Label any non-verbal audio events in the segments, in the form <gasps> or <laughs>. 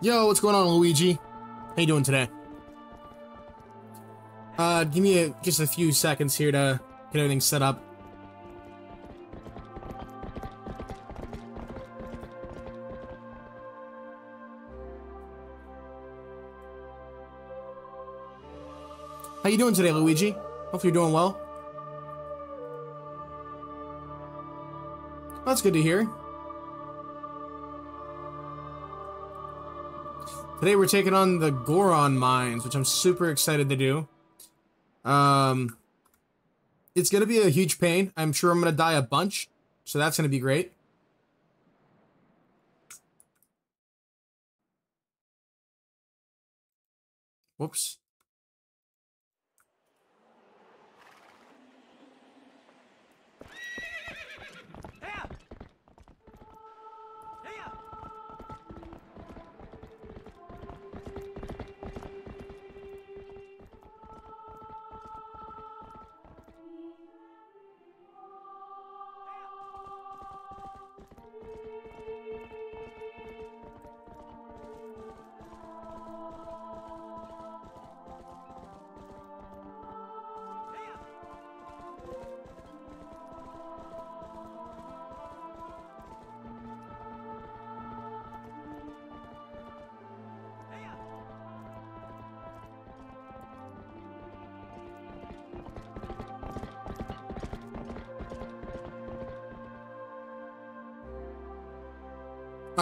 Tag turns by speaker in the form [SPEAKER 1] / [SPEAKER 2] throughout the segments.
[SPEAKER 1] Yo, what's going on, Luigi? How you doing today? Uh, give me a, just a few seconds here to get everything set up. How you doing today, Luigi? Hope you're doing well. That's good to hear. Today we're taking on the Goron mines, which I'm super excited to do. Um, it's gonna be a huge pain. I'm sure I'm gonna die a bunch, so that's gonna be great. Whoops.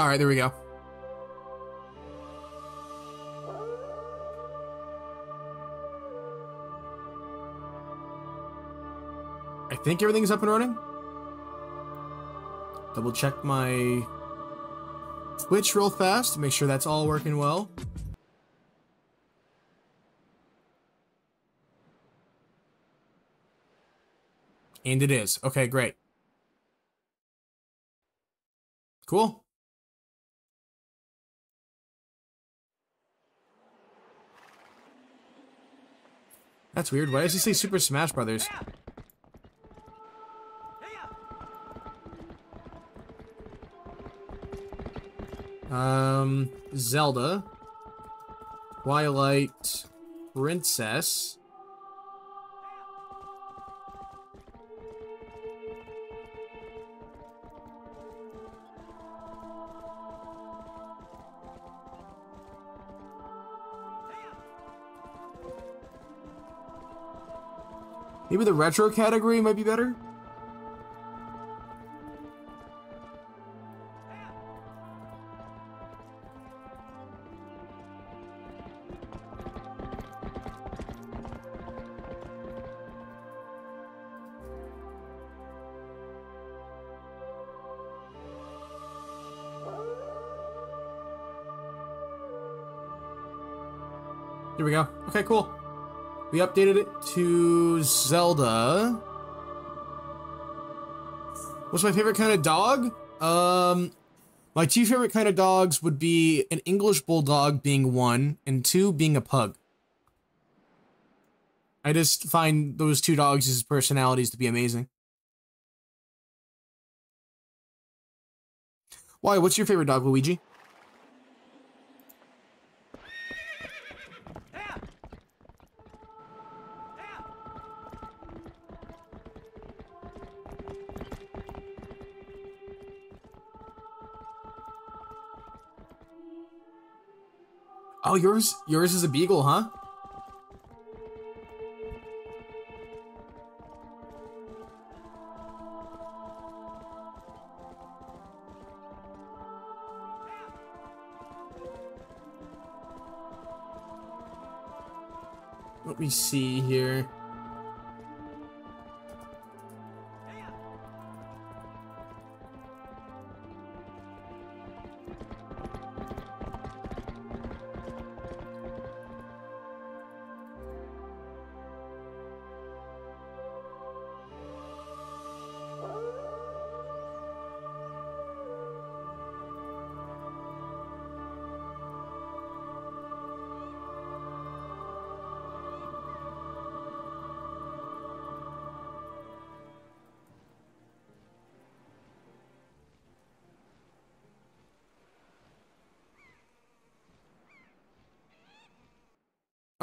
[SPEAKER 1] All right, there we go. I think everything's up and running. Double check my Twitch real fast to make sure that's all working well. And it is. Okay, great. Cool. That's weird. Why does he say Super Smash Brothers? Um, Zelda, Twilight Princess. Maybe the retro category might be better? Here we go. Okay, cool. We updated it to Zelda. What's my favorite kind of dog? Um, my two favorite kind of dogs would be an English Bulldog being one, and two being a pug. I just find those two dogs' personalities to be amazing. Why? What's your favorite dog, Luigi? Oh, yours yours is a beagle, huh? Let me see here.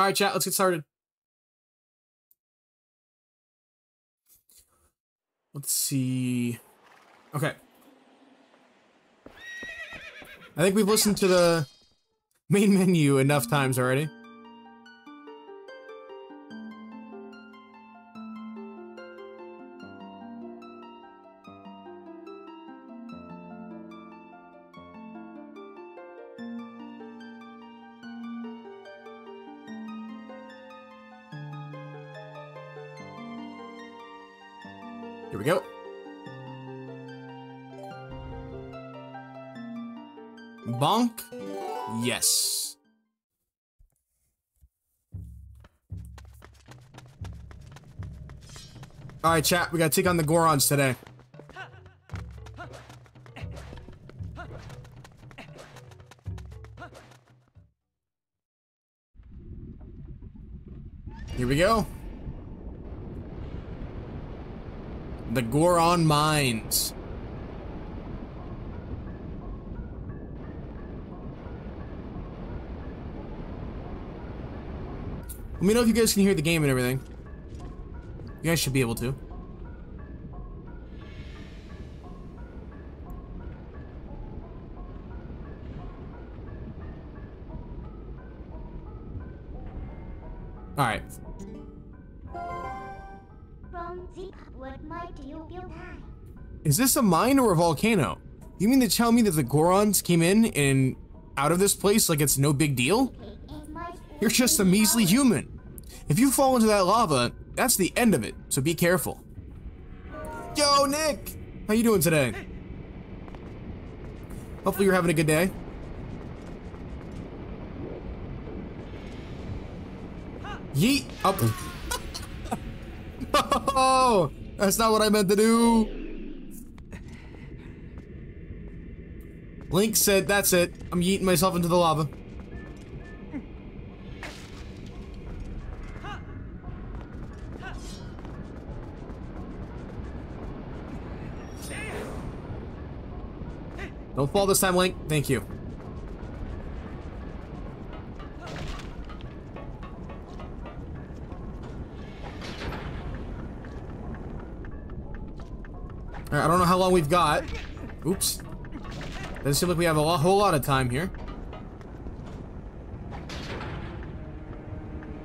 [SPEAKER 1] All right, chat, let's get started. Let's see. Okay. I think we've listened to the main menu enough times already. Alright, chat, we gotta take on the Gorons today. Here we go. The Goron Mines. Let me know if you guys can hear the game and everything. You guys should be able to. Alright.
[SPEAKER 2] From the upward might you build high.
[SPEAKER 1] Is this a mine or a volcano? You mean to tell me that the Gorons came in and out of this place like it's no big deal? You're just a measly human. If you fall into that lava, that's the end of it, so be careful. Yo, Nick! How you doing today? Hopefully you're having a good day. Yeet! Oh. Up. <laughs> no! Oh, that's not what I meant to do! Link said, that's it. I'm yeeting myself into the lava. Don't fall this time, Link. Thank you. Alright, I don't know how long we've got. Oops. Doesn't seem like we have a lo- whole lot of time here.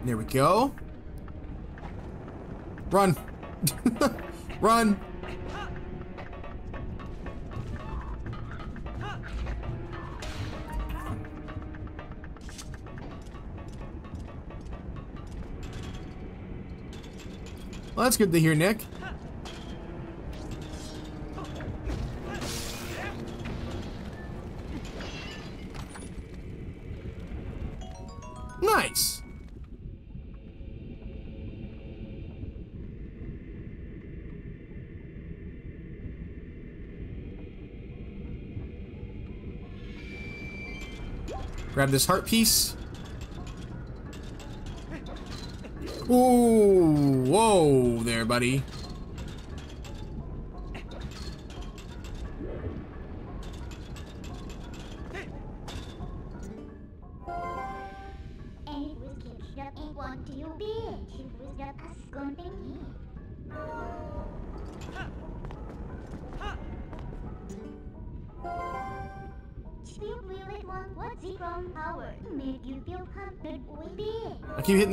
[SPEAKER 1] There we go. Run. <laughs> Run. Well, that's good to hear, Nick. Grab this heart piece. Ooh, whoa there, buddy.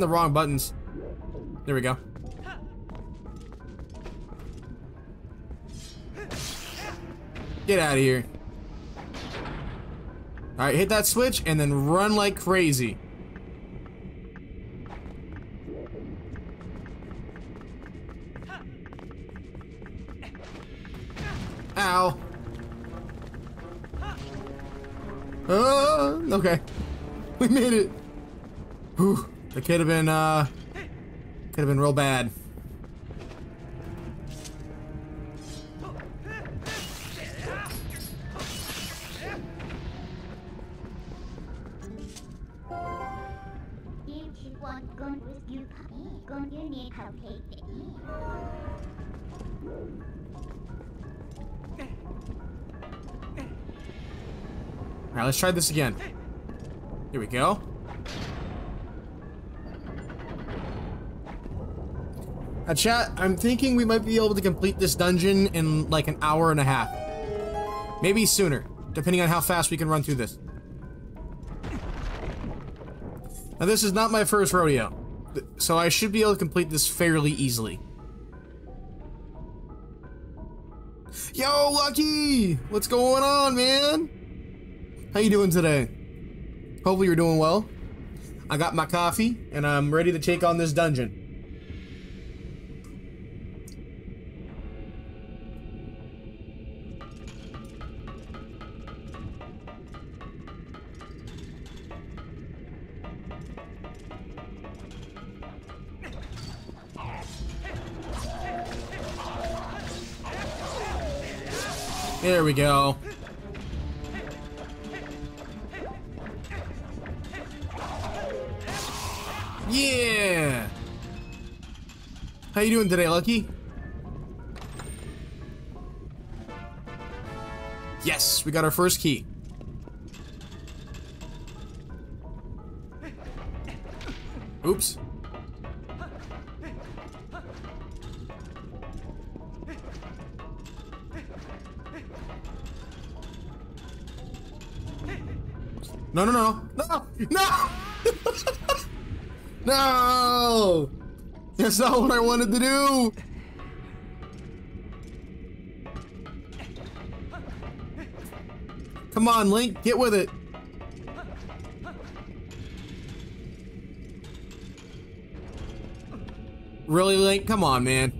[SPEAKER 2] The
[SPEAKER 1] wrong buttons. There we go. Get out of here. Alright, hit that switch and then run like crazy. Could have been, uh, could have been real bad. Alright, let's try this again. Here we go. Uh, chat, I'm thinking we might be able to complete this dungeon in like an hour and a half. Maybe sooner, depending on how fast we can run through this. Now this is not my first rodeo, so I should be able to complete this fairly easily. Yo, Lucky! What's going on, man? How you doing today? Hopefully you're doing well. I got my coffee, and I'm ready to take on this dungeon. We go. Yeah! How you doing today, Lucky? Yes, we got our first key. Oops. No, no, no. No! No! <laughs> no! That's not what I wanted to do! Come on, Link, get with it. Really, Link? Come on, man.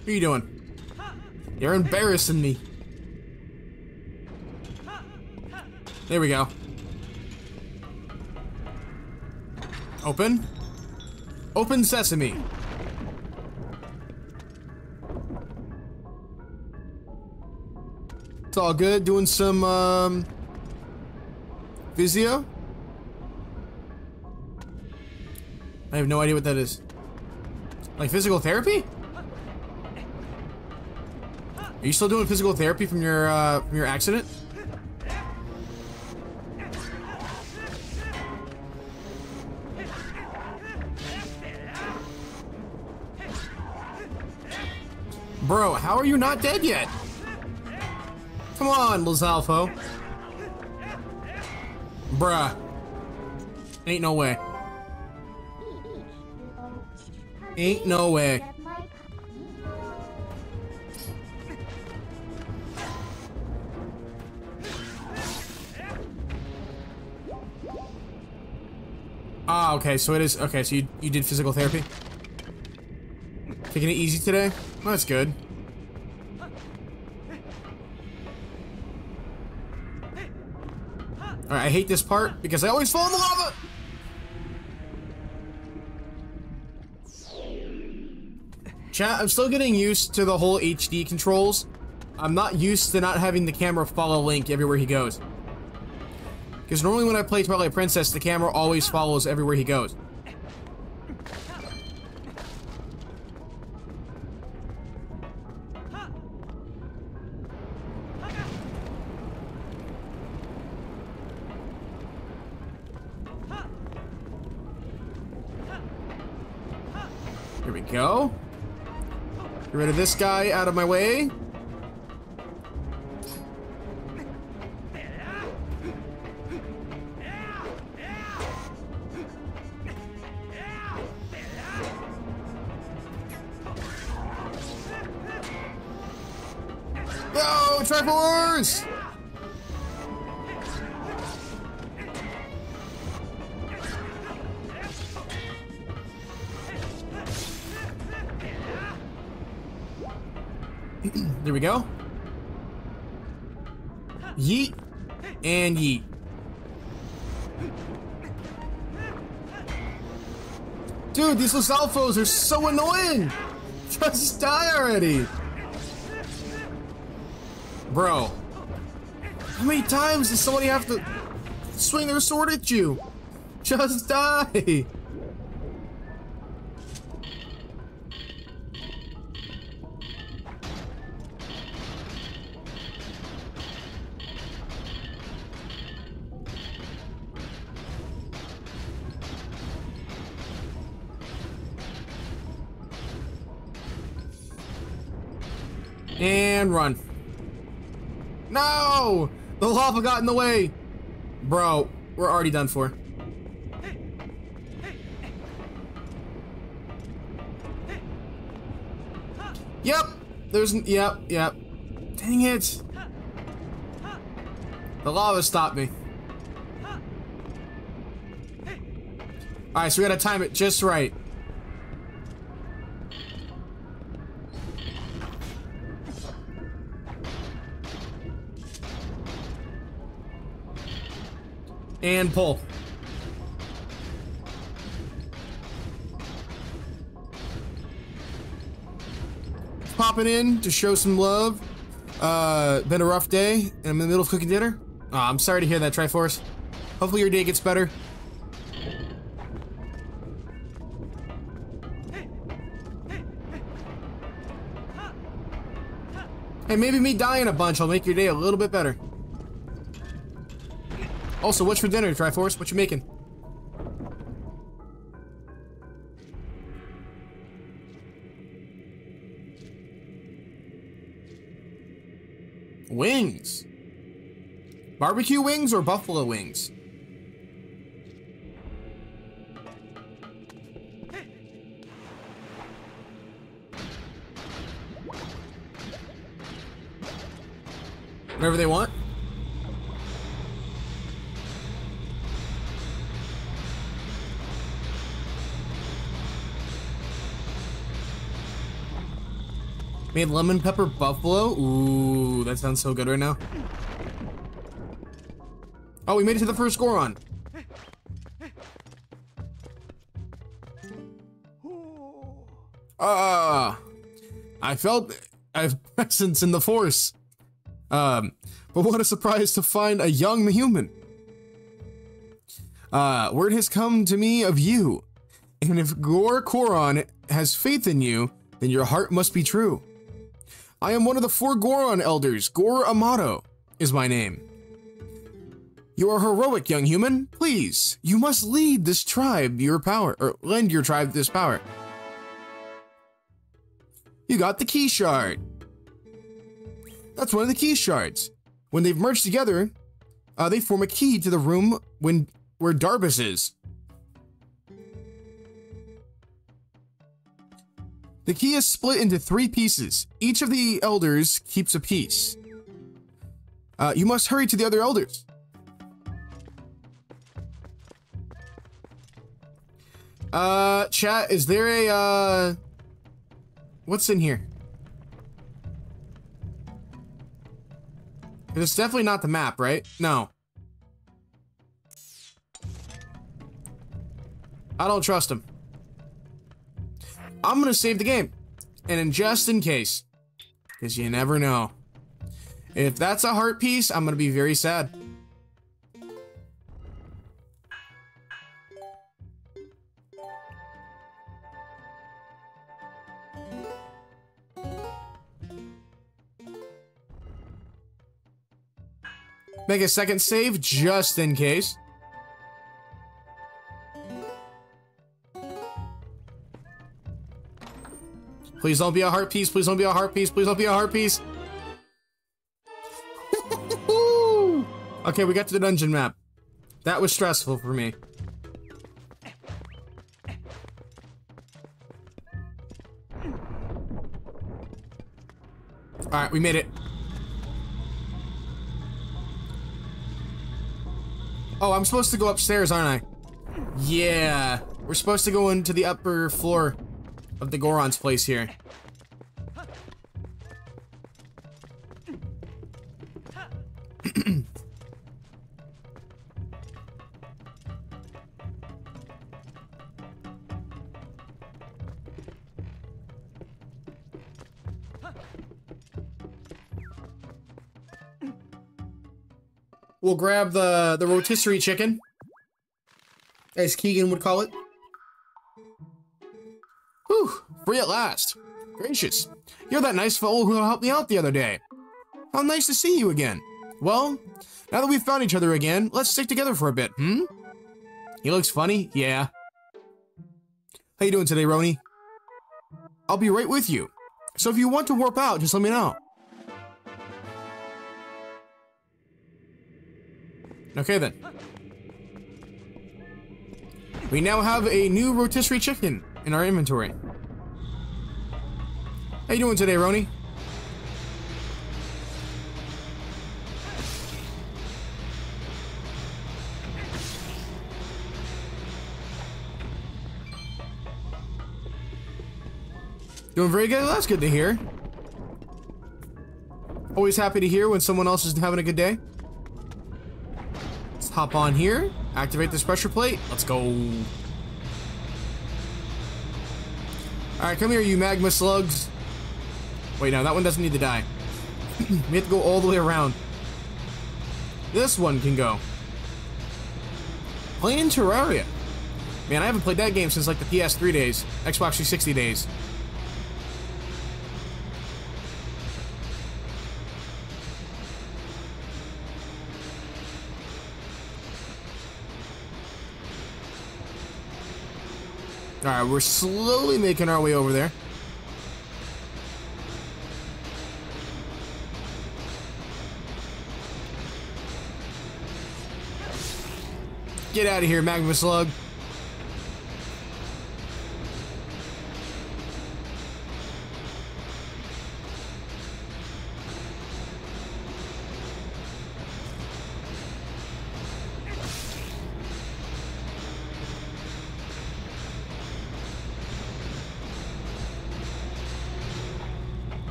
[SPEAKER 1] What are you doing? You're embarrassing me. There we go. Open. Open sesame. It's all good. Doing some, um... Physio? I have no idea what that is. Like physical therapy? Are you still doing physical therapy from your, uh, from your accident? Bro, how are you not dead yet? Come on, Lizalfo. Bruh. Ain't no way. Ain't no way. Ah, okay, so it is- okay, so you, you did physical therapy? Taking it easy today? Well, that's good. I hate this part because I always fall in the lava! Chat, I'm still getting used to the whole HD controls. I'm not used to not having the camera follow Link everywhere he goes. Because normally when I play Twilight Princess, the camera always follows everywhere he goes. Go. Get rid of this guy out of my way. These Lizalfos are so annoying! Just die already! Bro. How many times does somebody have to swing their sword at you? Just die! The lava got in the way! Bro, we're already done for. Yep! There's, yep, yep. Dang it! The lava stopped me. Alright, so we gotta time it just right. And pull. Popping in to show some love. Uh, been a rough day, and I'm in the middle of cooking dinner. Oh, I'm sorry to hear that, Triforce. Hopefully your day gets better. Hey, maybe me dying a bunch will make your day a little bit better. Also, what's for dinner, Triforce? What you making? Wings. Barbecue wings or buffalo wings? Whatever they want. Made lemon pepper buffalo? Ooh, that sounds so good right now. Oh, we made it to the first Goron. Ah, uh, I felt a presence in the force. Um, but what a surprise to find a young human. Uh, word has come to me of you, and if Gor Coron has faith in you, then your heart must be true. I am one of the four Goron elders. Gor Amoto is my name. You are heroic, young human. Please, you must lead this tribe your power, or lend your tribe this power. You got the key shard. That's one of the key shards. When they've merged together, uh, they form a key to the room when where Darbus is. The key is split into three pieces. Each of the elders keeps a piece. Uh, you must hurry to the other elders. Uh, chat, is there a, uh, what's in here? It's definitely not the map, right? No. I don't trust him. I'm gonna save the game. And in just in case. Because you never know. If that's a heart piece, I'm gonna be very sad. Make a second save just in case. Please don't be a heart piece. Please don't be a heart piece. Please don't be a heart piece. <laughs> okay, we got to the dungeon map. That was stressful for me. Alright, we made it. Oh, I'm supposed to go upstairs, aren't I? Yeah. We're supposed to go into the upper floor of the Goron's place here. we'll grab the, the rotisserie chicken, as Keegan would call it. Whew, free at last. Gracious, you're that nice fellow who helped me out the other day. How nice to see you again. Well, now that we've found each other again, let's stick together for a bit, hmm? He looks funny, yeah. How you doing today, Roni? I'll be right with you. So if you want to warp out, just let me know. Okay then. We now have a new rotisserie chicken in our inventory. How you doing today, Roni? Doing very good. That's good to hear. Always happy to hear when someone else is having a good day. Let's hop on here. Activate this pressure plate. Let's go. Alright, come here, you magma slugs. Wait, no, that one doesn't need to die. <clears throat> we have to go all the way around. This one can go. Playing Terraria. Man, I haven't played that game since like the PS3 days, Xbox 360 days. Alright, we're slowly making our way over there. Get out of here, Magma Slug.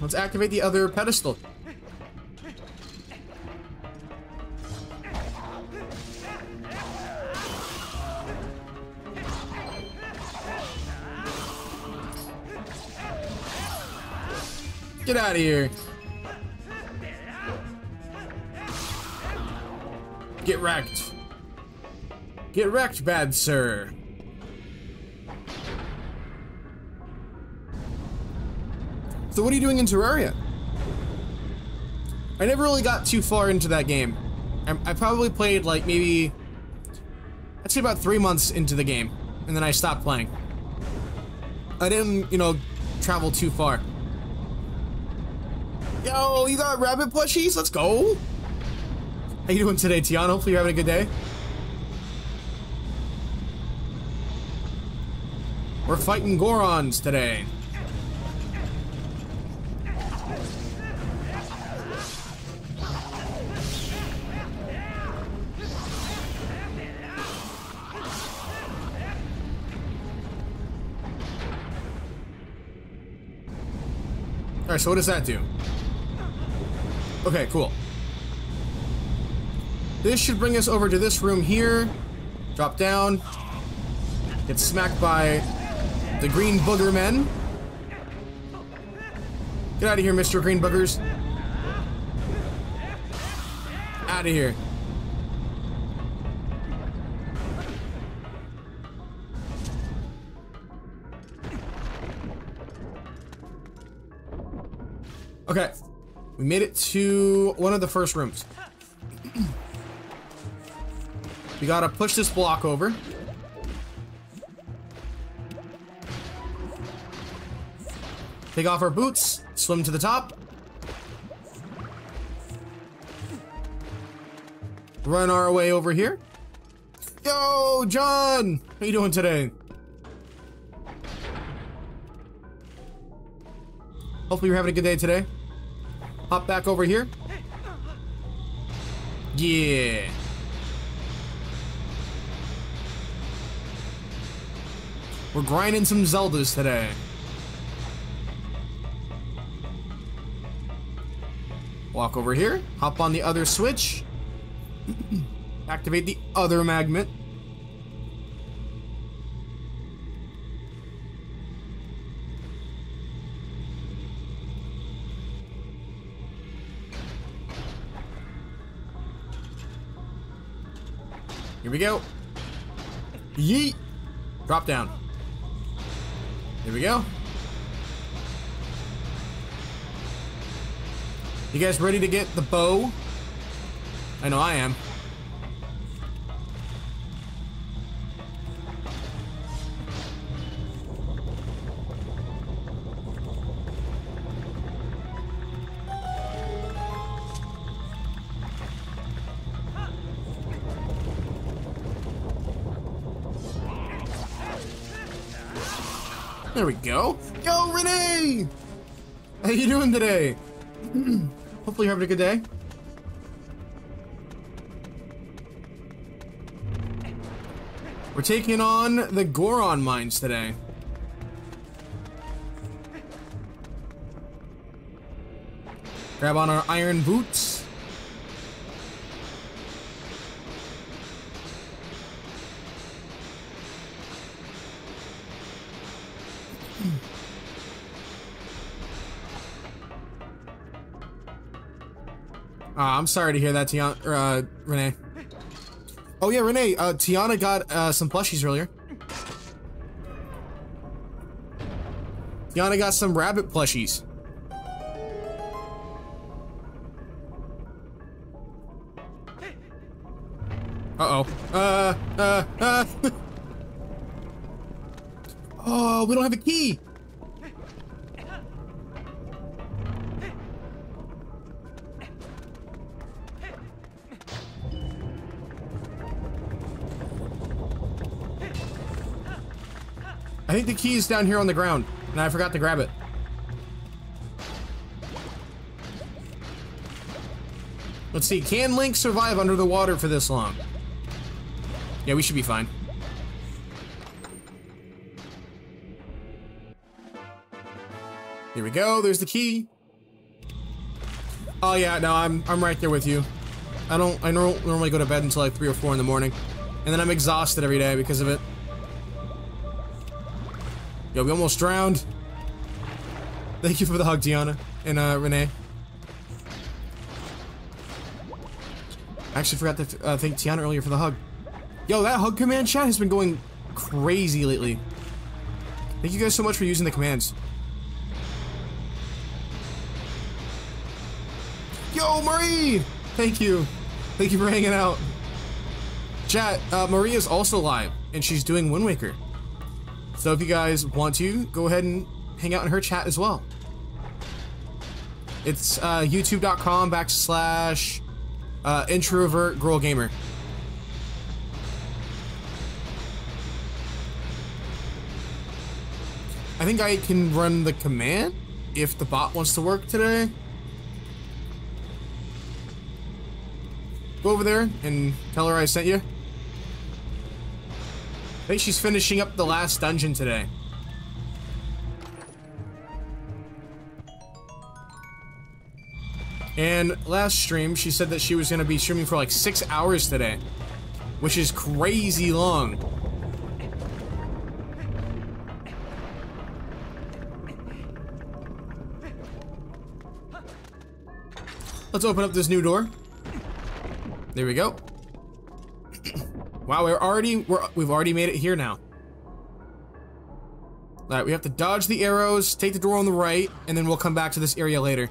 [SPEAKER 1] Let's activate the other pedestal. Get out of here. Get wrecked. Get wrecked, bad sir. What are you doing in Terraria? I never really got too far into that game. I, I probably played like maybe, I'd say about three months into the game, and then I stopped playing. I didn't, you know, travel too far. Yo, you got rabbit plushies? Let's go. How you doing today, Tiana? Hopefully you're having a good day. We're fighting Gorons today. So what does that do? Okay, cool. This should bring us over to this room here. Drop down. Get smacked by the green booger men. Get out of here, Mr. Green Boogers. Out of here. Made it to one of the first rooms. <clears throat> we gotta push this block over. Take off our boots, swim to the top. Run our way over here. Yo, John! How you doing today? Hopefully you're having a good day today. Hop back over here. Yeah. We're grinding some Zeldas today. Walk over here, hop on the other switch, <clears throat> activate the other magnet. we go. Yeet. Drop down. Here we go. You guys ready to get the bow? I know I am. There we go. Yo, Renee! How you doing today? <clears throat> Hopefully you're having a good day. We're taking on the Goron mines today. Grab on our iron boots. I'm sorry to hear that, Tiana, uh, Renee. Oh yeah, Renee, uh, Tiana got, uh, some plushies earlier. Tiana got some rabbit plushies. Uh-oh. Uh, uh, uh. <laughs> oh, we don't have a key. I think the key is down here on the ground, and I forgot to grab it. Let's see, can Link survive under the water for this long? Yeah, we should be fine. Here we go, there's the key. Oh yeah, no, I'm I'm right there with you. I don't I don't normally go to bed until like three or four in the morning. And then I'm exhausted every day because of it. Yo, we almost drowned. Thank you for the hug, Tiana and uh, Renee. I actually forgot to uh, thank Tiana earlier for the hug. Yo, that hug command chat has been going crazy lately. Thank you guys so much for using the commands. Yo, Marie! Thank you. Thank you for hanging out. Chat, uh, Marie is also live, and she's doing Wind Waker. So if you guys want to, go ahead and hang out in her chat as well. It's uh, youtube.com backslash uh, introvert girl gamer. I think I can run the command if the bot wants to work today. Go over there and tell her I sent you. I think she's finishing up the last dungeon today. And last stream, she said that she was going to be streaming for like six hours today, which is crazy long. Let's open up this new door. There we go. Wow, we're already we're we've already made it here now. All right, we have to dodge the arrows, take the door on the right, and then we'll come back to this area later.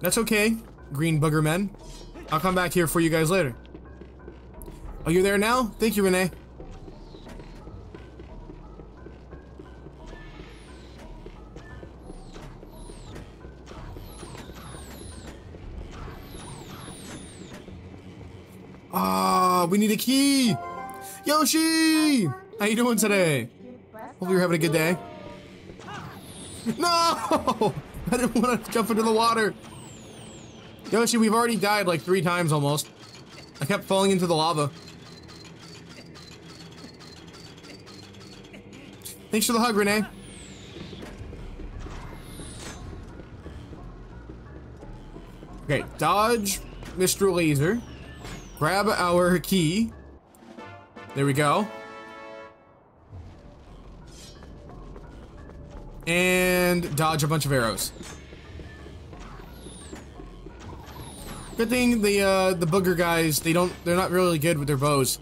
[SPEAKER 1] That's okay, green booger men. I'll come back here for you guys later. Are you're there now? Thank you, Renee. We need a key. Yoshi, how you doing today? Hope you're having a good day. No, <laughs> I didn't want to jump into the water. Yoshi, we've already died like three times almost. I kept falling into the lava. Thanks for the hug, Renee. Okay, dodge Mr. Laser. Grab our key. There we go. And dodge a bunch of arrows. Good thing the uh, the booger guys, they don't they're not really good with their bows.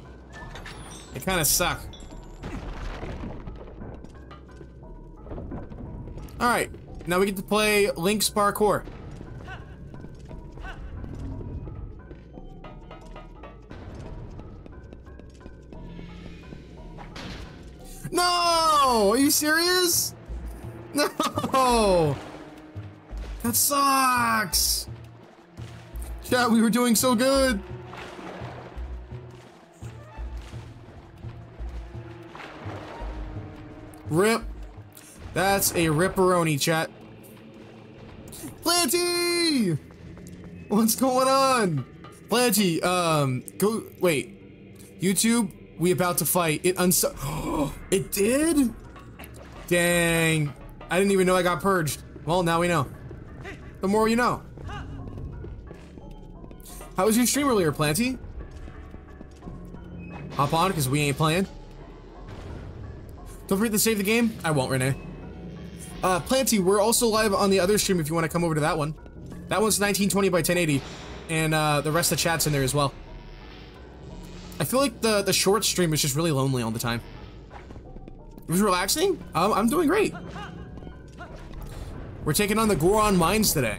[SPEAKER 1] They kind of suck. Alright, now we get to play Link's Parkour. No! Are you serious? No! That sucks! Chat, we were doing so good! Rip. That's a ripperoni, chat. Planty! What's going on? Planty, um, go, wait. YouTube, we about to fight. It unsu- <gasps> It did? Dang. I didn't even know I got purged. Well, now we know. The more you know. How was your stream earlier, Planty? Hop on, because we ain't playing. Don't forget to save the game. I won't, Renee. Uh, Planty, we're also live on the other stream if you want to come over to that one. That one's 1920 by 1080, and uh, the rest of the chat's in there as well. I feel like the, the short stream is just really lonely all the time. It was relaxing? Um, I'm doing great. We're taking on the Goron Mines today.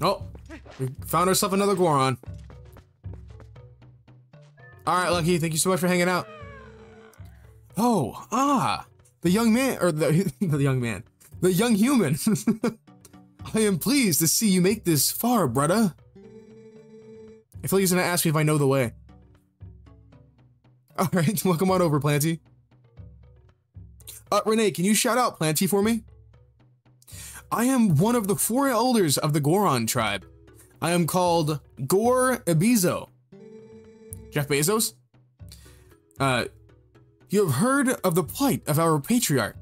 [SPEAKER 1] Oh, we found ourselves another Goron. Alright, Lucky, thank you so much for hanging out. Oh, ah, the young man, or the, <laughs> the young man, the young human. <laughs> I am pleased to see you make this far, brother. I feel like he's gonna ask me if I know the way. <laughs> Alright, <laughs> welcome on over, Planty. Uh, Renee, can you shout out Planty for me? I am one of the four elders of the Goron tribe. I am called Gor Ebizo. Jeff Bezos? Uh, you have heard of the plight of our patriarch.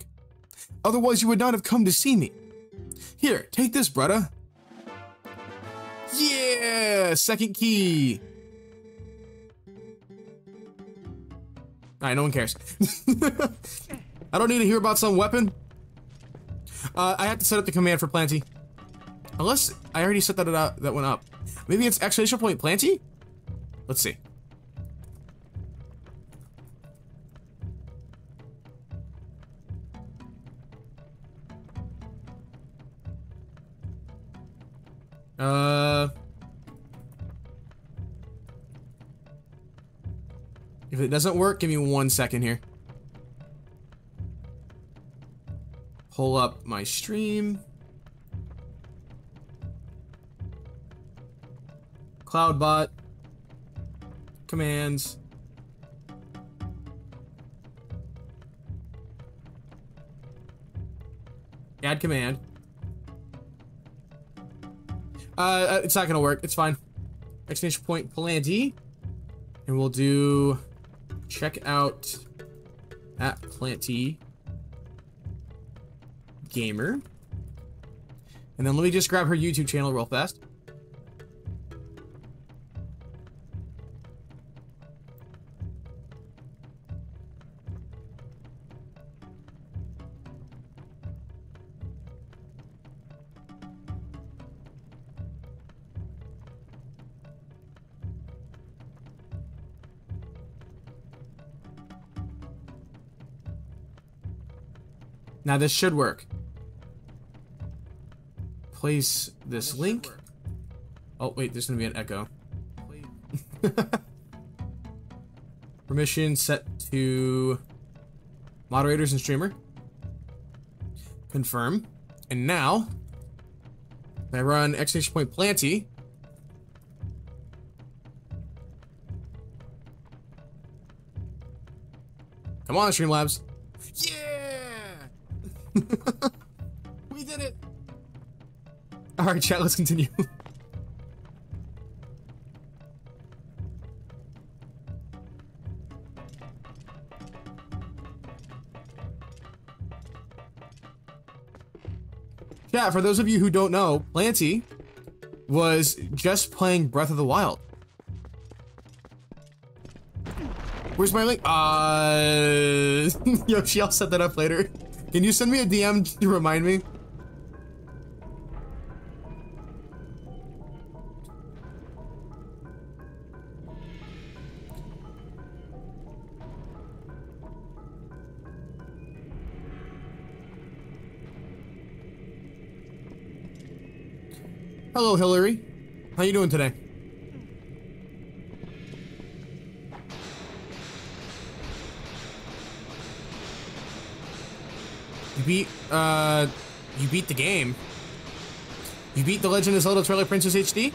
[SPEAKER 1] Otherwise, you would not have come to see me. Here, take this, brother. Yeah! Second key. Alright, no one cares. <laughs> I don't need to hear about some weapon. Uh, I have to set up the command for Planty. Unless I already set that up, that one up. Maybe it's exclamation point Planty? Let's see. Uh... If it doesn't work, give me one second here. Pull up my stream. Cloudbot. Commands. Add command. Uh, it's not gonna work. It's fine. Exclamation point Planty. And we'll do check out at Planty Gamer. And then let me just grab her YouTube channel real fast. Now this should work. Place this link. Oh, wait, there's gonna be an echo. <laughs> Permission set to moderators and streamer. Confirm. And now, I run exclamation point planty. Come on, Streamlabs. <laughs> We did it! Alright, chat, let's continue. <laughs> Yeah, for those of you who don't know, Planty was just playing Breath of the Wild. Where's my link? Uh, <laughs> Yoshi, I'll set that up later. Can you send me a DM to remind me? Hello, Hillary. How you doing today? Uh, you beat the game. You beat The Legend of Zelda Twilight Princess HD?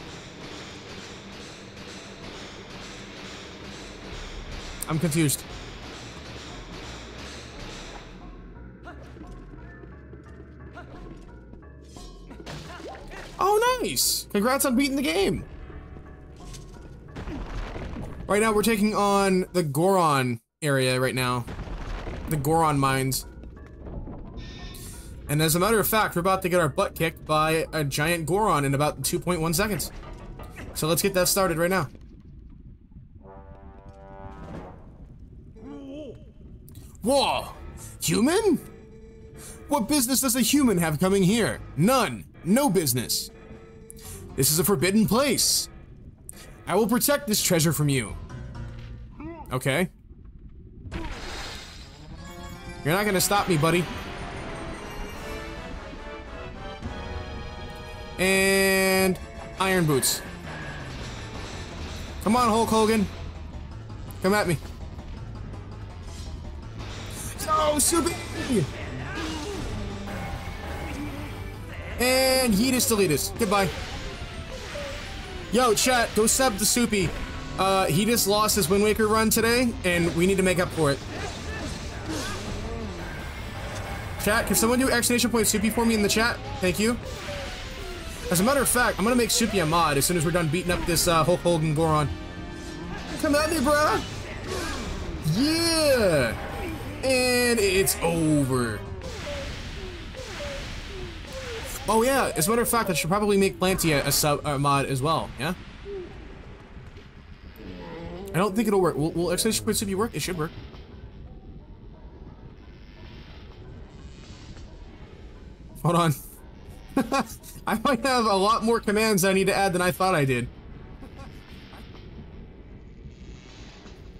[SPEAKER 1] I'm confused. Oh, nice! Congrats on beating the game! Right now, we're taking on the Goron area right now. The Goron mines. And as a matter of fact, we're about to get our butt kicked by a giant Goron in about 2.1 seconds. So let's get that started right now. Whoa! Human? What business does a human have coming here? None. No business. This is a forbidden place. I will protect this treasure from you. Okay. You're not gonna stop me, buddy. And iron boots. Come on, Hulk Hogan. Come at me. No, Soupy! And Yeetus Deletus. Goodbye. Yo, chat, go sub the Soupy. Uh, he just lost his Wind Waker run today, and we need to make up for it. Chat, can someone do exclamation point Soupy for me in the chat? Thank you. As a matter of fact, I'm gonna make Soupy a mod as soon as we're done beating up this uh, Hulk Hogan Goron. Come at me, bruh! Yeah! And it's over. Oh yeah, as a matter of fact, I should probably make Planty a, sub mod as well, yeah? I don't think it'll work. Will, will Exclamation Point Soupy work? It should work. Hold on. <laughs> I might have a lot more commands I need to add than I thought I did.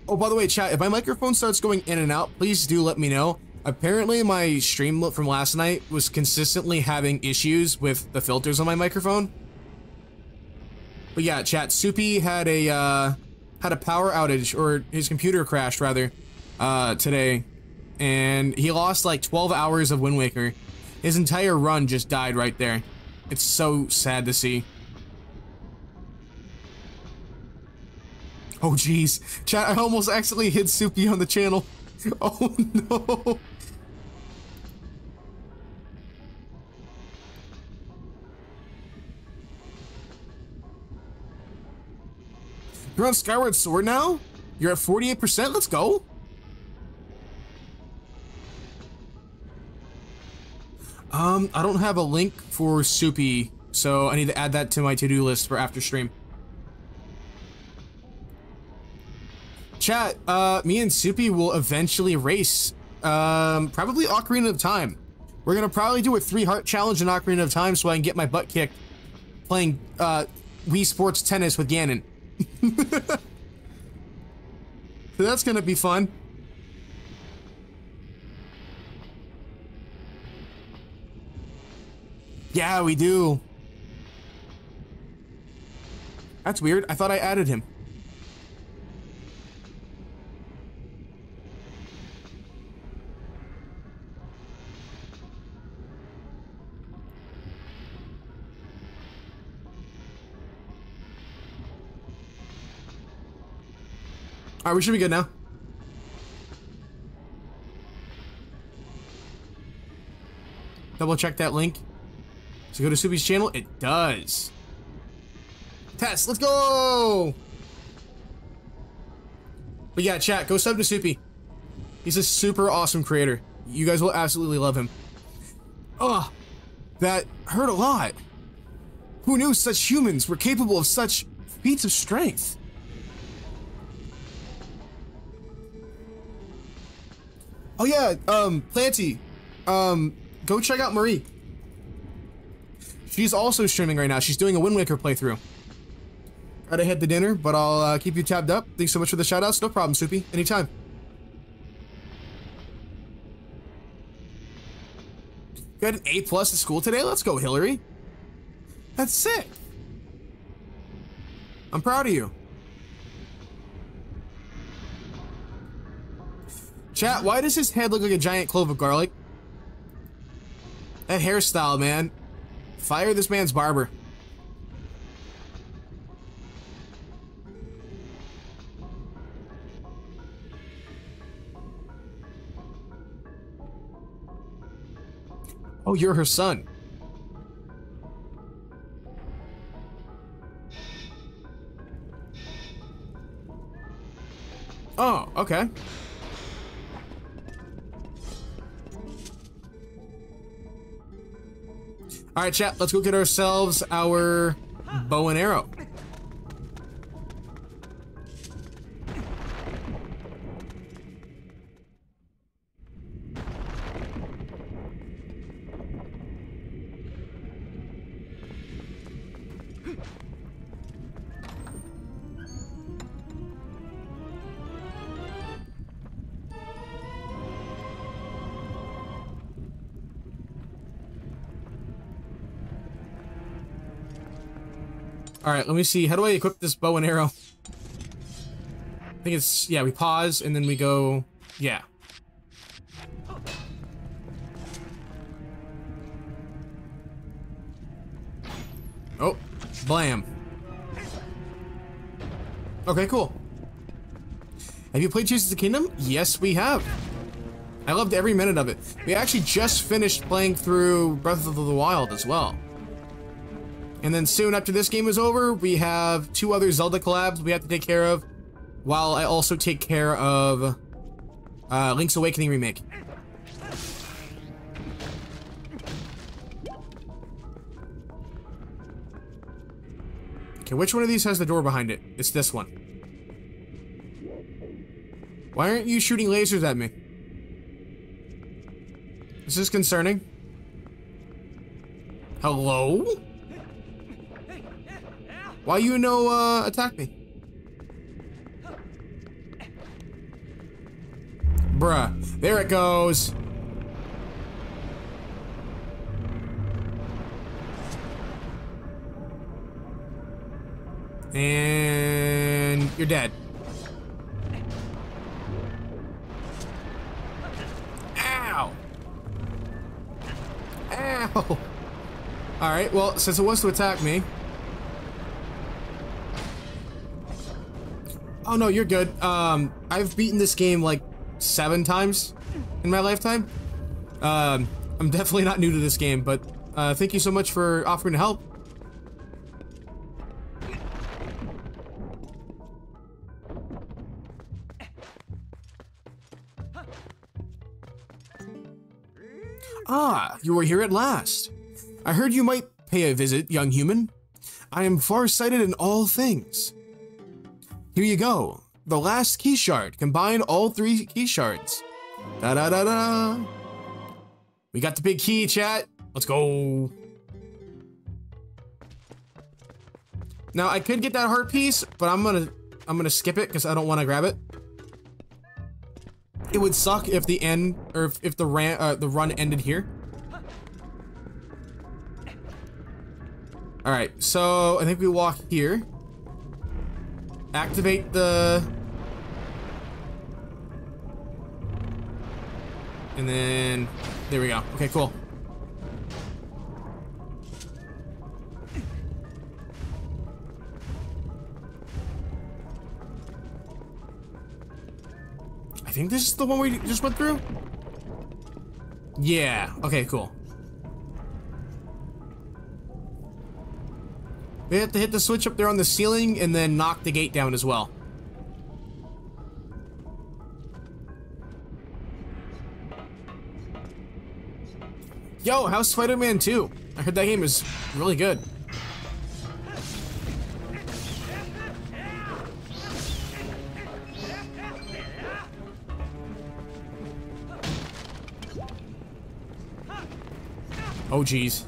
[SPEAKER 1] Oh, by the way, chat, if my microphone starts going in and out, please do let me know. Apparently, my stream from last night was consistently having issues with the filters on my microphone. But yeah, chat, Soupy had a, uh, had a power outage, or his computer crashed, rather, uh, today. And he lost like 12 hours of Wind Waker. His entire run just died right there. It's so sad to see. Oh jeez. Chat, I almost accidentally hit Soupy on the channel. <laughs> Oh no. You're on Skyward Sword now? You're at 48%? Let's go. Um, I don't have a link for Soupy, so I need to add that to my to-do list for after stream. Chat, uh, me and Soupy will eventually race, um, probably Ocarina of Time. We're gonna probably do a three heart challenge in Ocarina of Time so I can get my butt kicked playing, uh, Wii Sports Tennis with Ganon. so <laughs> that's gonna be fun. Yeah, we do. That's weird. I thought I added him. All right, we should be good now. Double check that link. So go to Soupy's channel. It does. Test, let's go! But yeah, chat, go sub to Soupy. He's a super awesome creator. You guys will absolutely love him. Ugh, that hurt a lot. Who knew such humans were capable of such feats of strength? Oh yeah, um, Planty, um, go check out Marie. She's also streaming right now. She's doing a Wind Waker playthrough. Gotta head to dinner, but I'll uh, keep you tabbed up. Thanks so much for the shoutouts. No problem, Soupy. Anytime. Got an A plus at school today? Let's go, Hillary. That's sick. I'm proud of you. Chat, why does his head look like a giant clove of garlic? That hairstyle, man. Fire this man's barber. Oh, you're her son. Oh, okay. All right, chat, let's go get ourselves our bow and arrow. All right, let me see. How do I equip this bow and arrow? I think it's, yeah, we pause and then we go, yeah. Oh, blam. Okay, cool. Have you played Tears of the Kingdom? Yes, we have. I loved every minute of it. We actually just finished playing through Breath of the Wild as well. And then soon after this game is over, we have two other Zelda collabs we have to take care of, while I also take care of uh, Link's Awakening Remake. Okay, which one of these has the door behind it? It's this one. Why aren't you shooting lasers at me? This is concerning? Hello? Why you no uh, attack me? Bruh, there it goes. And you're dead. Ow! Ow! Alright, well, since it wants to attack me, Oh no, you're good. Um, I've beaten this game like seven times in my lifetime. Um, I'm definitely not new to this game, but uh, thank you so much for offering to help. Ah, you are here at last. I heard you might pay a visit, young human. I am far-sighted in all things. Here you go. The last key shard. Combine all three key shards. Da da da da. We got the big key, chat. Let's go. Now I could get that heart piece, but I'm gonna I'm gonna skip it because I don't want to grab it. It would suck if the end or if, if the ran uh, the run ended here. All right, so I think we walk here. Activate the... And then... There we go. Okay, cool. I think this is the one we just went through? Yeah. Okay, cool. We have to hit the switch up there on the ceiling and then knock the gate down as well. Yo, how's Spider-Man 2? I heard that game is really good. Oh, geez.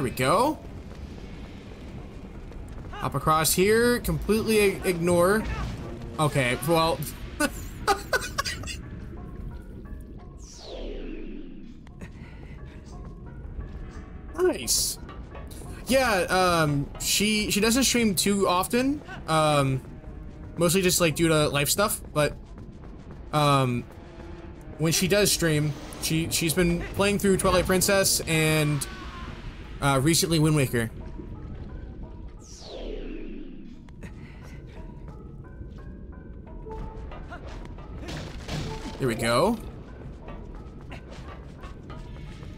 [SPEAKER 1] There we go. Hop across here, completely ignore. Okay, well. <laughs> nice. Yeah, um, she she doesn't stream too often. Um, mostly just like due to life stuff. But um, when she does stream, she she's been playing through Twilight Princess and uh, recently Wind Waker. Here we go.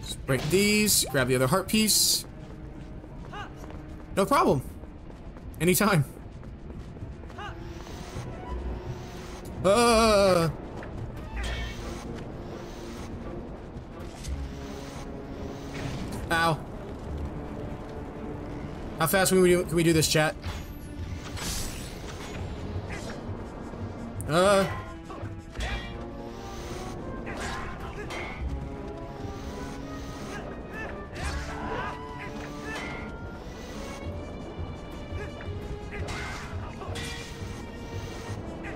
[SPEAKER 1] Let's break these, grab the other heart piece. No problem. Anytime. Uh. Ow. How fast can we do, can we do this, chat? Uh.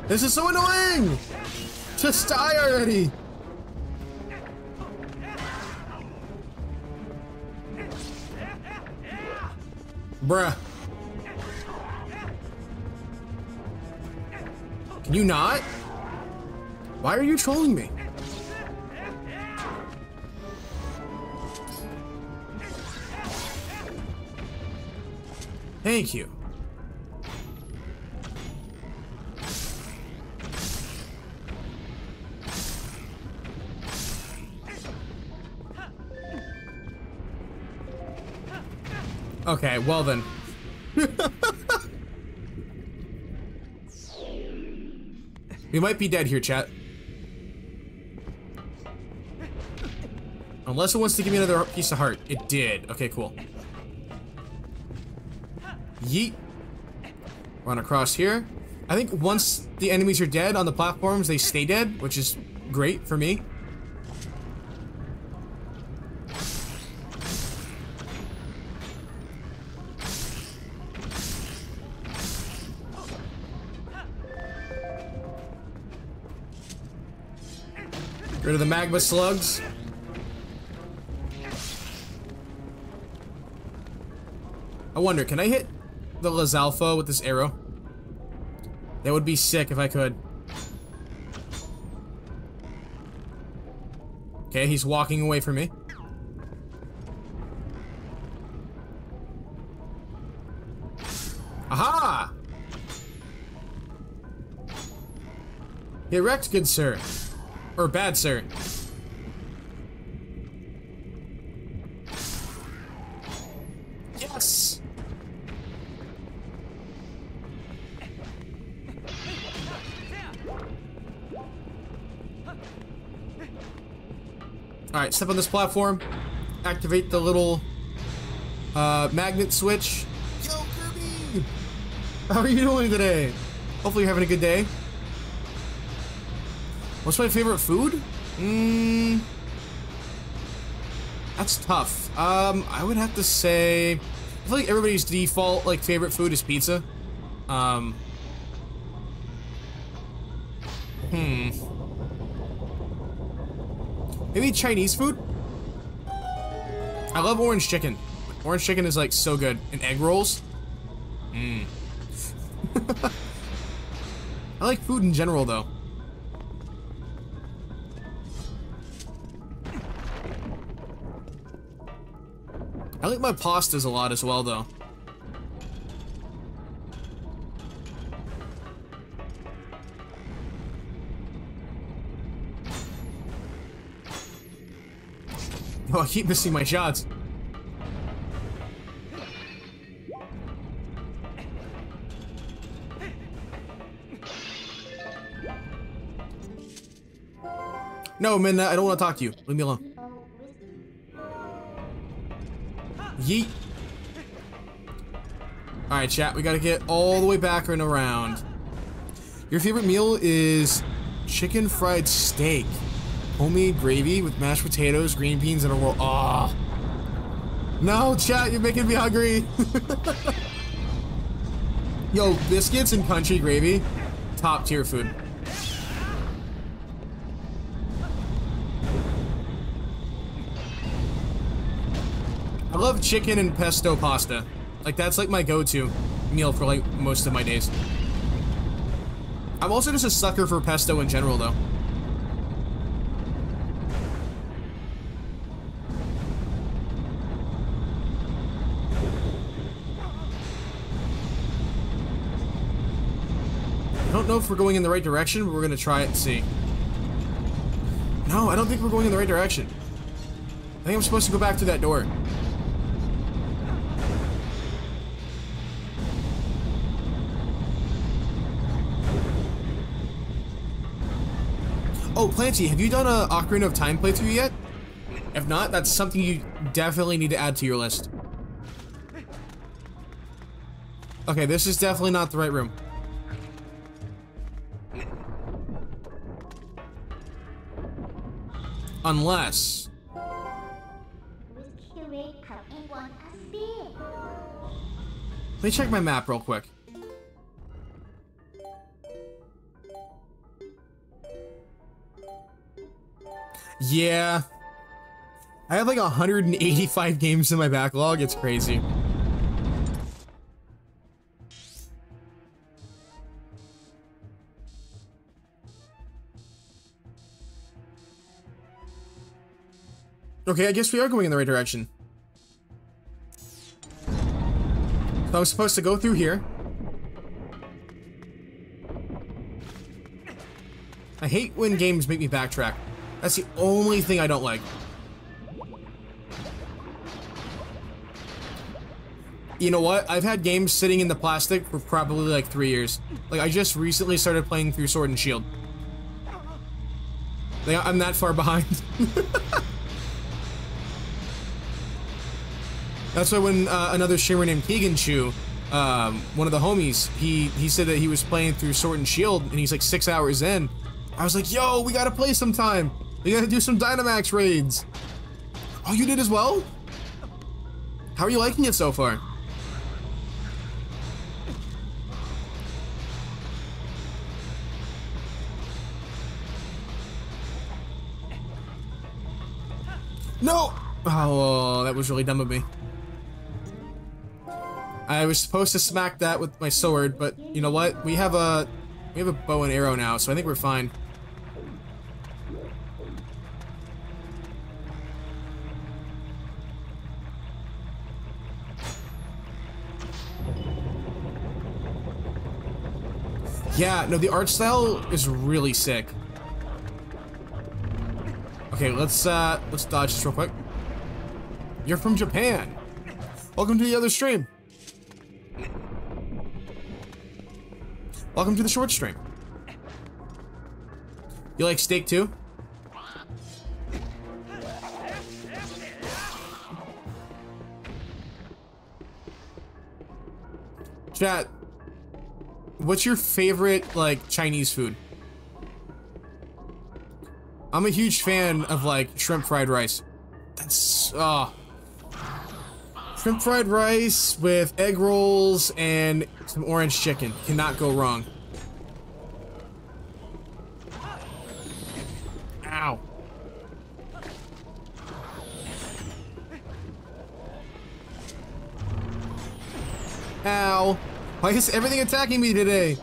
[SPEAKER 1] This is so annoying! Just die already! Bruh. Can you not? Why are you trolling me? Thank you. Okay, well then. we might be dead here, chat. Unless it wants to give me another piece of heart. It did. Okay, cool. Yeet. Run across here. I think once the enemies are dead on the platforms, they stay dead, which is great for me. Rid of the magma slugs. I wonder, can I hit the Lizalfos with this arrow? That would be sick if I could. Okay, he's walking away from me. Aha! Get wrecked, good sir. Or bad, sir. Yes! Alright, step on this platform. Activate the little uh, magnet switch. Yo, Kirby! How are you doing today? Hopefully you're having a good day. What's my favorite food? Mmm. That's tough. Um, I would have to say, I feel like everybody's default like favorite food is pizza. Um. Hmm. Maybe Chinese food. I love orange chicken. Orange chicken is like so good, and egg rolls. Mmm. <laughs> I like food in general though. I like my pastas a lot as well, though. <laughs> Oh, I keep missing my shots. No, Minna, I don't want to talk to you. Leave me alone. Yeet. Alright, chat, we gotta get all the way back and around. Your favorite meal is chicken fried steak. Homemade gravy with mashed potatoes, green beans, and a roll. Ah. Oh. No, chat, you're making me hungry. <laughs> Yo, biscuits and country gravy, top tier food. Chicken and pesto pasta. Like that's like my go-to meal for like most of my days. I'm also just a sucker for pesto in general though. I don't know if we're going in the right direction, but we're gonna try it and see. No, I don't think we're going in the right direction. I think I'm supposed to go back to that door. Oh, Planty, have you done a Ocarina of Time playthrough yet? If not, that's something you definitely need to add to your list. Okay, this is definitely not the right room. Unless...
[SPEAKER 2] With curate how anyone has been.
[SPEAKER 1] Let me check my map real quick. Yeah. I have like 185 games in my backlog. It's crazy. Okay, I guess we are going in the right direction. So I was supposed to go through here. I hate when games make me backtrack. That's the only thing I don't like. You know what? I've had games sitting in the plastic for probably like three years. Like, I just recently started playing through Sword and Shield. Like, I'm that far <laughs> behind. That's why when uh, another streamer named Keegan Chu, um, one of the homies, he he said that he was playing through Sword and Shield, and he's like six hours in. I was like, "Yo, we gotta play sometime. We gotta do some Dynamax raids." Oh, you did as well? How are you liking it so far? No! Oh, that was really dumb of me. I was supposed to smack that with my sword, but you know what? We have a we have a bow and arrow now, so I think we're fine. Yeah, no, the art style is really sick. Okay, let's uh let's dodge this real quick. You're from Japan. Welcome to the other stream. Welcome to the short stream. You like steak too? Chat, what's your favorite, like, Chinese food? I'm a huge fan of, like, shrimp fried rice. That's, uh, shrimp fried rice with egg rolls and some orange chicken. Cannot go wrong. Ow. Ow. Why is everything attacking me today?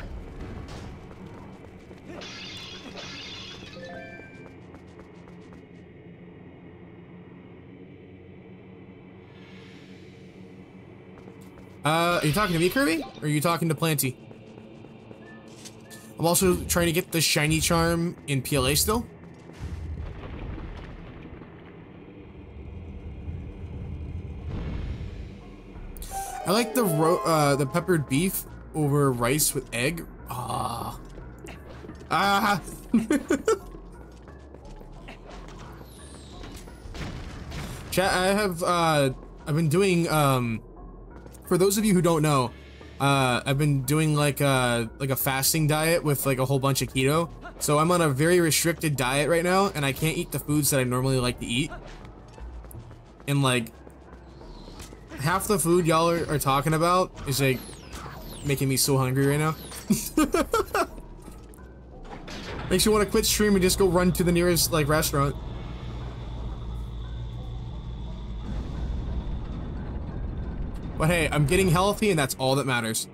[SPEAKER 1] Uh, are you talking to me, Kirby? Or are you talking to Planty? I'm also trying to get the shiny charm in PLA still. I like the uh, the peppered beef over rice with egg. Ah. Ah. <laughs> Chat, I have, uh, I've been doing, um, for those of you who don't know, uh, I've been doing like a, like a fasting diet with like a whole bunch of keto. So I'm on a very restricted diet right now, and I can't eat the foods that I normally like to eat. And like, half the food y'all are, are, talking about is like making me so hungry right now. <laughs> Makes you want to quit stream and just go run to the nearest like restaurant. But hey, I'm getting healthy and that's all that matters.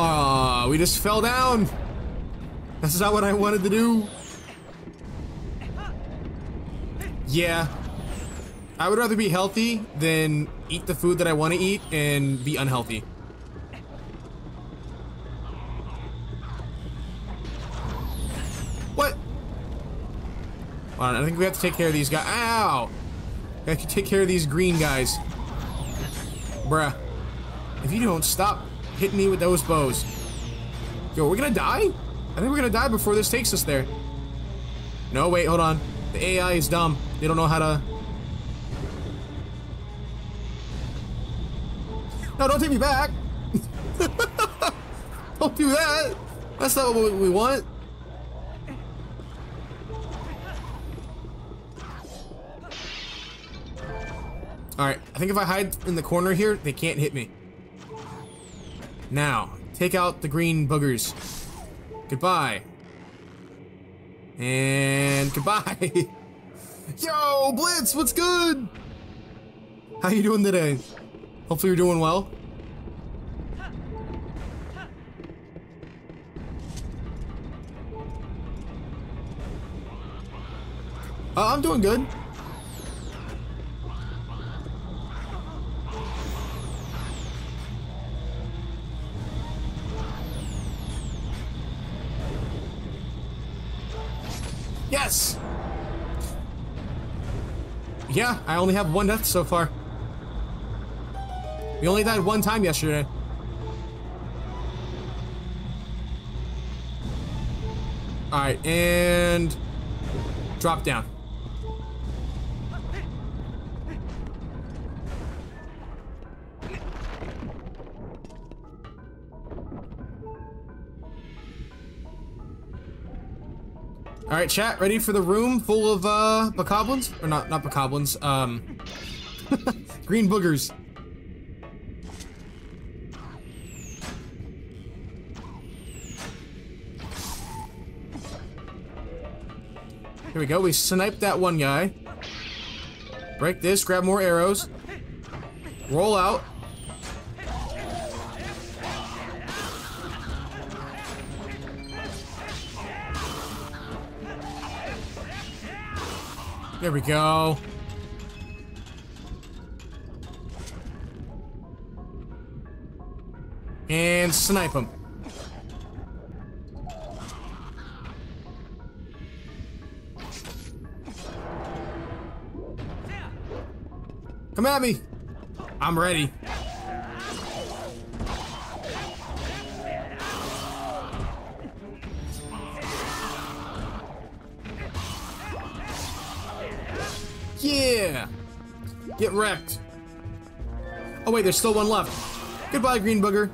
[SPEAKER 1] Ah, we just fell down. That's not what I wanted to do. Yeah. I would rather be healthy than eat the food that I want to eat and be unhealthy. What? Hold on, I think we have to take care of these guys. Ow! We have to take care of these green guys. Bruh. If you don't stop hitting me with those bows. Yo, we're gonna die? I think we're gonna die before this takes us there. No, wait, hold on. The AI is dumb. They don't know how to... No, don't take me back! <laughs> don't do that! That's not what we want. Alright, I think if I hide in the corner here, they can't hit me. Now, take out the green boogers. Goodbye. And goodbye. <laughs> Yo, Blitz, what's good? How you doing today? Hopefully you're doing well. Uh, I'm doing good. Yeah, I only have one death so far. We only died one time yesterday. Alright, and... Drop down. All right, chat, ready for the room full of uh bokoblins? Or not not bokoblins, um <laughs> green boogers. Here we go. We sniped that one guy. Break this, grab more arrows. Roll out. There we go. And snipe him. Come at me. I'm ready. Wrecked. Oh wait, there's still one left. Goodbye, green booger.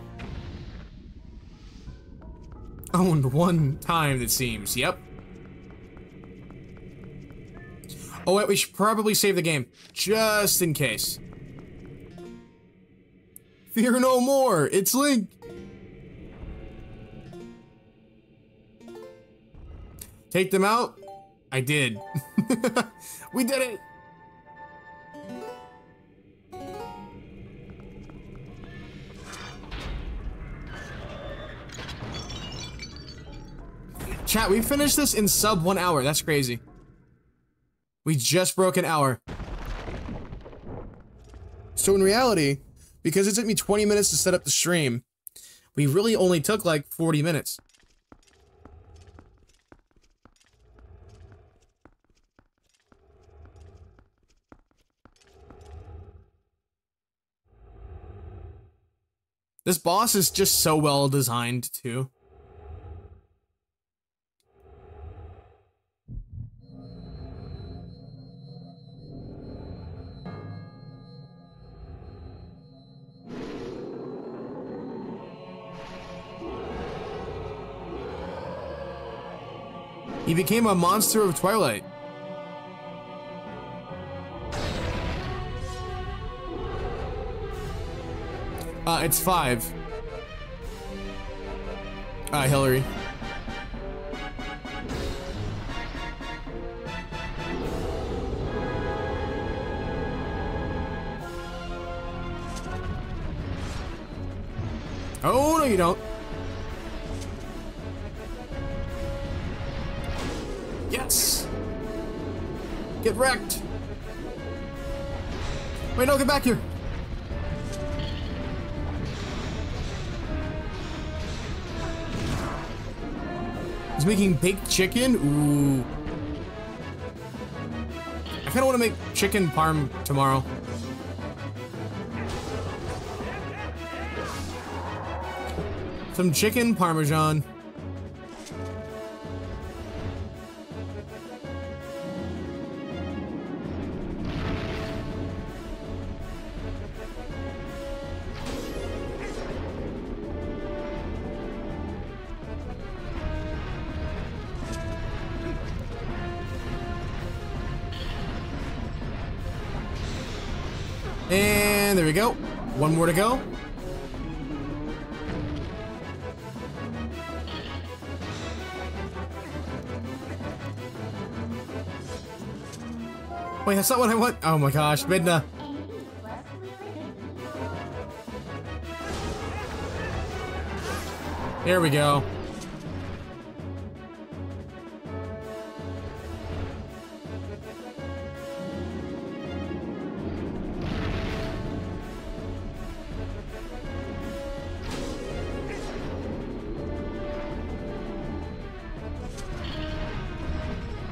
[SPEAKER 1] Owned one time, it seems. Yep. Oh wait, we should probably save the game. Just in case. Fear no more! It's Link! Take them out? I did. <laughs> we did it! Chat, we finished this in sub one hour. That's crazy. We just broke an hour. So in reality, because it took me 20 minutes to set up the stream, we really only took like 40 minutes. This boss is just so well designed, too. He became a monster of Twilight. Uh, it's five. Uh, Hillary. Oh, no, you don't. Get wrecked! Wait, no, get back here! He's making baked chicken? Ooh. I kinda wanna make chicken parm tomorrow. Some chicken parmesan. To go. Wait, that's not what I want. Oh my gosh, Midna. There we go.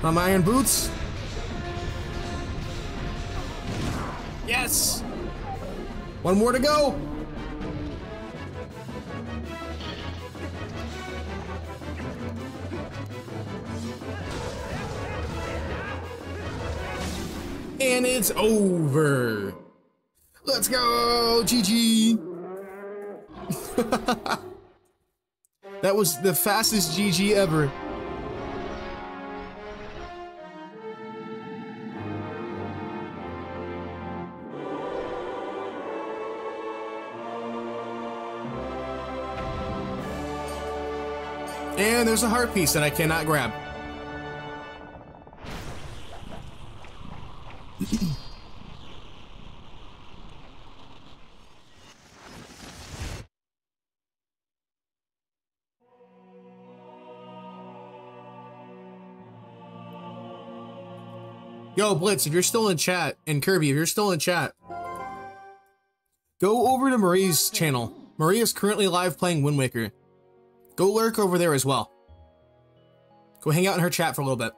[SPEAKER 1] My iron boots. Yes. One more to go. And it's over. Let's go, GG. <laughs> that was the fastest GG ever. There's a heart piece that I cannot grab. Yo, Blitz, if you're still in chat, and Kirby, if you're still in chat, go over to Marie's channel. Marie is currently live playing Wind Waker. Go lurk over there as well. Go hang out in her chat for a little bit.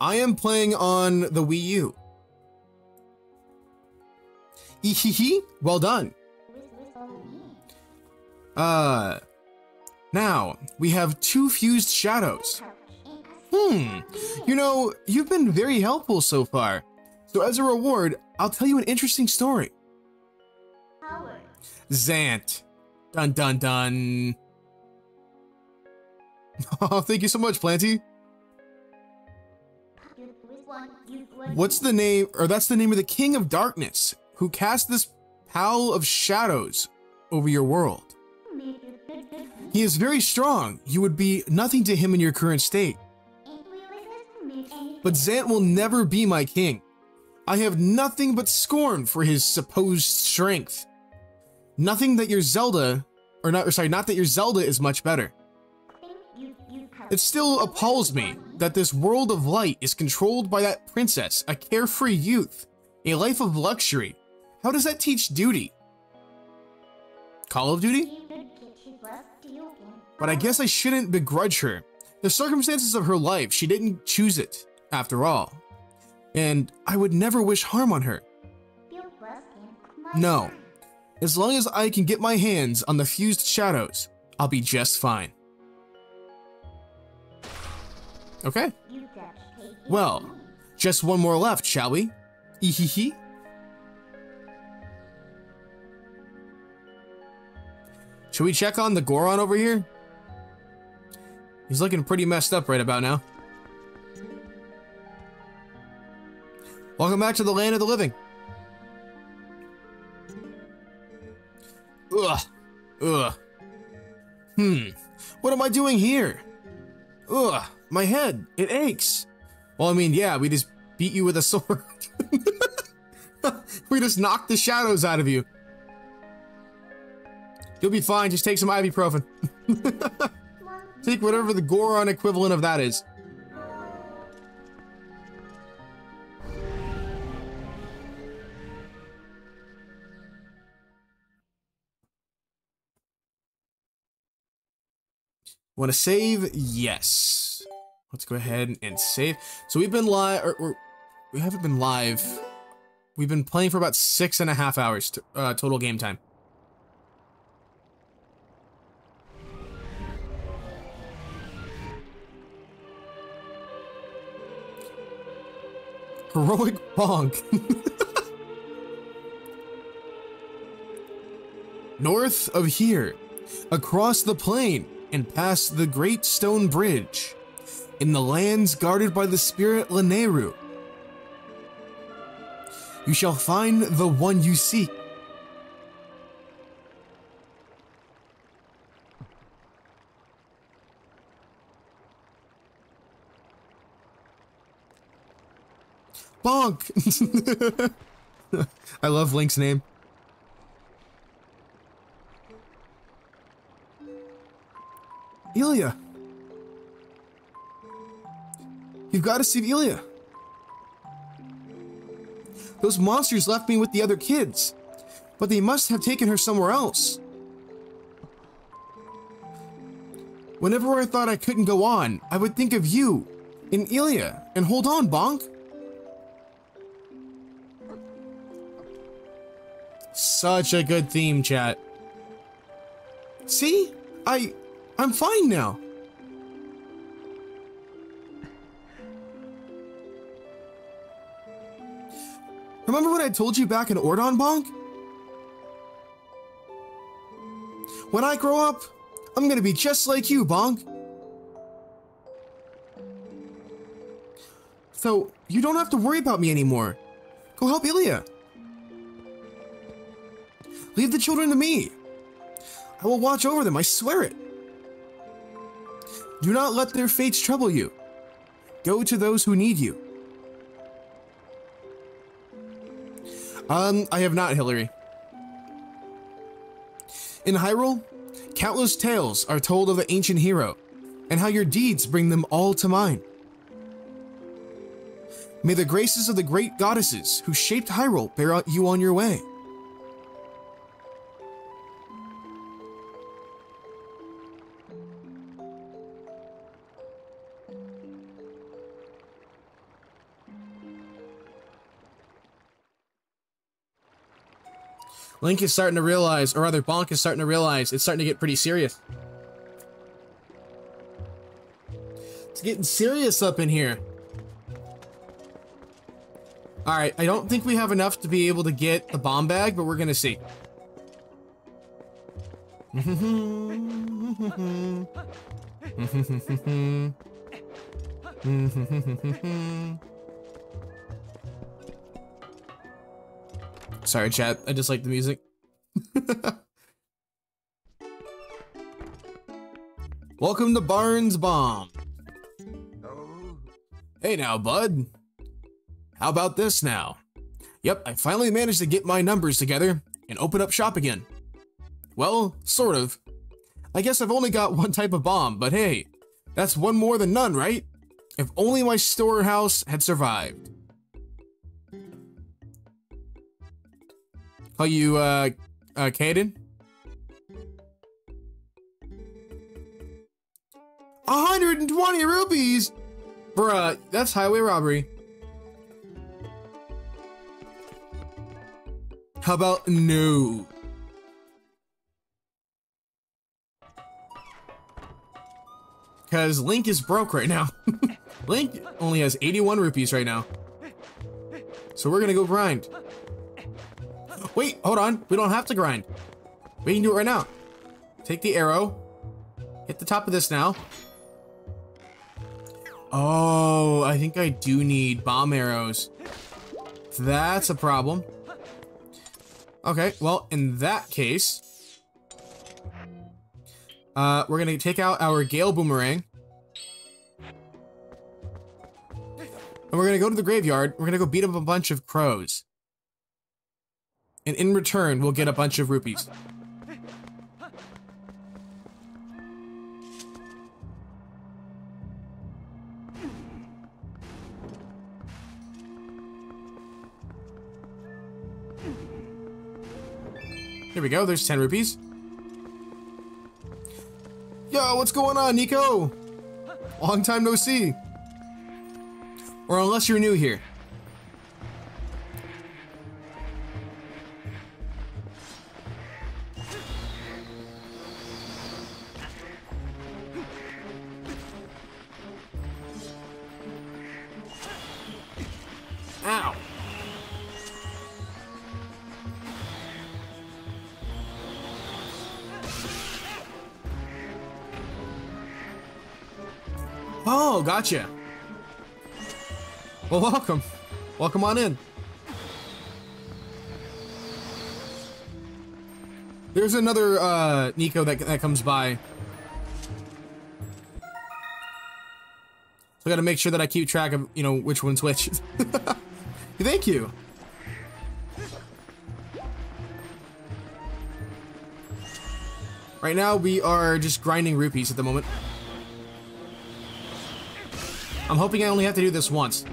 [SPEAKER 1] I am playing on the Wii U. Ehehe, well done. Uh, now, we have two fused shadows. Hmm, you know, you've been very helpful so far. So as a reward, I'll tell you an interesting story.
[SPEAKER 2] Howard.
[SPEAKER 1] Zant. Dun dun dun. <laughs> Oh, thank you so much, Planty. What's the name, or that's the name of the King of Darkness, who cast this pall of shadows over your world. He is very strong. You would be nothing to him in your current state. But Zant will never be my king. I have nothing but scorn for his supposed strength. Nothing that your Zelda, or not, or sorry, not that your Zelda is much better. It still appalls me that this world of light is controlled by that princess, a carefree youth, a life of luxury. How does that teach duty? Call of Duty? But I guess I shouldn't begrudge her. The circumstances of her life, she didn't choose it, after all. And I would never wish harm on her. No. As long as I can get my hands on the fused shadows, I'll be just fine. Okay. Well, just one more left, shall we? Ehehe. Should we check on the Goron over here? He's looking pretty messed up right about now. Welcome back to the land of the living. Ugh. Ugh. Hmm. What am I doing here? Ugh. My head. It aches. Well, I mean, yeah, we just beat you with a <laughs> sword. we just knocked the shadows out of you. You'll be fine. Just take some ibuprofen. <laughs> take whatever the Goron equivalent of that is. Want to save? Yes. Let's go ahead and save. So we've been live, or, we haven't been live. We've been playing for about six and a half hours uh, total game time. Heroic bonk. <laughs> North of here, across the plain, and past the Great Stone Bridge, in the lands guarded by the spirit Lanayru. You shall find the one you seek. Bonk! <laughs> I love Link's name. Ilia. You've got to see Ilia! Those monsters left me with the other kids, but they must have taken her somewhere else. Whenever I thought I couldn't go on, I would think of you and Ilia and hold on, Bonk. Such a good theme, chat. See? I I'm fine now. Remember what I told you back in Ordon Bonk? When I grow up, I'm gonna be just like you, Bonk. So, you don't have to worry about me anymore. Go help Ilia. Leave the children to me. I will watch over them, I swear it. Do not let their fates trouble you. Go to those who need you. Um, I have not, Hillary. In Hyrule, countless tales are told of the ancient hero, and how your deeds bring them all to mind. May the graces of the great goddesses who shaped Hyrule bear out you on your way. Link is starting to realize, or rather Bonk is starting to realize, it's starting to get pretty serious. It's getting serious up in here. Alright, I don't think we have enough to be able to get the bomb bag, but we're gonna see. <laughs> Sorry, chat. I just like the music. <laughs> Welcome to Barnes Bomb. Hey now, bud. How about this now? Yep, I finally managed to get my numbers together and open up shop again. Well, sort of. I guess I've only got one type of bomb, but hey, that's one more than none, right? If only my storehouse had survived. Call you, uh, uh, Caden? 120 rupees? Bruh, that's highway robbery. How about no? Because Link is broke right now. <laughs> Link only has 81 rupees right now. So we're gonna go grind. Wait, hold on. We don't have to grind. We can do it right now. Take the arrow. Hit the top of this now. Oh, I think I do need bomb arrows That's a problem. Okay, well, in that case, uh, we're gonna take out our Gale Boomerang. And we're gonna go to the graveyard. We're gonna go beat up a bunch of crows. And in return, we'll get a bunch of rupees. Here we go, there's 10 rupees. Yo, what's going on, Nico? Long time no see. Or unless you're new here. Gotcha. Well, welcome. Welcome on in. There's another uh, Nico that, that comes by. So I gotta make sure that I keep track of, you know, which one's which. <laughs> Thank you. Right now, we are just grinding rupees at the moment. I'm hoping I only have to do this once.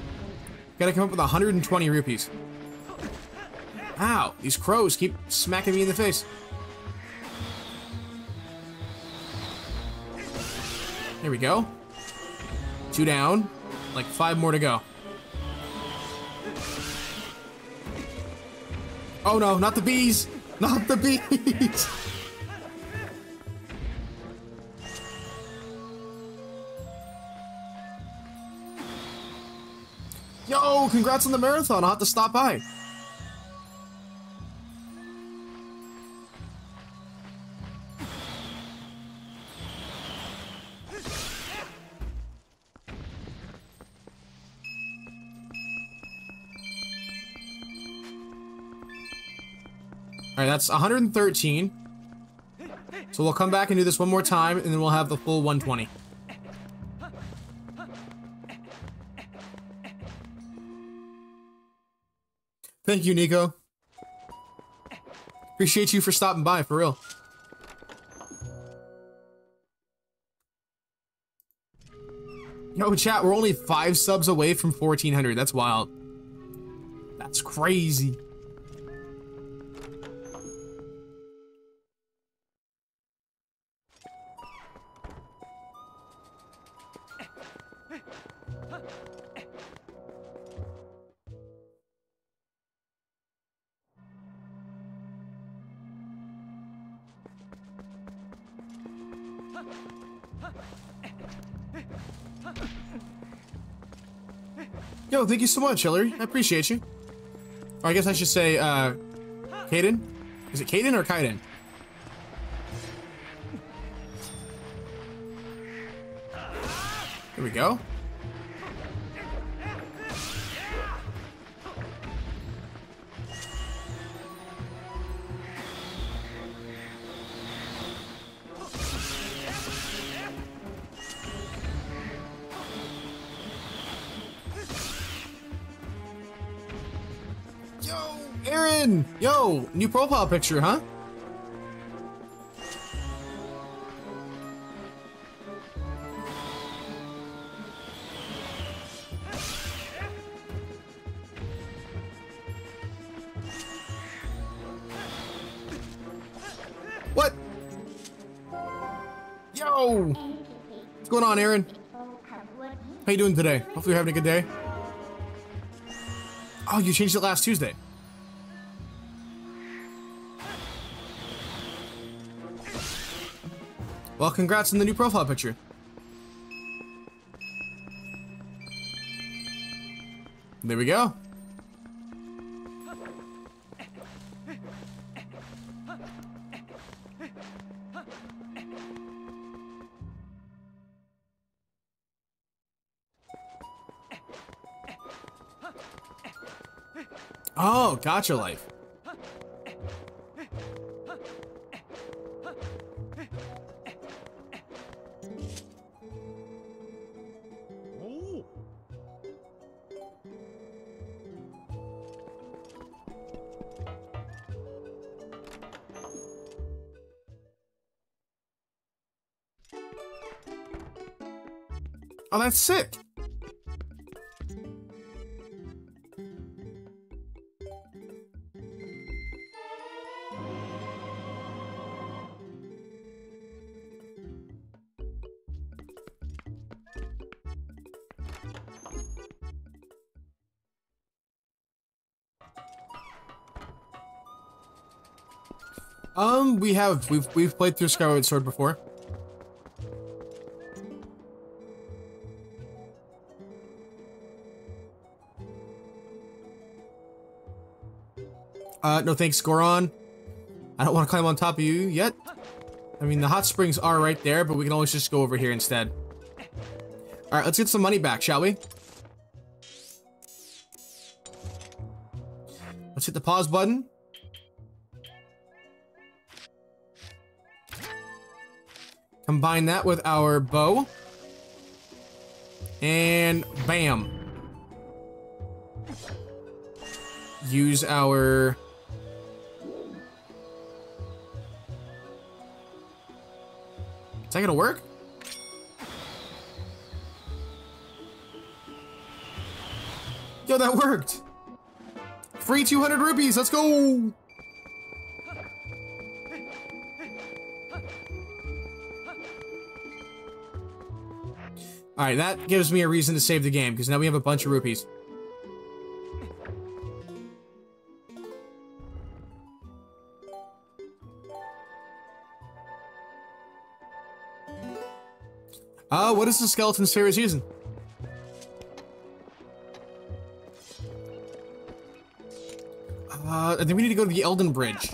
[SPEAKER 1] Gotta come up with 120 rupees. Ow, these crows keep smacking me in the face. There we go. Two down. Like five more to go. Oh no, not the bees! Not the <laughs> bees! Congrats on the marathon. I'll have to stop by. All right, that's 113. So we'll come back and do this one more time, and then we'll have the full 120. Thank you, Nico. Appreciate you for stopping by, for real. Yo, chat, we're only five subs away from 1400. That's wild. That's crazy. Thank you so much, Hillary. I appreciate you. Or I guess I should say, uh, Kaden? Is it Kaden or Kaiden? Here we go. New profile picture, huh? What? Yo! What's going on, Aaron? How you doing today? Hopefully you're having a good day. Oh, you changed it last Tuesday. Well, congrats on the new profile picture. There we go. Oh, gotcha life. That's sick. Um, we have we've we've played through Skyward Sword before. Uh, no thanks, Goron. I don't want to climb on top of you yet. I mean, the hot springs are right there, but we can always just go over here instead. Alright, let's get some money back, shall we? Let's hit the pause button. Combine that with our bow. And bam. Use our... Is that gonna work? Yo, that worked! Free 200 rupees, let's go! Alright, that gives me a reason to save the game, because now we have a bunch of rupees. Is the skeleton sphere using? Uh, I think we need to go to the Eldin Bridge.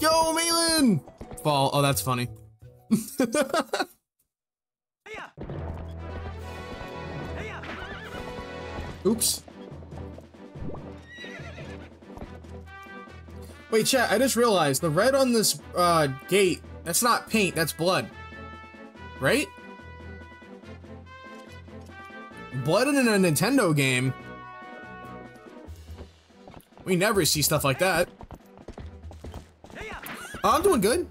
[SPEAKER 1] Yo, Malin! Fall. Oh, that's funny. <laughs> Oops. Wait, chat, I just realized the red on this uh, gate, that's not paint, that's blood. Right? Blood in a Nintendo game? We never see stuff like that. Oh, I'm doing good.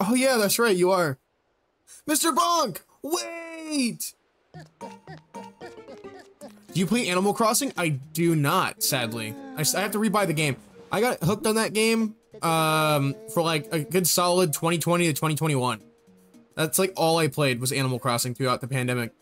[SPEAKER 1] Oh yeah, that's right, you are. Mr. Bonk! Wait! Do you play Animal Crossing? I do not, sadly. I, I have to rebuy the game. I got hooked on that game um, for like a good solid 2020 to 2021. That's like all I played was Animal Crossing throughout the pandemic.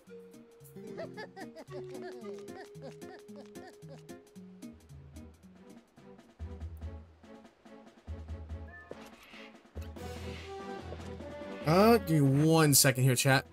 [SPEAKER 1] Uh, give me one second here, chat.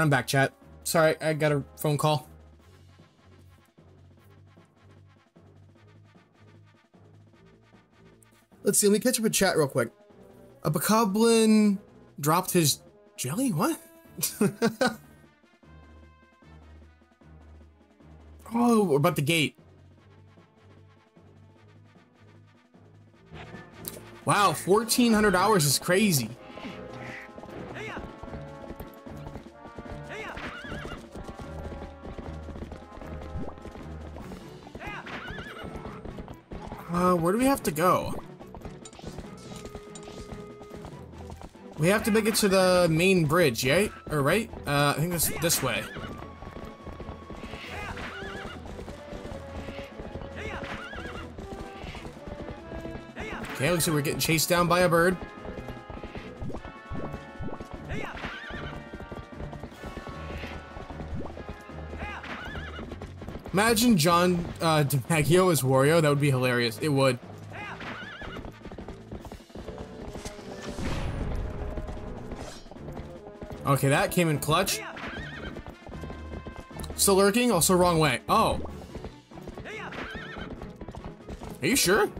[SPEAKER 1] I'm back, chat. Sorry, I got a phone call. Let's see, let me catch up with chat real quick. A Bokoblin dropped his jelly? What? <laughs> oh, about the gate. Wow, 1,400 hours is crazy. We have to go? We have to make it to the main bridge, yeah? Or right? Uh, I think it's this way. Okay, looks like we're getting chased down by a bird. Imagine John uh, <laughs> DiMaggio as Wario. That would be hilarious. It would. Okay, that came in clutch. Still lurking? Oh, also wrong way. Oh. Are you sure?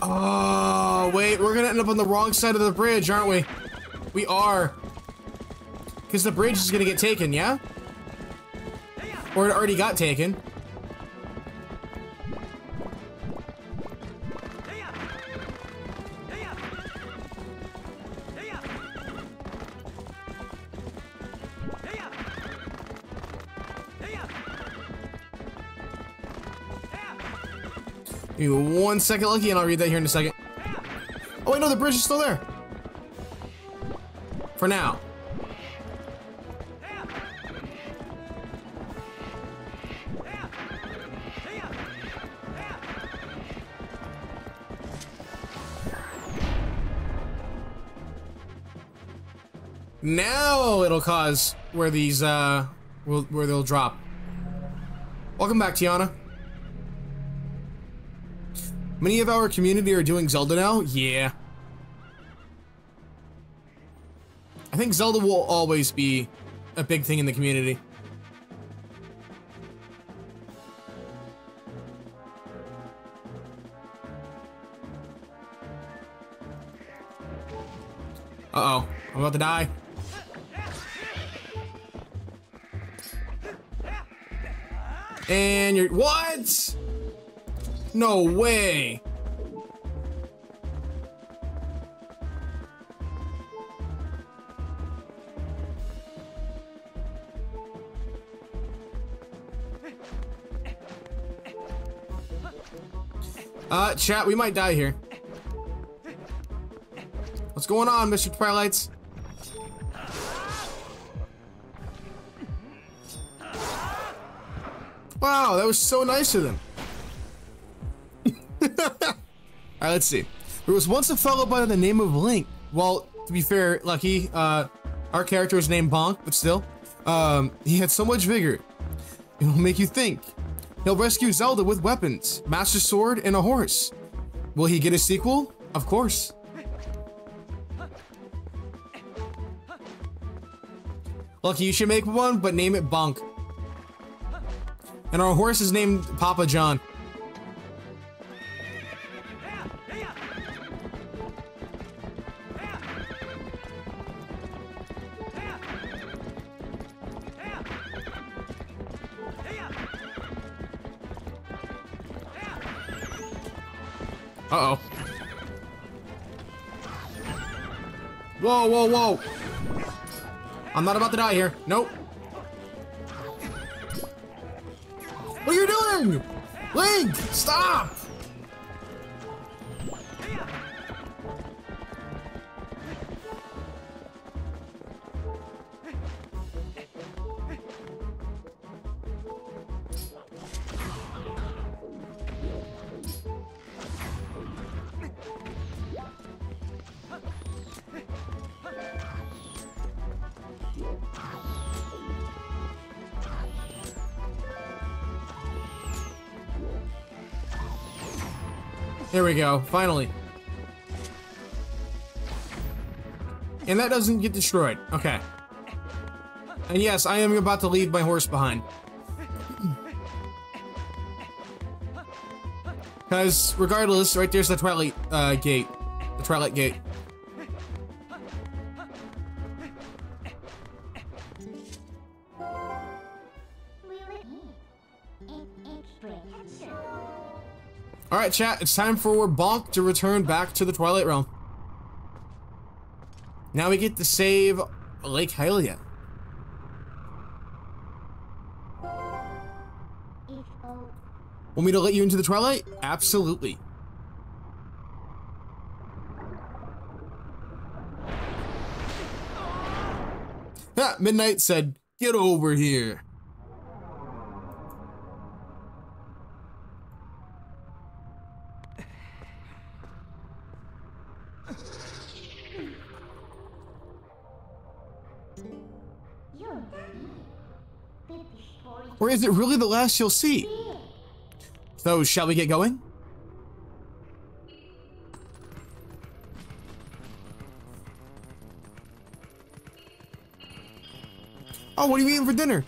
[SPEAKER 1] Oh, wait. We're gonna end up on the wrong side of the bridge, aren't we? We are. Because the bridge is gonna get taken, yeah? Or it already got taken. Second, Lucky, and I'll read that here in a second. Oh, wait, no, the bridge is still there. For now. Now it'll cause where these, uh, where they'll drop. Welcome back, Tiana. Many of our community are doing Zelda now? Yeah. I think Zelda will always be a big thing in the community. Uh-oh. I'm about to die. And you're- What?! No way! Uh, chat, we might die here. What's going on, Mr. Twilights? Wow, that was so nice of them. Let's see. There was once a fellow by the name of Link. Well, to be fair, Lucky, uh, our character is named Bonk, but still. Um, he had so much vigor. It'll make you think. He'll rescue Zelda with weapons, Master Sword, and a horse. Will he get a sequel? Of course. Lucky, you should make one, but name it Bonk. And our horse is named Papa John. Whoa. I'm not about to die here. Nope. What are you doing? Link, stop! There we go, finally. And that doesn't get destroyed. Okay. And yes, I am about to leave my horse behind. Because regardless, right there's the Twilight uh, Gate. The Twilight Gate. Alright, chat, it's time for Bonk to return back to the Twilight Realm. Now we get to save Lake Hylia. Want me to let you into the Twilight? Absolutely. Ah, Midnight said, get over here. Or is it really the last you'll see? So, shall we get going? Oh, what are you eating for dinner?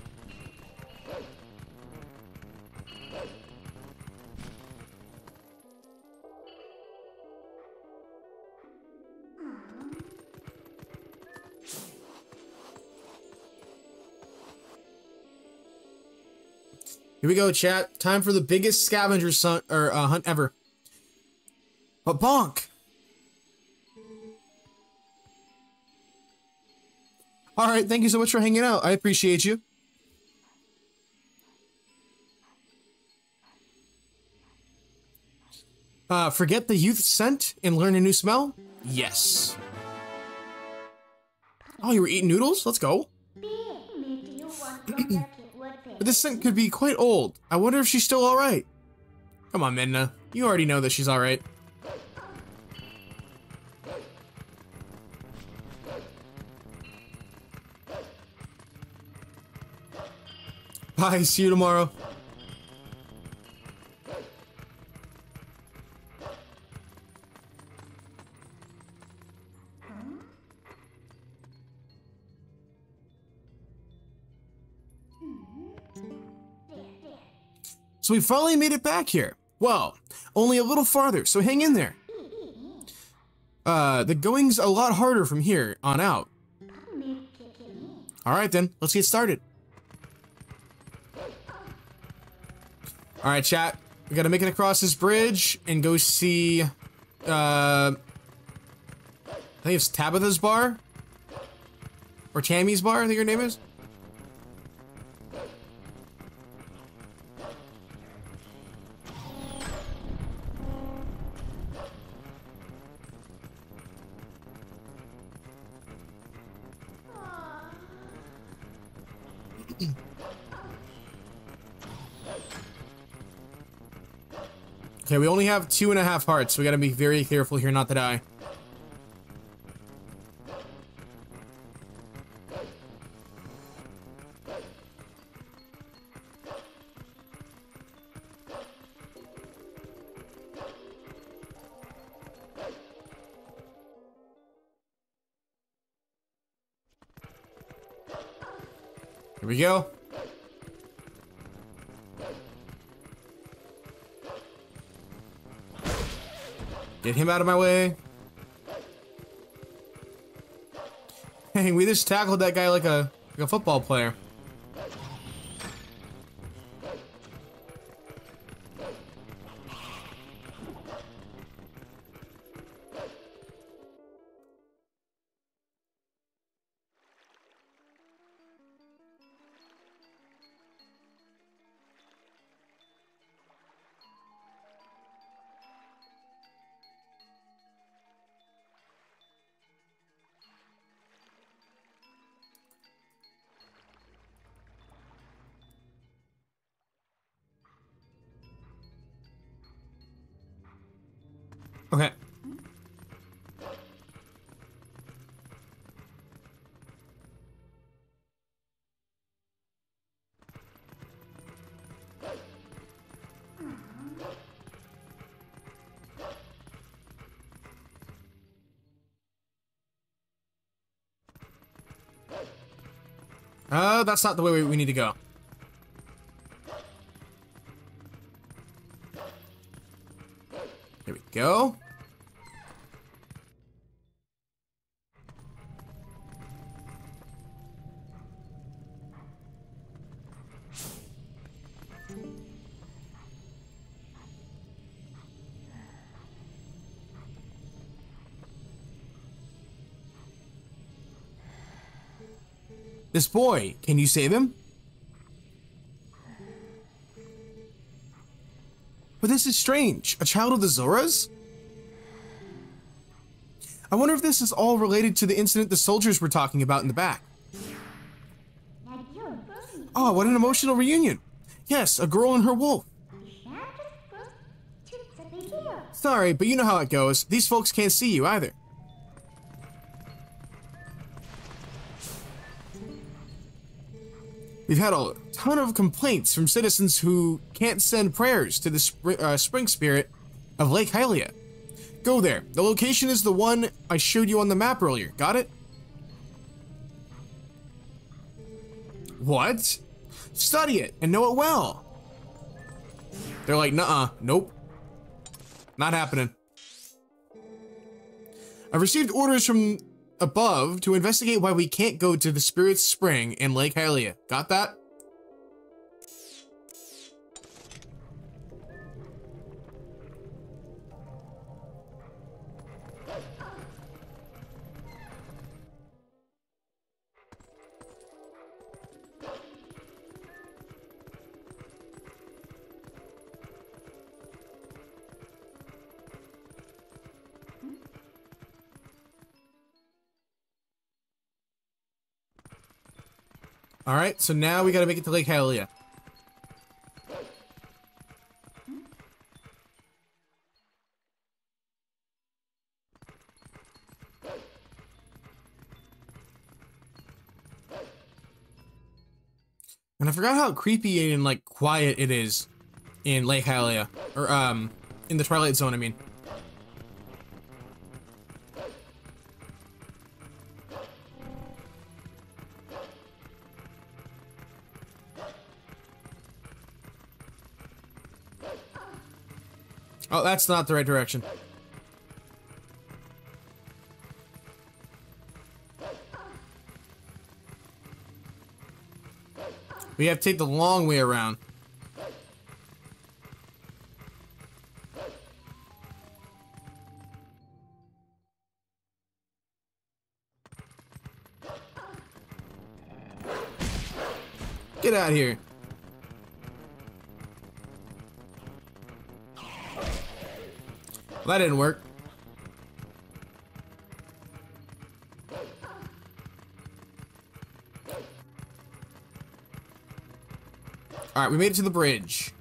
[SPEAKER 1] Here we go, chat. Time for the biggest scavenger son or uh, hunt ever. But bonk. All right, thank you so much for hanging out. I appreciate you. Uh, forget the youth scent and learn a new smell? Yes. Oh, you were eating noodles? Let's go. <clears throat> <clears throat> This scent could be quite old. I wonder if she's still alright. Come on, Midna. You already know that she's alright. Bye, see you tomorrow. So we finally made it back here. Well, only a little farther, so hang in there. Uh, the going's a lot harder from here on out. Alright then, let's get started. Alright, chat. We gotta make it across this bridge and go see, uh... I think it's Tabitha's bar? Or Tammy's bar, I think her name is? Okay, we only have two and a half hearts, so we gotta be very careful here not to die. Here we go. Get him out of my way. Hey, we just tackled that guy like a like a football player. That's not the way we need to go. Here we go. This boy, can you save him? But this is strange. A child of the Zoras? I wonder if this is all related to the incident the soldiers were talking about in the back. Oh, what an emotional reunion. Yes, a girl and her wolf. Sorry, but you know how it goes. These folks can't see you either. We've had a ton of complaints from citizens who can't send prayers to the uh, spring spirit of Lake Hylia. Go there. The location is the one I showed you on the map earlier. Got it? What? Study it and know it well. They're like, nuh-uh, nope. Not happening. I've received orders from above to investigate why we can't go to the Spirit's Spring in Lake Hylia. Got that? All right, so now we gotta make it to Lake Hylia. And I forgot how creepy and like quiet it is in Lake Hylia, or um, in the Twilight Zone. I mean. That's not the right direction. We have to take the long way around. Get out here. Well, that didn't work. Alright, we made it to the bridge.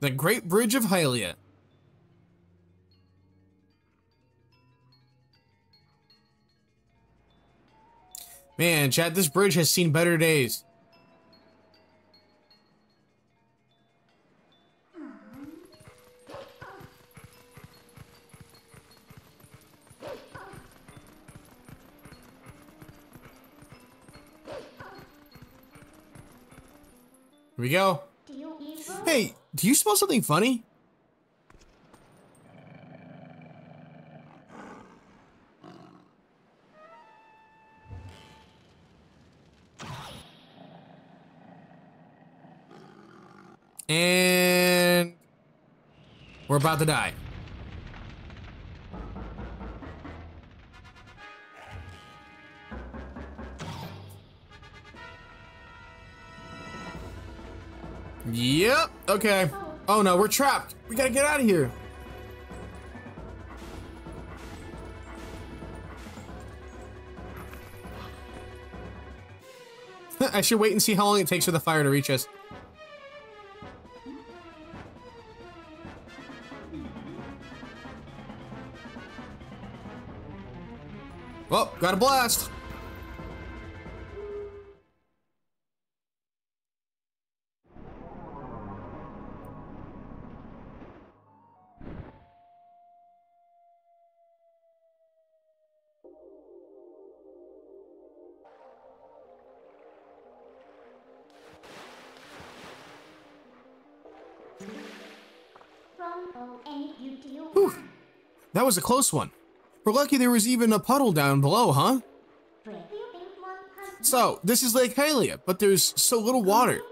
[SPEAKER 1] The Great Bridge of Hylia. Man, Chad, this bridge has seen better days. Here we go. Hey, do you smell something funny? About to die. Yep, okay. Oh no, we're trapped. We gotta get out of here. <laughs> I should wait and see how long it takes for the fire to reach us. blast! That was a close one. We're lucky there was even a puddle down below, huh? So, this is Lake Hylia, but there's so little water.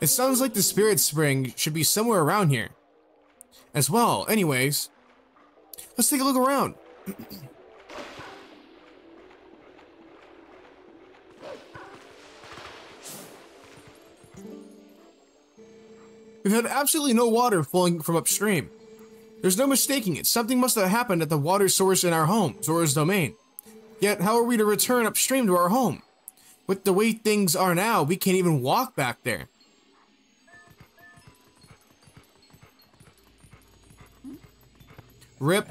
[SPEAKER 1] It sounds like the spirit spring should be somewhere around here. As well, anyways, let's take a look around. <clears throat> We've had absolutely no water flowing from upstream. There's no mistaking it. Something must have happened at the water source in our home, Zora's domain. Yet, how are we to return upstream to our home? With the way things are now, we can't even walk back there. Rip.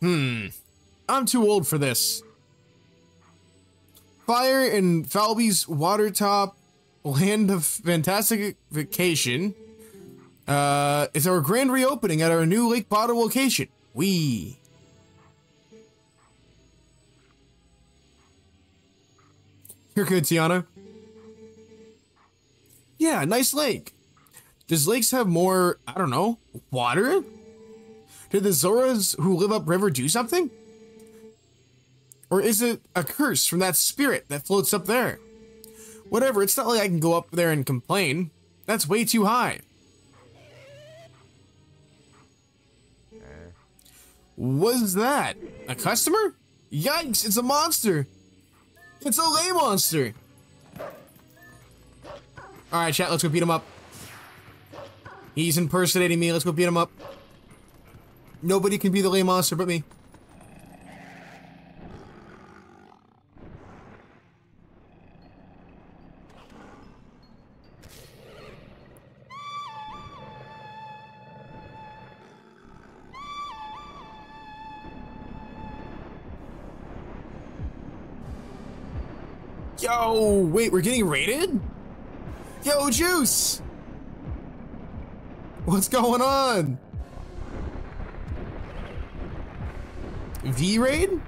[SPEAKER 1] Hmm. I'm too old for this. Fyer in Falbi's Watertop Land of Fantastic Vacation. Uh, it's our grand reopening at our new Lake Bottom location. We. You're good, Tiana. Yeah, nice lake. Does lakes have more, I don't know, water? Did the Zoras who live upriver do something? Or is it a curse from that spirit that floats up there? Whatever, it's not like I can go up there and complain. That's way too high. What's that? A customer? Yikes, it's a monster! It's a lay monster! Alright, chat, let's go beat him up. He's impersonating me, let's go beat him up. Nobody can be the lay monster but me. Yo, wait, we're getting raided? Yo, Juice! What's going on? V-Raid?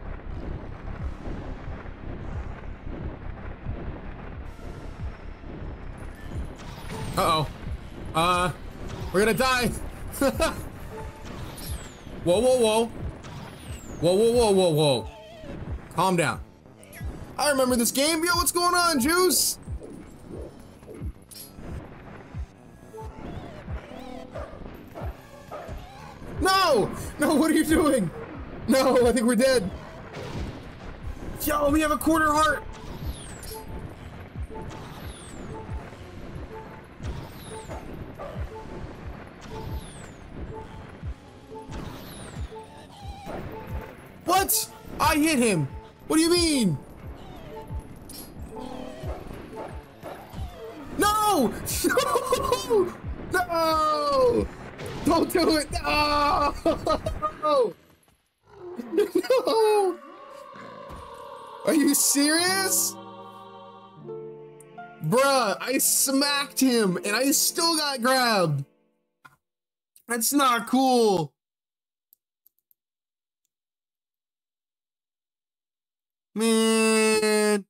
[SPEAKER 1] Uh-oh. Uh, we're gonna die. <laughs> whoa, whoa, whoa. Whoa, whoa, whoa, whoa, whoa. Calm down. I remember this game. Yo, what's going on, Juice? No! No, what are you doing? No, I think we're dead. Yo, we have a quarter heart. What? I hit him. What do you mean? No! No! No! Don't do it! No! No! Are you serious? Bruh, I smacked him and I still got grabbed. That's not cool. Man.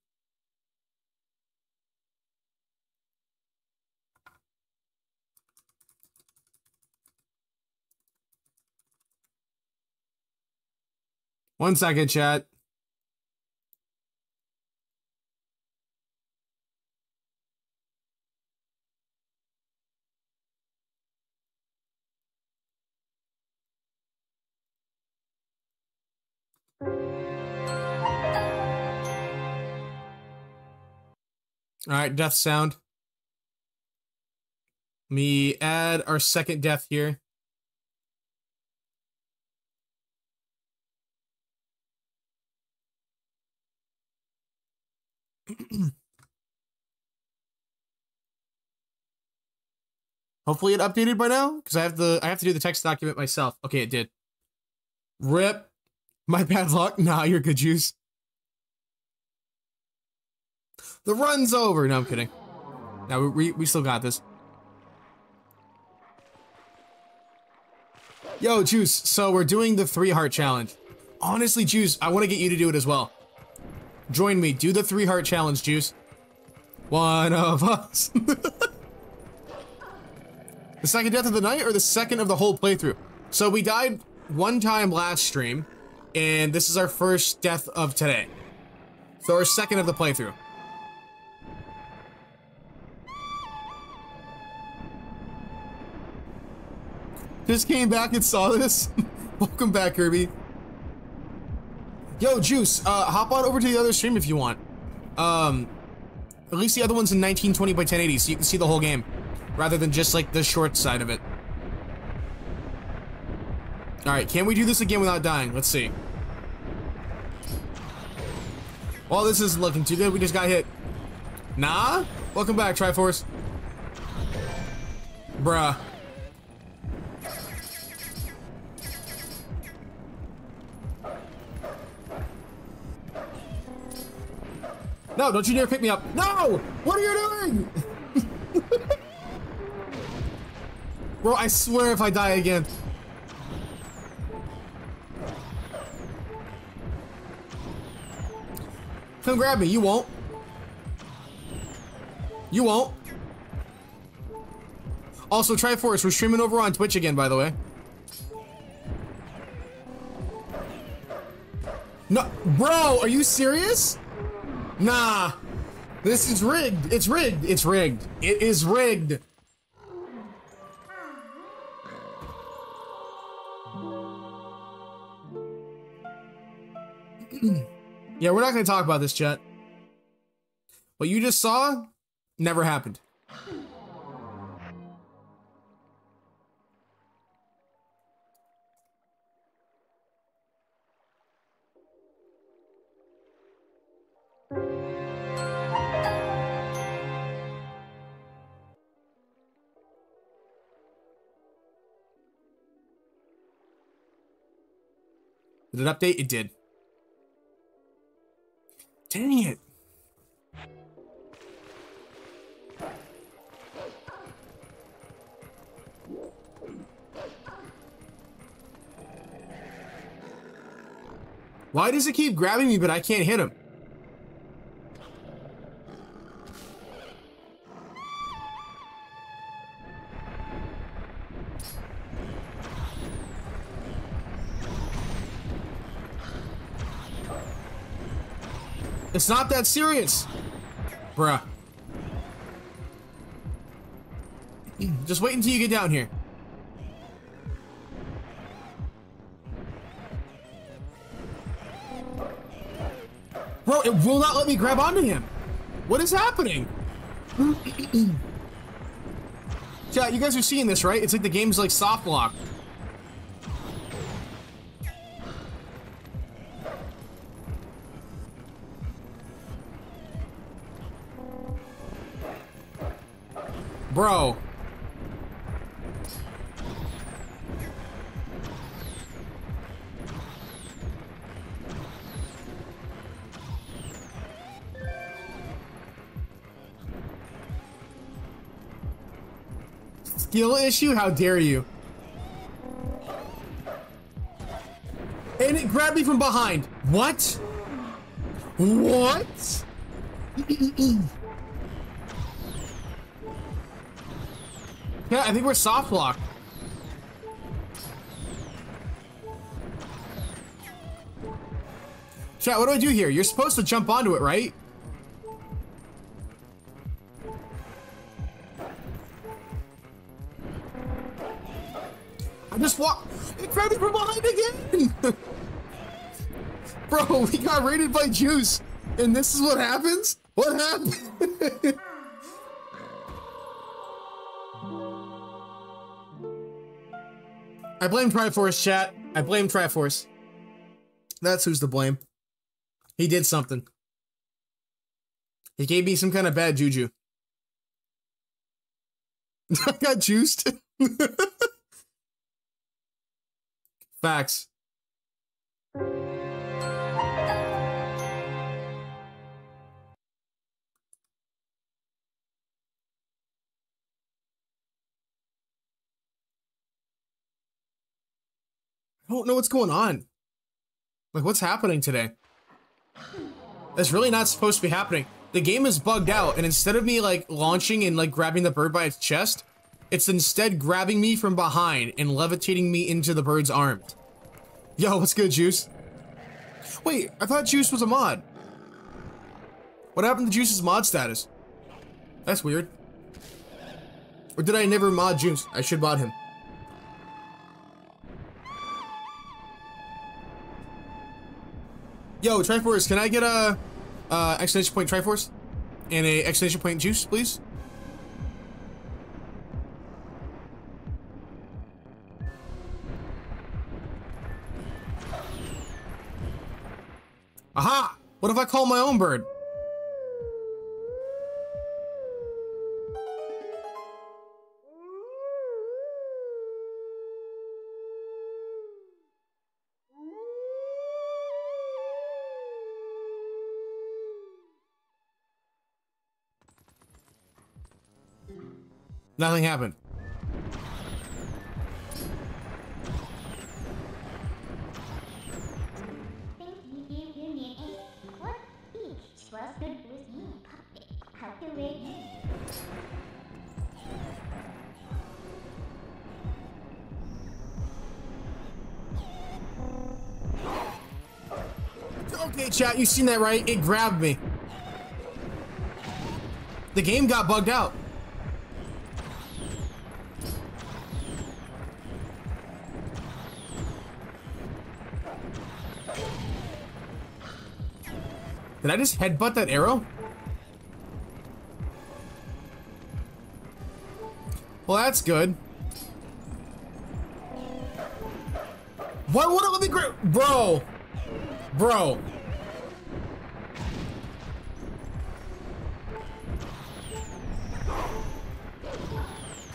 [SPEAKER 1] One second, chat. All right, death sound. Let me add our second death here. <clears throat> Hopefully it updated by now, because I have the I have to do the text document myself. Okay, it did. Rip. My <laughs> bad luck. Nah, you're good juice. The run's over. No, I'm kidding. No, we, we still got this. Yo, Juice, so we're doing the three heart challenge. Honestly, Juice, I want to get you to do it as well. Join me. Do the three heart challenge, Juice. One of us. <laughs> the second death of the night or the second of the whole playthrough? So we died one time last stream, and this is our first death of today. So our second of the playthrough. Just came back and saw this. <laughs> Welcome back, Kirby. Yo, Juice, uh, hop on over to the other stream if you want. Um, at least the other one's in 1920 by 1080, so you can see the whole game, rather than just like the short side of it. All right, can we do this again without dying? Let's see. Well, this isn't looking too good. We just got hit. Nah? Welcome back, Triforce. Bruh. No, don't you dare pick me up. No! What are you doing? <laughs> Bro, I swear if I die again. Come grab me. You won't. You won't. Also, Triforce, we're streaming over on Twitch again, by the way. No, bro, are you serious? Nah. This is rigged. It's rigged. It's rigged. It is rigged. <clears throat> yeah, we're not going to talk about this, Chet. What you just saw never happened. Did it update? It did. Dang it. Why does it keep grabbing me, but I can't hit him? It's not that serious. Bruh. Just wait until you get down here. Bro, it will not let me grab onto him. What is happening? <clears throat> Chat, you guys are seeing this, right? It's like the game's like soft lock. Bro. Skill issue? How dare you? And it grabbed me from behind. What? What? <clears throat> Yeah, I think we're soft locked. Chat, what do I do here? You're supposed to jump onto it, right? I just walk. It grabbed me from behind again. <laughs> Bro, we got raided by Juice, and this is what happens. What happened? <laughs> I blame Triforce, chat. I blame Triforce. That's who's to blame. He did something. He gave me some kind of bad juju. <laughs> I got juiced. <laughs> Facts. I don't know what's going on. Like, what's happening today? That's really not supposed to be happening. The game is bugged out, and instead of me, like, launching and, like, grabbing the bird by its chest, it's instead grabbing me from behind and levitating me into the bird's arms. Yo, what's good, Juice? Wait, I thought Juice was a mod. What happened to Juice's mod status? That's weird. Or did I never mod Juice? I should mod him. Yo, Triforce, can I get a uh, exclamation point Triforce? And a exclamation point Juice, please? Aha! What if I call my own bird?
[SPEAKER 2] To happened.
[SPEAKER 1] Okay, chat, you seen that right? It grabbed me. The game got bugged out. Did I just headbutt that arrow? Well, that's good. Why would it let me grab? Bro. Bro.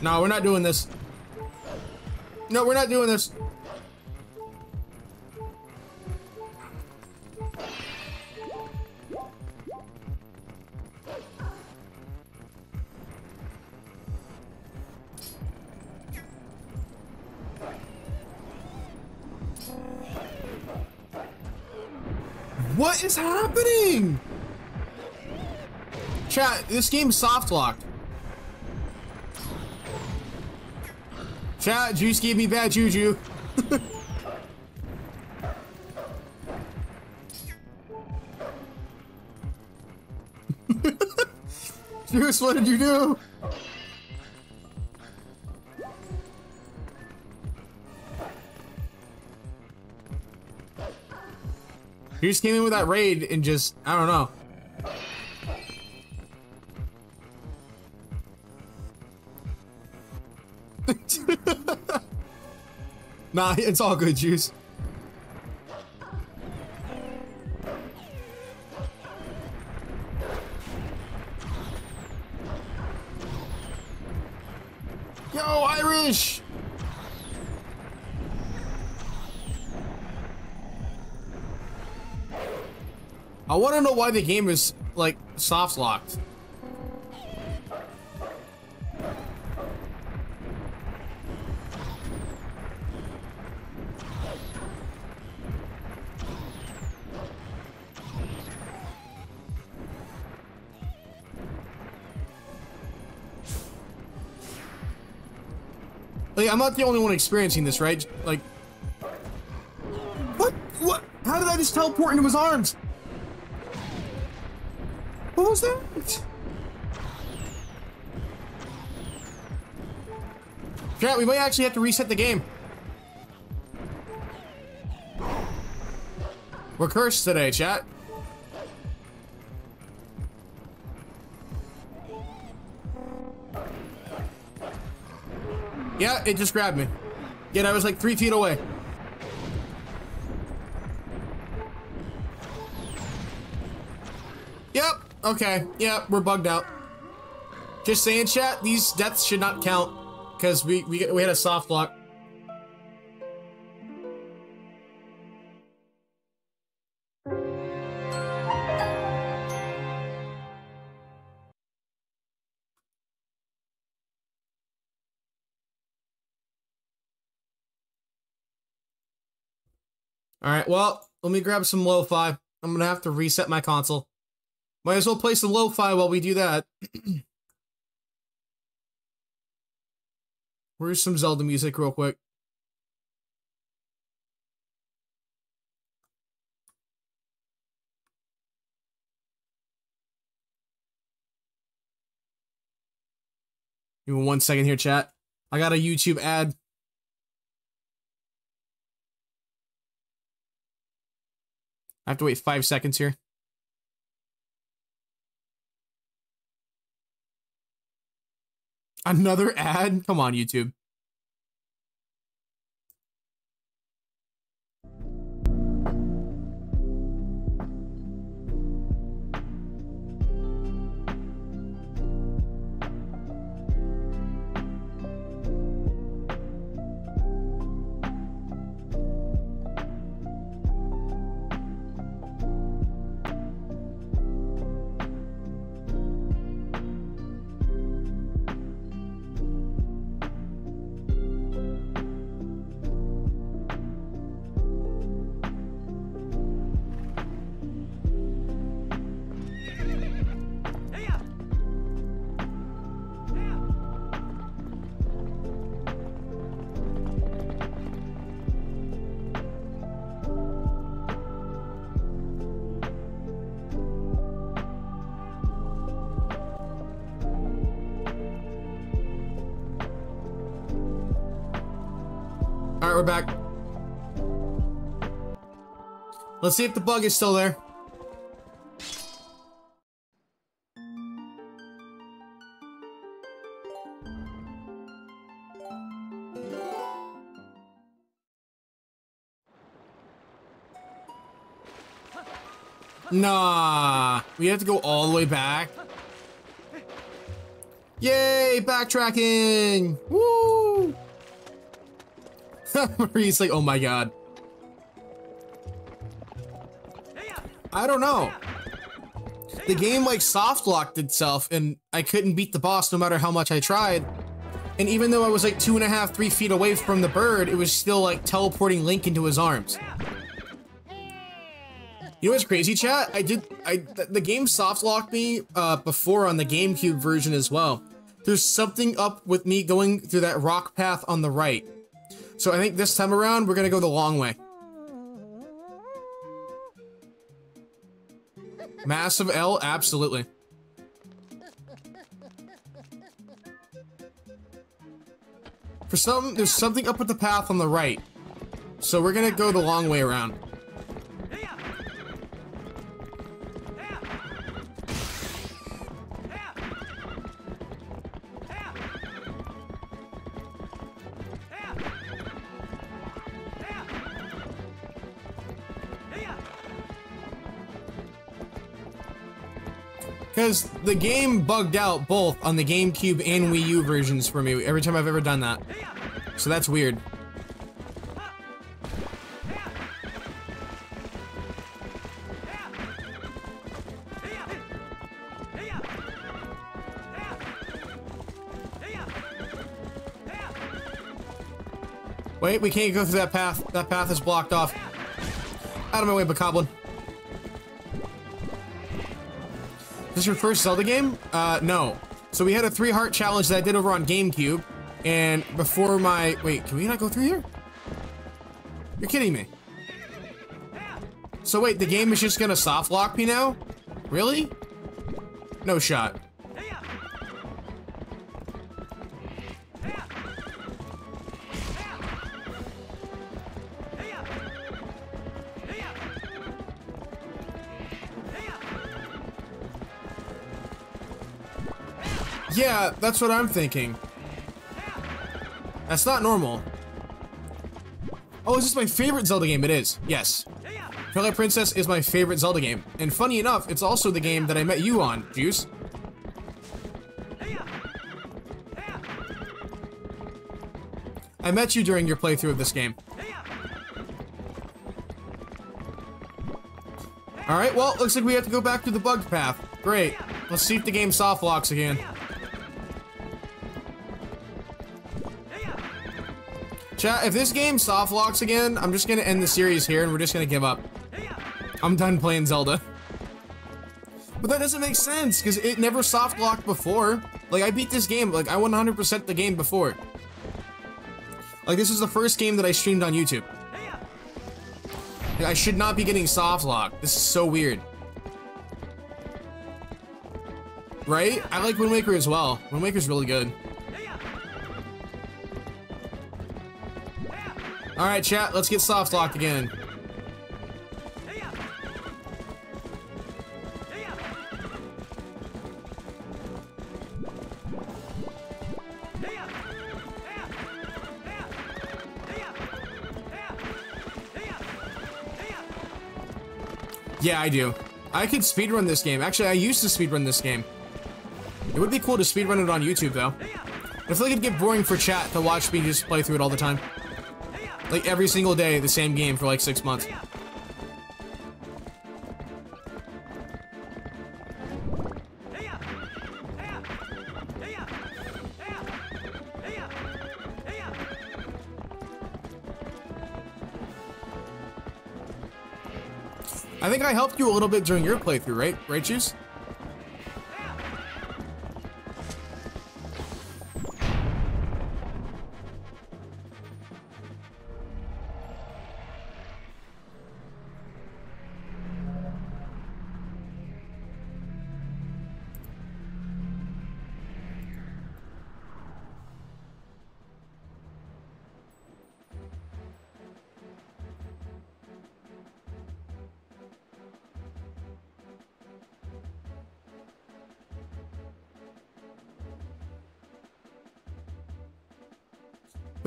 [SPEAKER 1] No, we're not doing this. No, we're not doing this. This game's soft locked. Chat, Juice gave me bad juju. <laughs> Juice, what did you do? Juice came in with that raid and just, I don't know. Nah, it's all good, Juice. Yo, Irish! I want to know why the game is, like, soft not the only one experiencing this, right? Like, what? What? How did I just teleport into his arms? What was that? Chat, we might actually have to reset the game. We're cursed today, chat. It just grabbed me. Yet I was like three feet away. Yep, okay, yeah, we're bugged out. Just saying, chat, these deaths should not count. Because we, we, we had a soft lock. Me grab some lo-fi. I'm gonna have to reset my console. Might as well play some lo-fi while we do that. <clears throat> Where's some Zelda music real quick? Give me one second here, chat. I got a YouTube ad. I have to wait five seconds here. Another ad? Come on, YouTube. We're back. Let's see if the bug is still there. Nah, we have to go all the way back. Yay, backtracking! Woo! <laughs> Marie's like, oh my god. I don't know. The game like soft locked itself and I couldn't beat the boss no matter how much I tried. And even though I was like two and a half, three feet away from the bird, it was still like teleporting Link into his arms. You know what's crazy, chat? I did, I, th the game soft locked me uh, before on the GameCube version as well. There's something up with me going through that rock path on the right. So I think this time around, we're gonna go the long way. Massive L? Absolutely. For some, there's something up at the path on the right. So we're gonna go the long way around. Because the game bugged out both on the GameCube and Wii U versions for me every time I've ever done that. So that's weird. Wait, we can't go through that path. That path is blocked off. Out of my way, Bokoblin. This your first Zelda game? Uh, no. So we had a three heart challenge that I did over on GameCube, and before my- wait, can we not go through here? You're kidding me. So wait, the game is just gonna soft lock me now? Really? No shot. That's what I'm thinking. That's not normal. Oh, is this my favorite Zelda game? It is. Yes. Twilight Princess is my favorite Zelda game. And funny enough, it's also the game that I met you on, Juice. I met you during your playthrough of this game. Alright, well, looks like we have to go back to the bug path. Great. Let's see if the game soft locks again. Chat, if this game soft locks again, I'm just gonna end the series here and we're just gonna give up. I'm done playing Zelda. But that doesn't make sense, because it never soft locked before. Like, I beat this game, like, I 100% the game before. Like, this is the first game that I streamed on YouTube. Like, I should not be getting soft locked. This is so weird. Right? I like Wind Waker as well. Wind Waker's really good. Alright, chat, let's get soft locked again. Yeah, I do. I could speedrun this game. Actually, I used to speedrun this game. It would be cool to speedrun it on YouTube, though. I feel like it'd get boring for chat to watch me just play through it all the time. Like, every single day, the same game for like six months. I think I helped you a little bit during your playthrough, right? Right, Juice?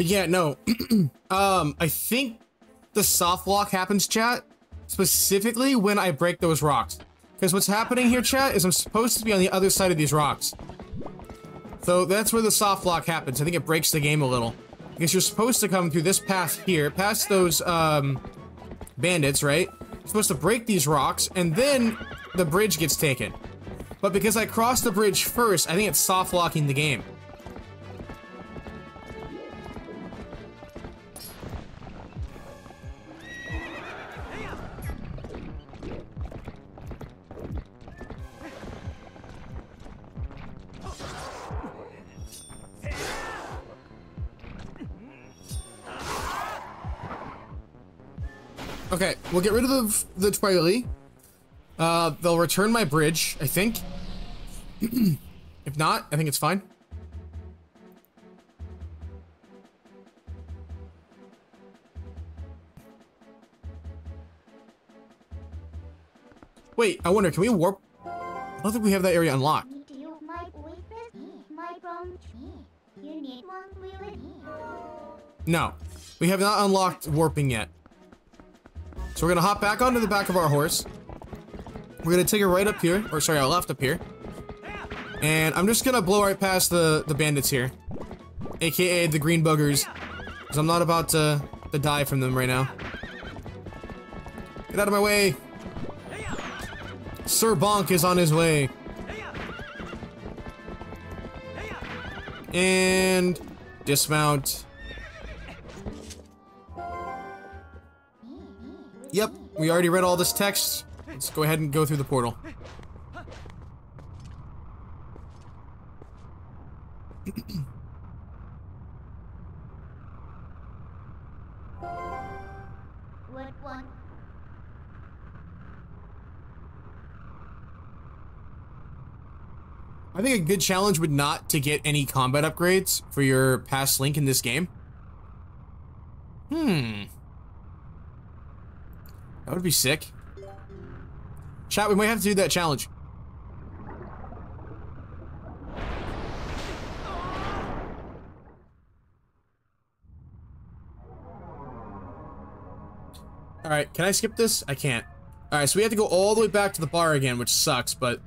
[SPEAKER 1] But yeah, no. <clears throat> um, I think the soft lock happens, chat, specifically when I break those rocks. Because what's happening here, chat, is I'm supposed to be on the other side of these rocks. So that's where the soft lock happens. I think it breaks the game a little. Because you're supposed to come through this path here, past those, um, bandits, right? You're supposed to break these rocks, and then the bridge gets taken. But because I crossed the bridge first, I think it's soft locking the game. We'll get rid of the, the Twili. Uh, they'll return my bridge, I think. <clears throat> if not, I think it's fine. Wait, I wonder, can we warp? I don't think we have that area unlocked. No, we have not unlocked warping yet. So we're gonna hop back onto the back of our horse. We're gonna take it right up here, or sorry, our left up here. And I'm just gonna blow right past the, the bandits here. AKA the green buggers. Because I'm not about to, to die from them right now. Get out of my way! Sir Bonk is on his way. And dismount. Yep, we already read all this text. Let's go ahead and go through the portal. I think a good challenge would not to get any combat upgrades for your past link in this game. Hmm. That would be sick. Chat, we might have to do that challenge. Alright, can I skip this? I can't. Alright, so we have to go all the way back to the bar again, which sucks, but...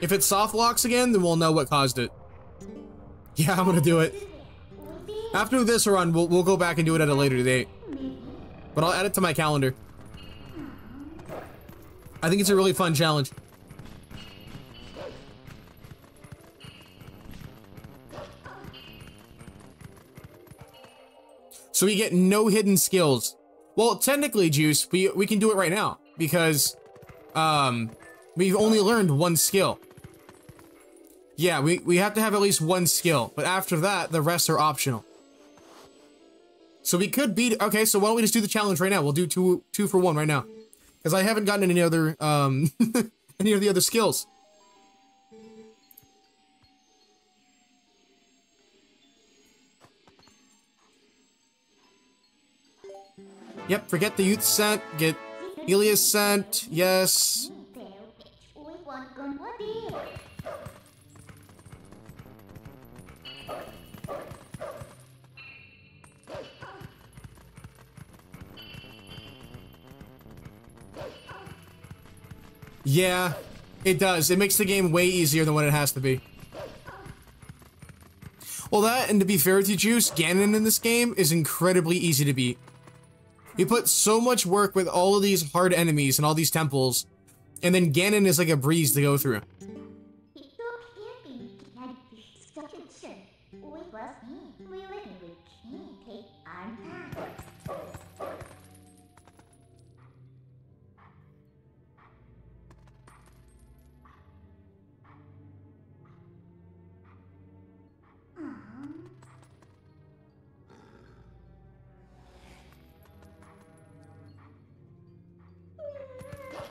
[SPEAKER 1] If it soft locks again, then we'll know what caused it. <laughs> Yeah, I'm gonna do it. After this run, we'll, we'll go back and do it at a later date. But I'll add it to my calendar. I think it's a really fun challenge. So we get no hidden skills. Well, technically, Juice, we, we can do it right now because um, we've only learned one skill. Yeah, we, we have to have at least one skill, but after that, the rest are optional. So we could beat, okay, so why don't we just do the challenge right now? We'll do two, two for one right now. Because I haven't gotten any other, um, <laughs> any of the other skills. Yep, forget the youth scent, get Helios scent, yes. Yeah, it does. It makes the game way easier than what it has to be. Well, that, and to be fair with you, Juice, Ganon in this game is incredibly easy to beat. You put so much work with all of these hard enemies and all these temples, and then Ganon is like a breeze to go through.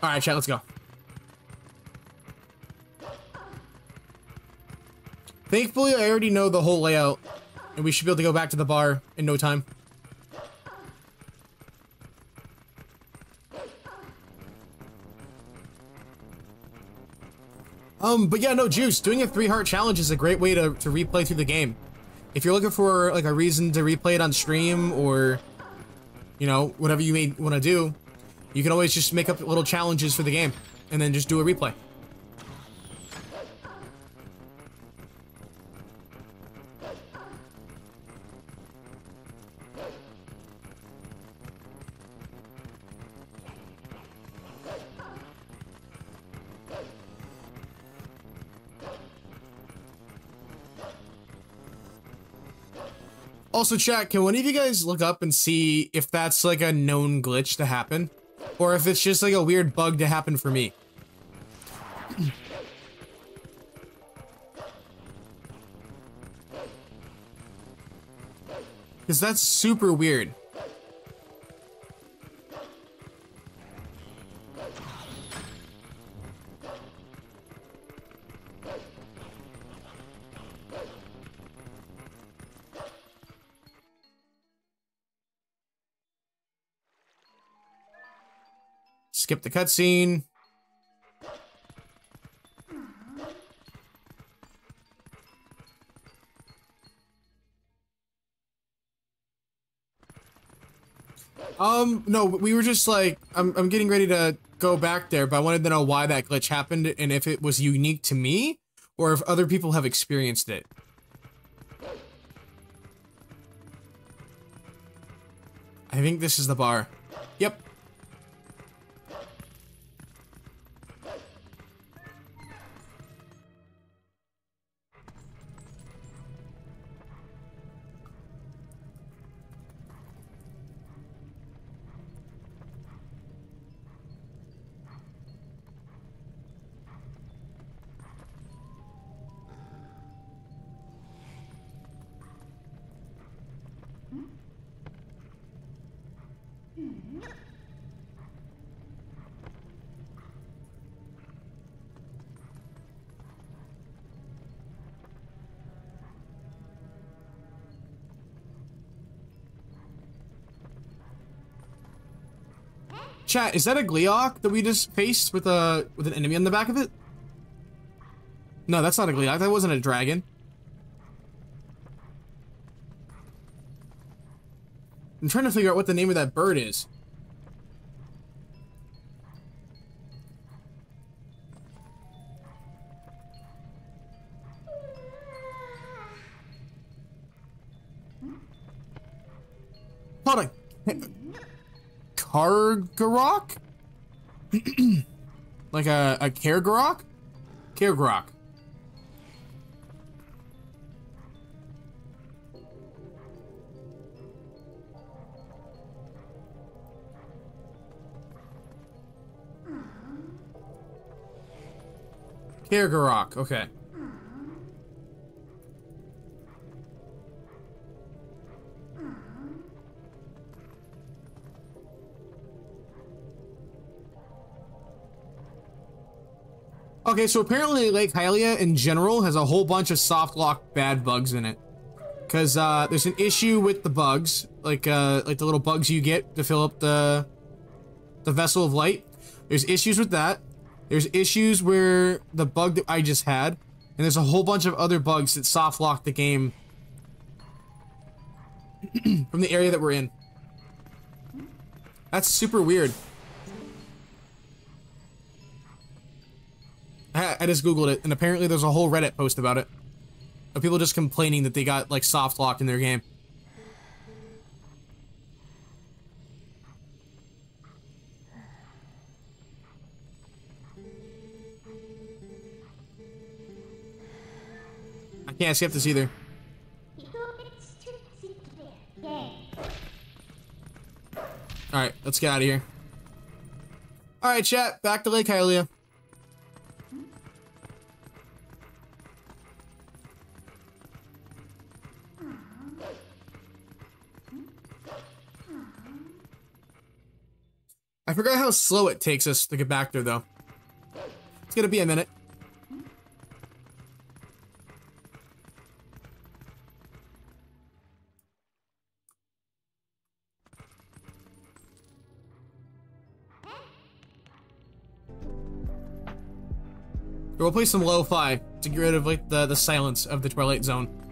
[SPEAKER 1] Alright, chat, let's go. Thankfully, I already know the whole layout, and we should be able to go back to the bar in no time. Um, but yeah, no, Juice, doing a three heart challenge is a great way to, to replay through the game. If you're looking for, like, a reason to replay it on stream, or, you know, whatever you may want to do, you can always just make up little challenges for the game, and then just do a replay. Also, chat, can one of you guys look up and see if that's like a known glitch to happen? Or if it's just like a weird bug to happen for me. Because that's super weird. The cutscene. Um, no, we were just like, I'm, I'm getting ready to go back there, but I wanted to know why that glitch happened and if it was unique to me or if other people have experienced it. I think this is the bar. Yep. Chat, is that a Gleeok that we just faced with a with an enemy on the back of it? No, that's not a Gleeok. That wasn't a dragon. I'm trying to figure out what the name of that bird is. Gargarok? <clears throat> like a, a Kargarok? Kargarok. Kargarok, okay. Okay, so apparently Lake Hylia in general has a whole bunch of soft lock bad bugs in it. Cause uh, there's an issue with the bugs, like uh, like the little bugs you get to fill up the the vessel of light. There's issues with that. There's issues where the bug that I just had, and there's a whole bunch of other bugs that soft lock the game <clears throat> from the area that we're in. That's super weird. I, just googled it, and apparently there's a whole Reddit post about it. Of people just complaining that they got, like, soft locked in their game. I can't skip this either. Alright, let's get out of here. Alright, chat, back to Lake Hylia. I forgot how slow it takes us to get back there, though. It's gonna be a minute. We'll play some lo-fi to get rid of like the, the silence of the Twilight Zone.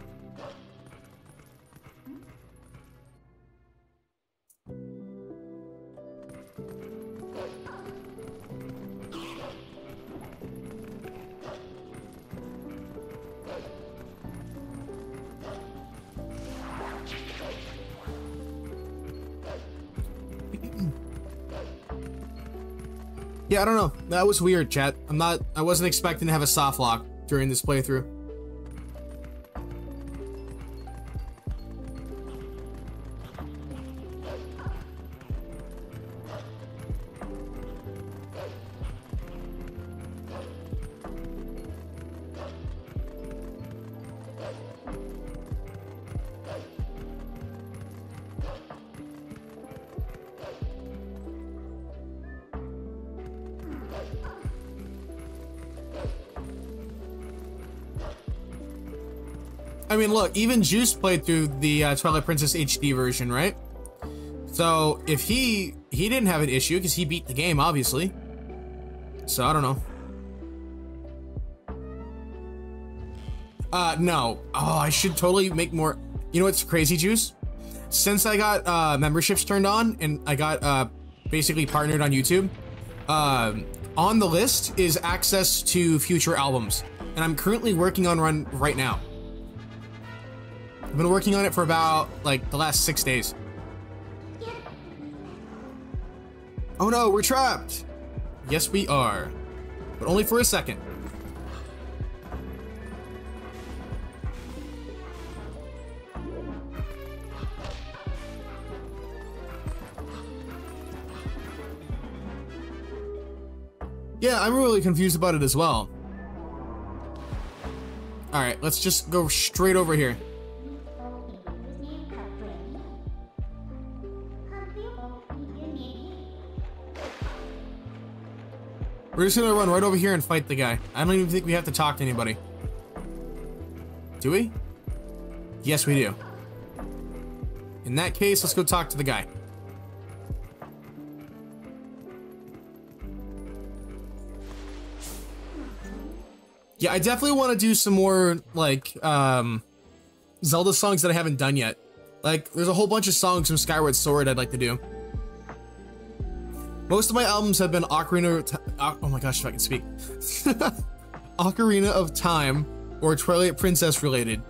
[SPEAKER 1] Yeah, I don't know. That was weird, chat. I'm not- I wasn't expecting to have a soft lock during this playthrough. Mean, look, even Juice played through the uh, Twilight Princess HD version, right? So if he he didn't have an issue because he beat the game, obviously. So I don't know. Uh, no. Oh, I should totally make more. You know what's crazy, Juice? Since I got uh, memberships turned on and I got uh, basically partnered on YouTube, um, on the list is access to future albums, and I'm currently working on one right now. I've been working on it for about, like, the last six days. Oh no, we're trapped! Yes, we are. But only for a second. Yeah, I'm really confused about it as well. Alright, let's just go straight over here. We're just gonna run right over here and fight the guy. I don't even think we have to talk to anybody. Do we? Yes, we do. In that case, let's go talk to the guy. Yeah, I definitely want to do some more, like, um, Zelda songs that I haven't done yet. Like, there's a whole bunch of songs from Skyward Sword I'd like to do. Most of my albums have been Ocarina of oh my gosh, if I can speak. <laughs> Ocarina of Time or Twilight Princess related.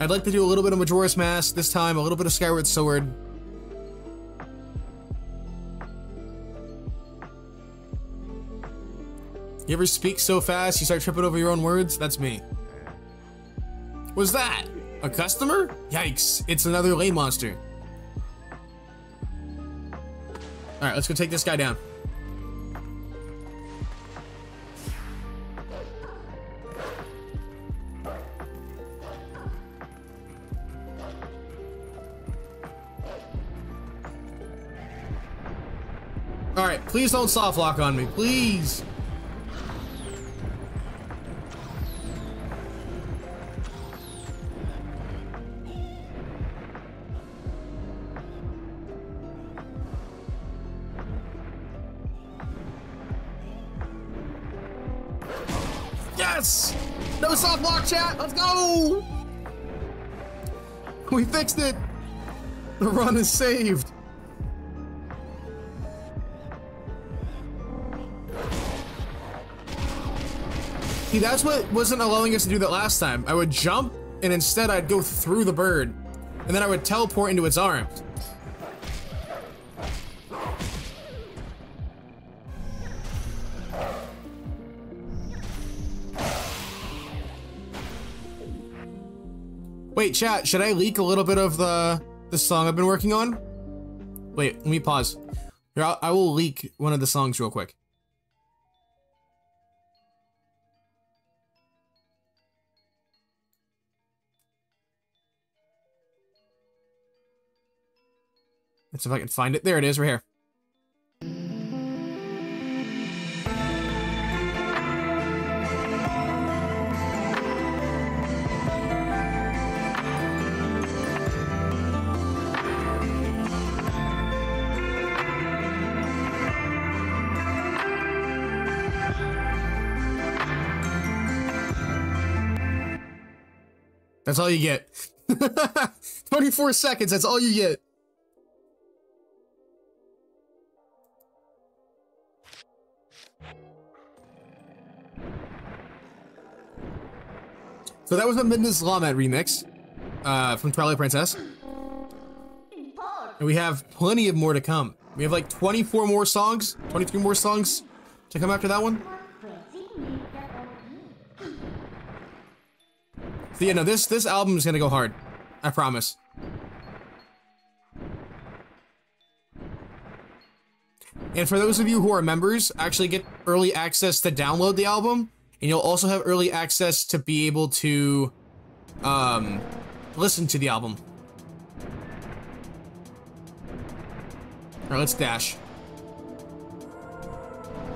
[SPEAKER 1] I'd like to do a little bit of Majora's Mask this time, a little bit of Skyward Sword. You ever speak so fast you start tripping over your own words? That's me. What's that? A customer? Yikes, it's another lane monster. All right, let's go take this guy down. All right, please don't soft lock on me, please. Yes! No soft lock chat! Let's go! We fixed it! The run is saved. See, that's what wasn't allowing us to do that last time. I would jump, and instead I'd go through the bird, and then I would teleport into its arms. Wait, chat, should I leak a little bit of the, the song I've been working on? Wait, let me pause. Here, I'll, I will leak one of the songs real quick. Let's see if I can find it. There it is, right here. That's all you get. <laughs> 24 seconds, that's all you get. So that was the Midna's Lament remix uh, from Twilight Princess. And we have plenty of more to come. We have like 24 more songs, 23 more songs to come after that one. So yeah, no, this this album is gonna go hard. I promise. And for those of you who are members, actually get early access to download the album and you'll also have early access to be able to um, listen to the album. All right, let's dash.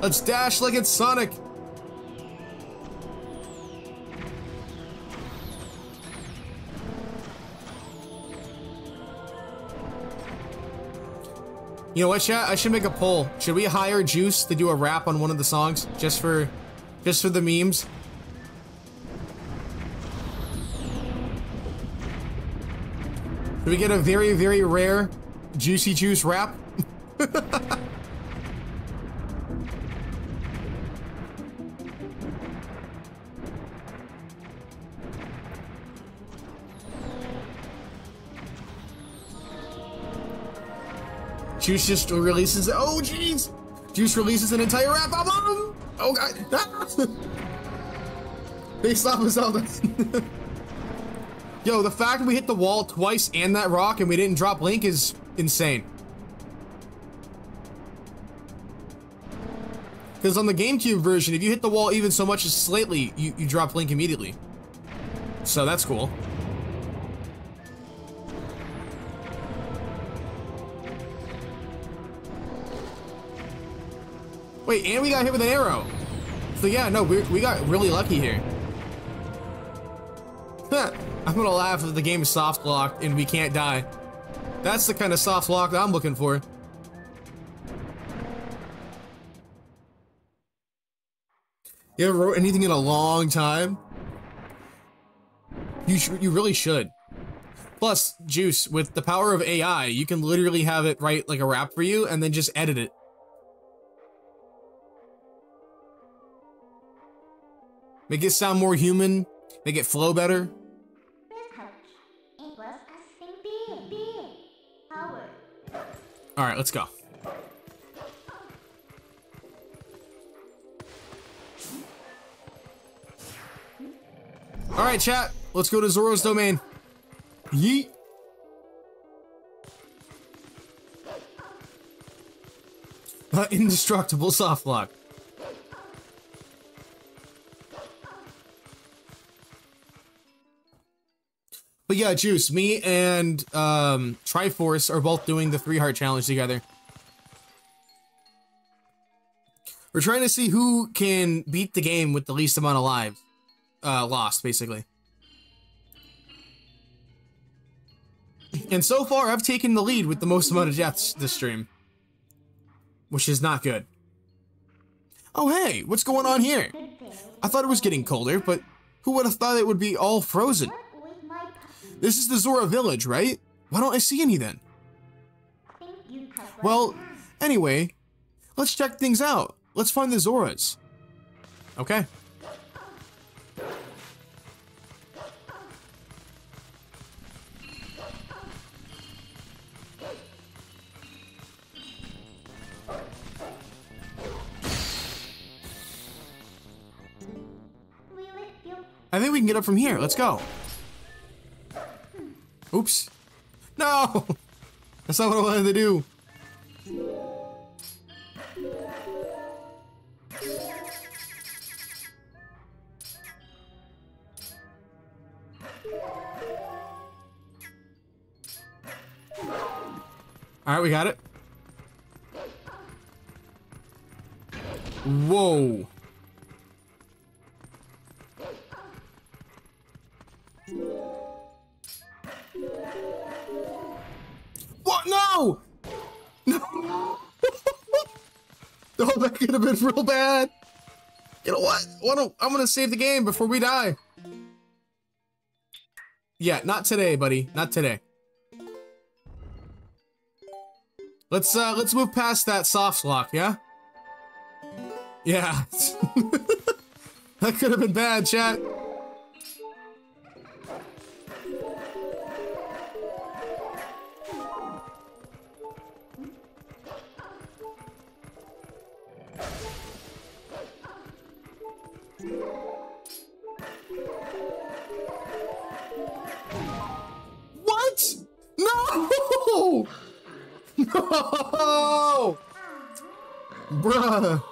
[SPEAKER 1] Let's dash like it's Sonic. You know what, chat? I should make a poll. Should we hire Juice to do a rap on one of the songs just for just for the memes. Do we get a very, very rare Juicy Juice rap? <laughs> Juice just releases- oh jeez! Juice releases an entire rap album! Oh god! <laughs> They off us Zelda. <laughs> Yo, the fact we hit the wall twice and that rock and we didn't drop Link is insane. Because on the GameCube version, if you hit the wall even so much as slightly, you, you drop Link immediately. So that's cool. Wait, and we got hit with an arrow. So yeah, no, we, we got really lucky here. I'm gonna laugh if the game is soft locked and we can't die. That's the kind of soft lock that I'm looking for. You ever wrote anything in a long time? You you really should. Plus, Juice, with the power of AI, you can literally have it write like a rap for you and then just edit it. Make it sound more human. Make it flow better. All right, let's go. All right, chat. Let's go to Zora's domain. Yeet. Uh, <laughs> indestructible soft lock. But yeah, Juice, me and um, Triforce are both doing the three heart challenge together. We're trying to see who can beat the game with the least amount of lives. Uh, lost, basically. And so far, I've taken the lead with the most amount of deaths this stream. Which is not good. Oh hey, what's going on here? I thought it was getting colder, but who would have thought it would be all frozen?
[SPEAKER 2] What with my puppy?
[SPEAKER 1] This is the Zora village, right? Why don't I see any then? Well, anyway, let's check things out. Let's find the Zoras. Okay. I think we can get up from here. Let's go. Oops. No! That's not what I wanted to do. Alright, we got it. Whoa. No! No! oh, that could have been real bad. You know what? What? do- I'm gonna save the game before we die. Yeah, not today, buddy. Not today. Let's uh let's move past that soft lock, yeah? Yeah. <laughs> that could have been bad, chat. No! <laughs> No! Bruh.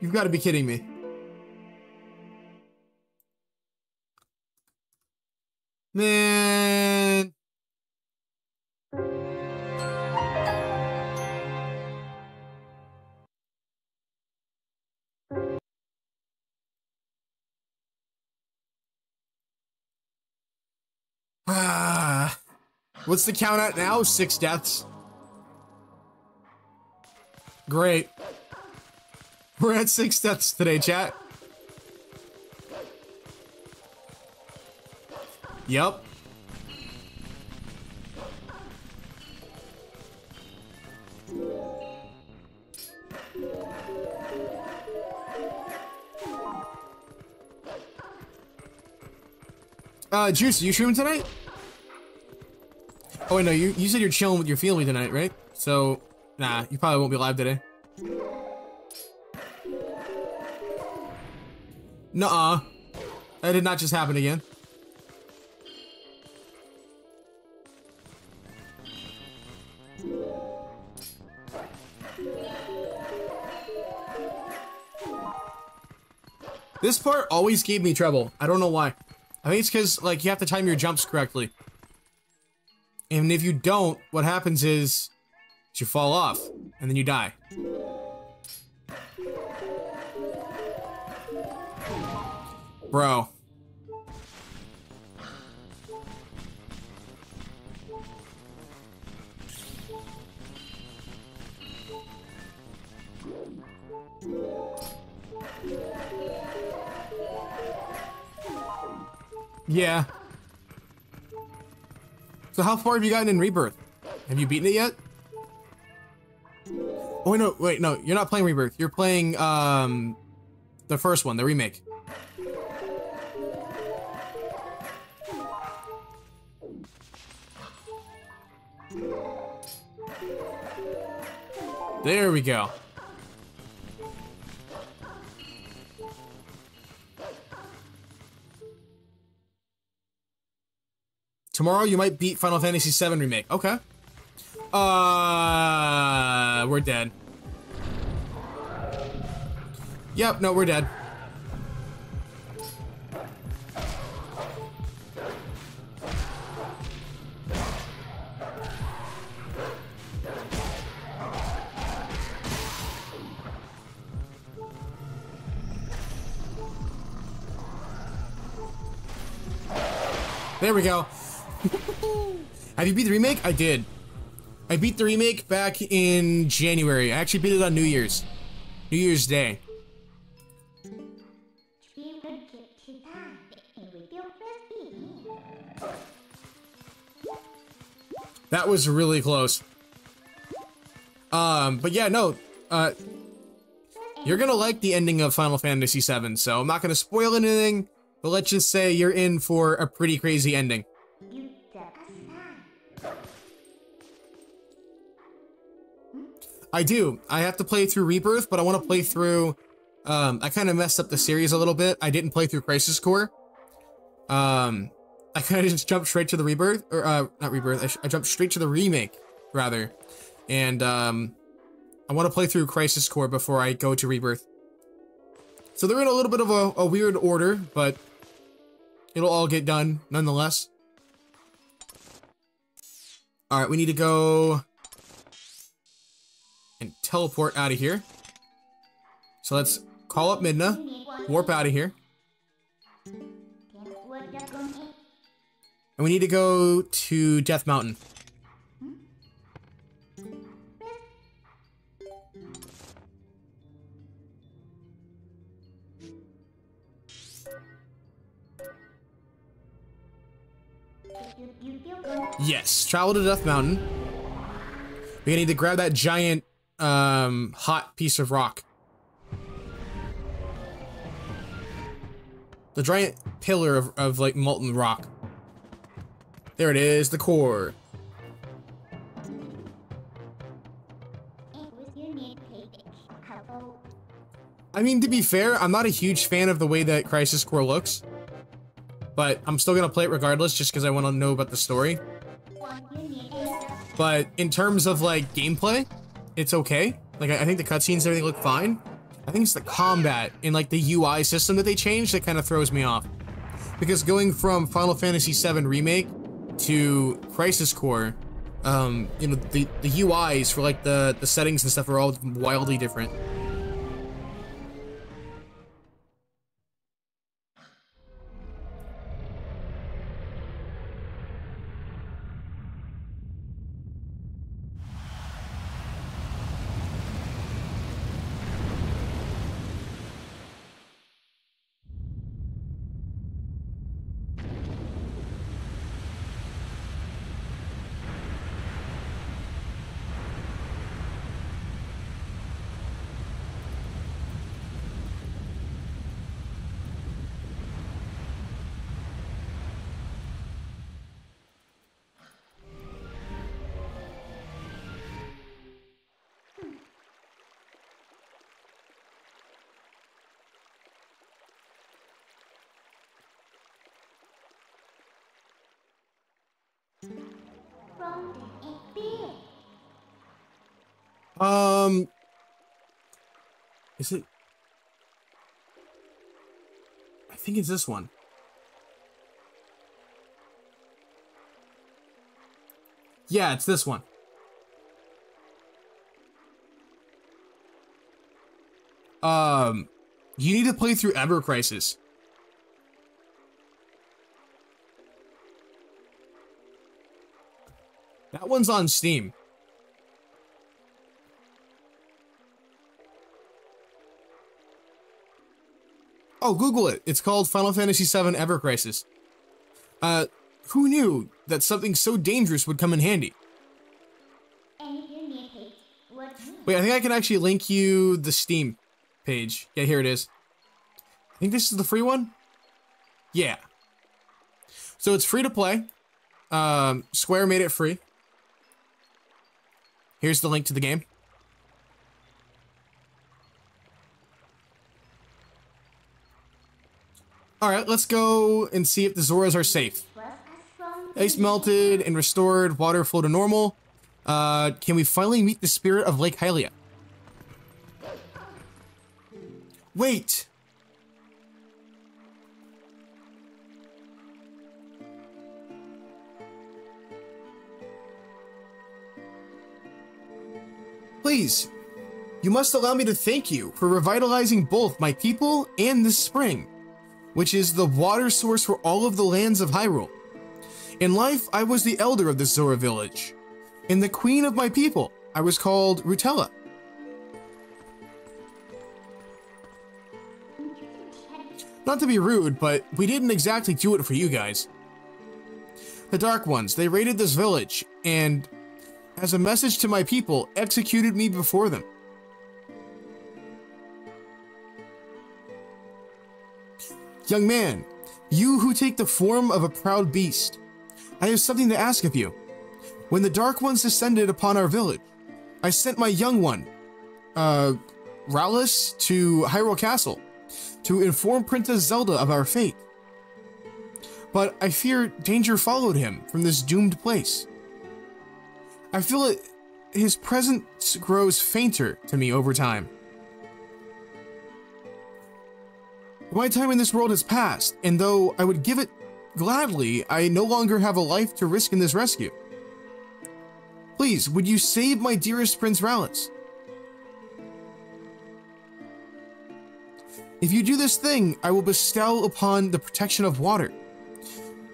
[SPEAKER 1] You've got to be kidding me. Man. Ah. What's the count at now? Six deaths. Great. We're at six deaths today, chat. Yep. Uh, Juice, you streaming tonight? Oh wait, no, you you said you're chilling with your family tonight, right? So, nah, you probably won't be live today. Nuh-uh. That did not just happen again. This part always gave me trouble. I don't know why. I think it's because, like, you have to time your jumps correctly. And if you don't, what happens is, is you fall off, and then you die. Bro. Yeah. So how far have you gotten in Rebirth? Have you beaten it yet? Oh wait, no, wait, no, you're not playing Rebirth. You're playing um the first one, the remake. There we go. Tomorrow you might beat Final Fantasy VII Remake. Okay. Uh, we're dead. Yep, no, we're dead. There we go. Have you beat the remake? I did. I beat the remake back in January. I actually beat it on New Year's. New Year's Day. That was really close. Um, but yeah, no, uh, you're gonna like the ending of Final Fantasy VII, so I'm not gonna spoil anything, but let's just say you're in for a pretty crazy ending. I do. I have to play through Rebirth, but I want to play through. Um, I kind of messed up the series a little bit. I didn't play through Crisis Core. Um, I <laughs> kind of just jumped straight to the Rebirth, or uh, not Rebirth. I, I jumped straight to the remake, rather, and um, I want to play through Crisis Core before I go to Rebirth. So they're in a little bit of a, a weird order, but it'll all get done nonetheless. All right, we need to go and teleport out of here. So let's call up Midna, warp out of here. And we need to go to Death Mountain. Yes, travel to Death Mountain. We need to grab that giant, um, hot piece of rock. The giant pillar of, of like molten rock. There it is, the core. I mean, to be fair, I'm not a huge fan of the way that Crisis Core looks. But I'm still gonna play it regardless, just because I want to know about the story. But in terms of, like, gameplay, it's okay. Like, I, think the cutscenes and everything look fine. I think it's the combat and, like, the UI system that they changed that kind of throws me off. Because going from Final Fantasy VII Remake to Crisis Core, um, you know, the, the UIs for, like, the, the settings and stuff are all wildly different. Is it? I think it's this one. Yeah, it's this one. Um, you need to play through Ever Crisis. That one's on Steam. Oh, Google it. It's called Final Fantasy VII Ever Crisis. Uh, who knew that something so dangerous would come in handy? Wait, I think I can actually link you the Steam page. Yeah, here it is. I think this is the free one? Yeah. So it's free to play. Um, Square made it free. Here's the link to the game. Alright, let's go and see if the Zoras are safe. Ice melted and restored, water flow to normal. Uh, can we finally meet the spirit of Lake Hylia? Wait! Please, you must allow me to thank you for revitalizing both my people and this spring which is the water source for all of the lands of Hyrule. In life, I was the elder of the Zora village. And the queen of my people, I was called Rutela. Not to be rude, but we didn't exactly do it for you guys. The Dark Ones, they raided this village, and as a message to my people, executed me before them. Young man, you who take the form of a proud beast, I have something to ask of you. When the Dark Ones descended upon our village, I sent my young one, uh, Ralis, to Hyrule Castle to inform Princess Zelda of our fate. But I fear danger followed him from this doomed place. I feel it, his presence grows fainter to me over time. My time in this world has passed, and though I would give it gladly, I no longer have a life to risk in this rescue. Please, would you save my dearest Prince Ralis? If you do this thing, I will bestow upon the protection of water.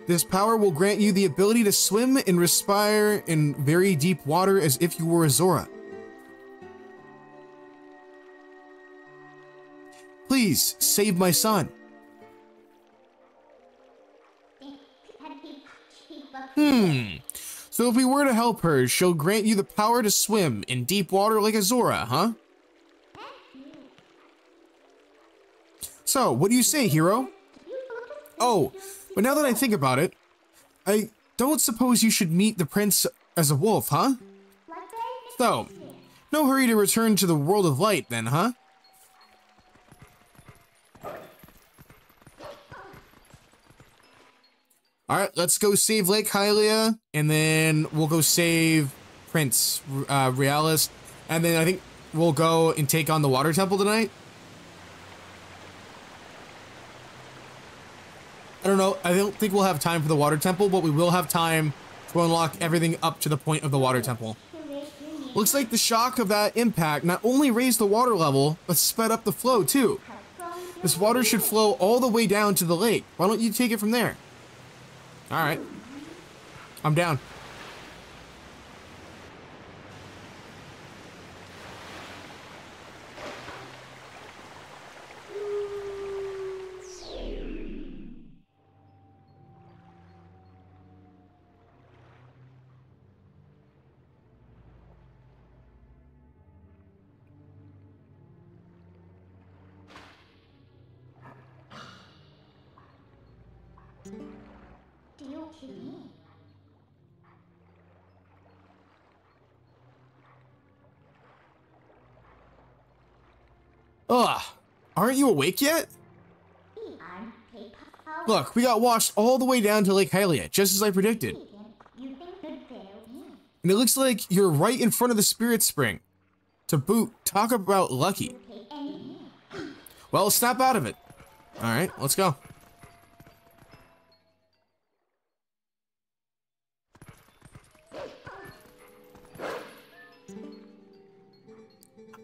[SPEAKER 1] This power will grant you the ability to swim and respire in very deep water as if you were a Zora. Please, save my son. Hmm. So if we were to help her, she'll grant you the power to swim in deep water like a Zora, huh? So, what do you say, hero? Oh, but now that I think about it, I don't suppose you should meet the prince as a wolf, huh? So, no hurry to return to the world of light then, huh? Alright, let's go save Lake Hylia, and then we'll go save Prince uh, Ralis, and then I think we'll go and take on the Water Temple tonight. I don't know. I don't think we'll have time for the water temple, but we will have time to unlock everything up to the point of the water temple. Looks like the shock of that impact not only raised the water level, but sped up the flow too. This water should flow all the way down to the lake. Why don't you take it from there? Alright. I'm down. Ugh. Aren't you awake yet? Look, we got washed all the way down to Lake Hylia, just as I predicted. And it looks like you're right in front of the Spirit Spring. To boot, talk about lucky. Well, snap out of it. Alright, let's go.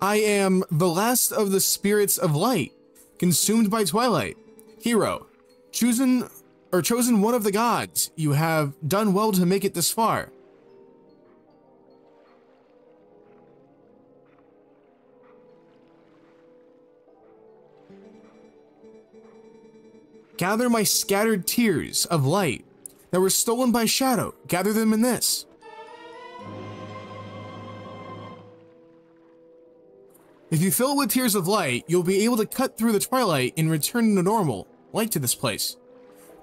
[SPEAKER 1] I am the last of the spirits of light, consumed by twilight. Hero, chosen or chosen one of the gods, you have done well to make it this far. Gather my scattered tears of light that were stolen by shadow. Gather them in this. If you fill it with tears of light, you'll be able to cut through the twilight and return to normal, light to this place.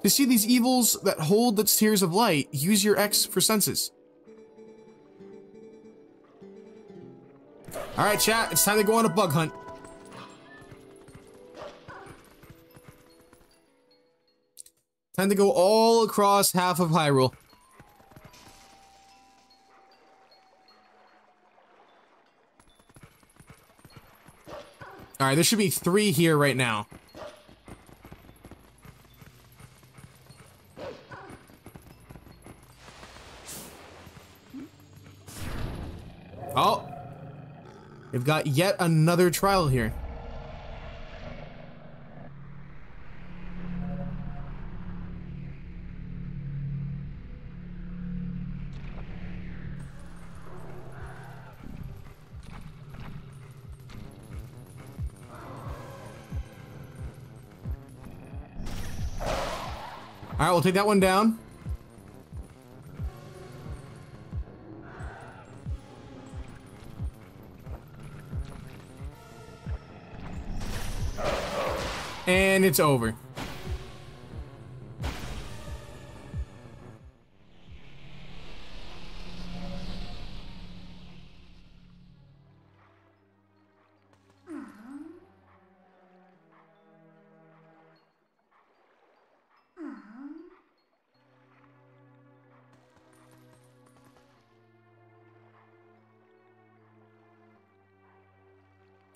[SPEAKER 1] To see these evils that hold the tears of light, use your X for senses. Alright, chat, it's time to go on a bug hunt. Time to go all across half of Hyrule. Alright, there should be three here right now. Oh! We've got yet another trial here. All right, we'll take that one down. And it's over.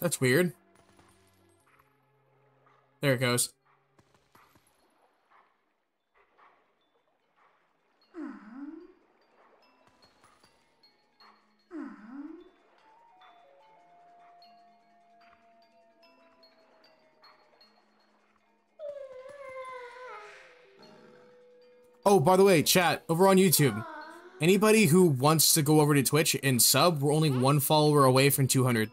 [SPEAKER 1] That's weird. There it goes. Oh, by the way, chat, over on YouTube, anybody who wants to go over to Twitch and sub, we're only one follower away from 200.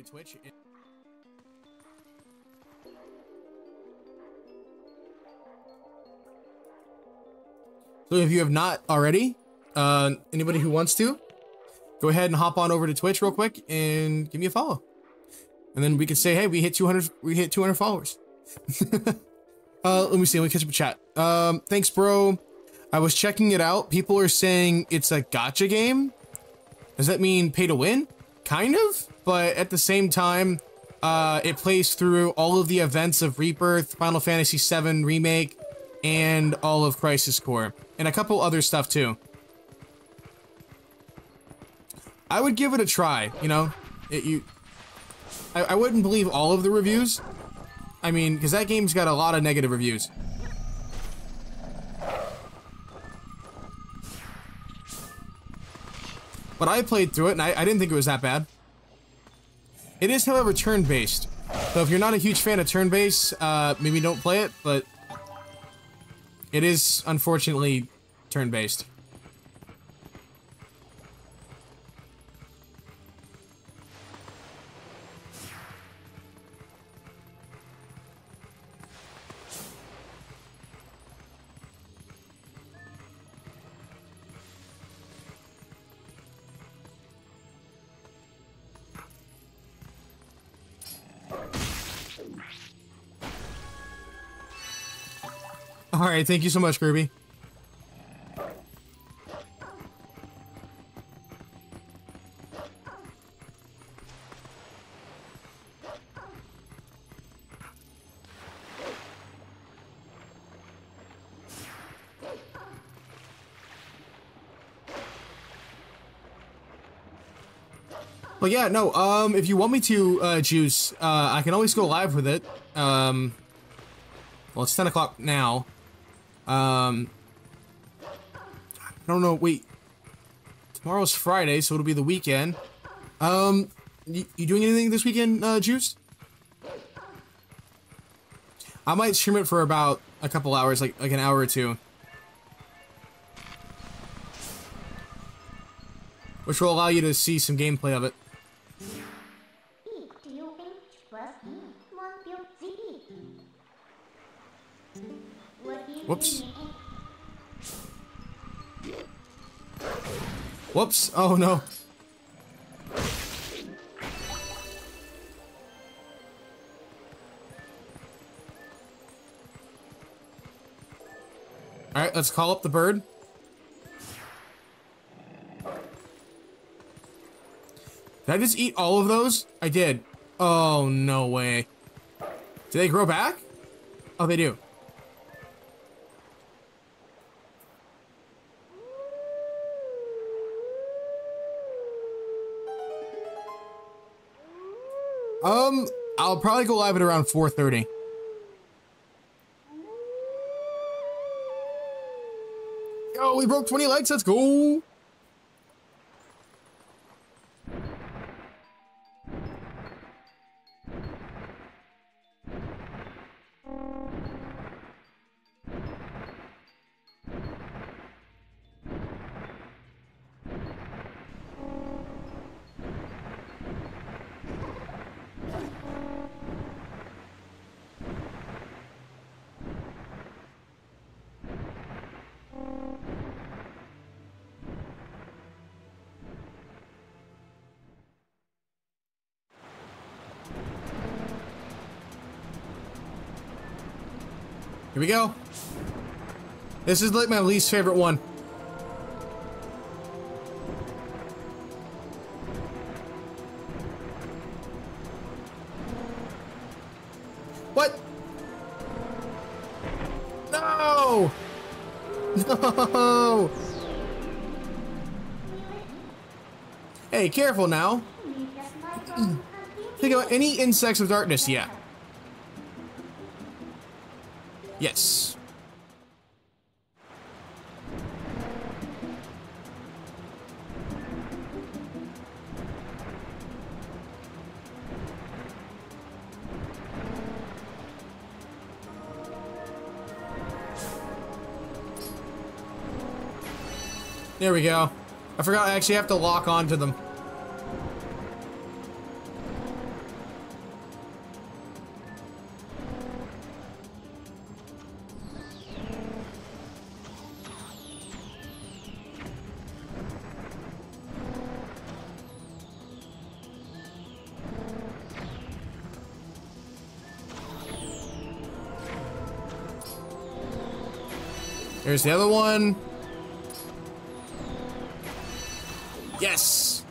[SPEAKER 1] To Twitch So if you have not already, uh, anybody who wants to, go ahead and hop on over to Twitch real quick and give me a follow. And then we can say, hey, we hit 200, we hit 200 followers. <laughs> uh, let me see, let me catch up a chat. Um, thanks, bro. I was checking it out. People are saying it's a gacha game. Does that mean pay to win? Kind of, but at the same time, uh, it plays through all of the events of Rebirth, Final Fantasy VII Remake, and all of Crisis Core, and a couple other stuff too. I would give it a try, you know? It, you, I, I wouldn't believe all of the reviews. I mean, because that game's got a lot of negative reviews. But I played through it, and I, I didn't think it was that bad. It is, however, turn-based. So if you're not a huge fan of turn-based, uh, maybe don't play it, but it is, unfortunately, turn-based. All right, thank you so much, Kirby. But yeah, no, um, if you want me to, uh, Juice, uh, I can always go live with it. Um, well, it's 10 o'clock now. Um, I don't know, wait. Tomorrow's Friday, so it'll be the weekend. Um, you, you doing anything this weekend, uh, Juice? I might stream it for about a couple hours, like, like an hour or two. Which will allow you to see some gameplay of it. Whoops. Whoops. Oh no. Alright, let's call up the bird. Did I just eat all of those? I did. Oh, no way. Do they grow back? Oh, they do. Um, I'll probably go live at around 4.30. Oh, we broke 20 likes. Let's go. Here we go. This is like my least favorite one. What? No! <laughs> No! Hey, careful now. <clears throat> Think about any insects of darkness, yeah. Yes. There we go. I forgot I actually have to lock onto them. There's the other one. Yes!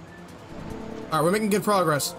[SPEAKER 1] Alright, we're making good progress.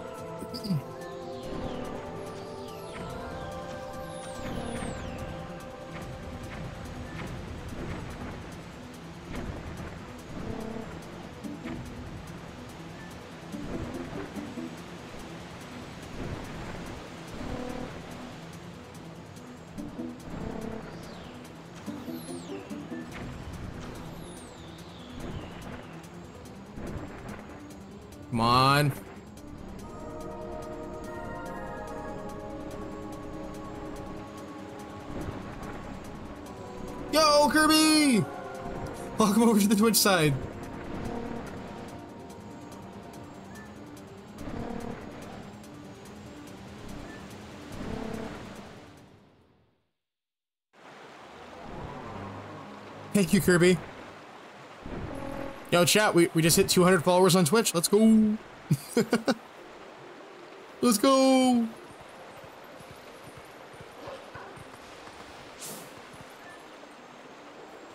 [SPEAKER 1] Welcome over to the Twitch side. Thank you, Kirby. Yo, chat, we, we just hit 200 followers on Twitch. Let's go. <laughs> Let's go.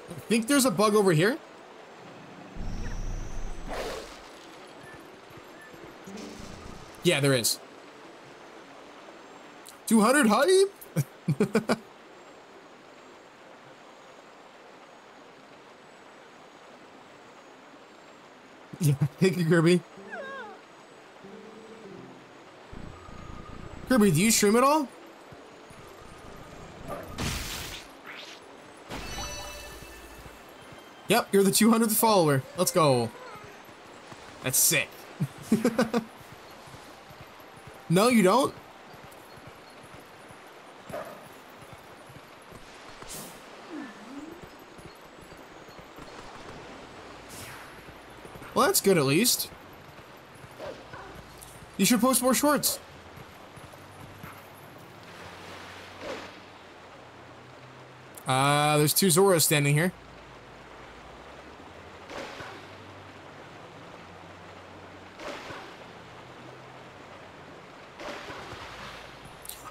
[SPEAKER 1] I think there's a bug over here. Yeah, there is. 200 hype? <laughs> Yeah, thank you, Kirby. Kirby, do you stream at all? Yep, you're the 200th follower. Let's go. That's sick. <laughs> no, you don't? Well, that's good at least. You should post more shorts. Uh, there's two Zoras standing here.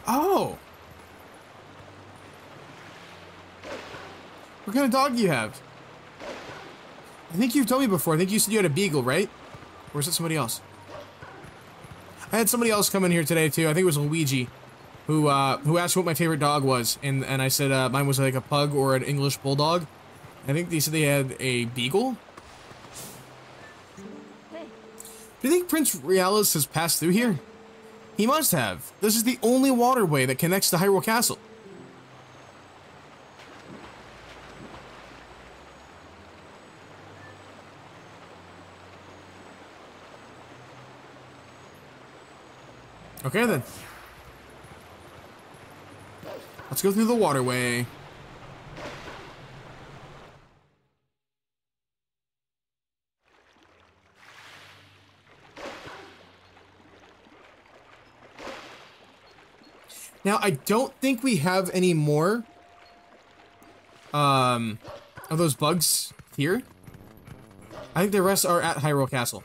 [SPEAKER 1] Oh! What kind of dog do you have? I think you've told me before. I think you said you had a beagle, right? Or is it somebody else? I had somebody else come in here today too. I think it was Luigi, who uh, who asked what my favorite dog was, and and I said uh, mine was like a pug or an English bulldog. I think they said they had a beagle. Do you think Prince Ralis has passed through here? He must have. This is the only waterway that connects to Hyrule Castle. Okay then. Let's go through the waterway. Now, I don't think we have any more um, of those bugs here. I think the rest are at Hyrule Castle.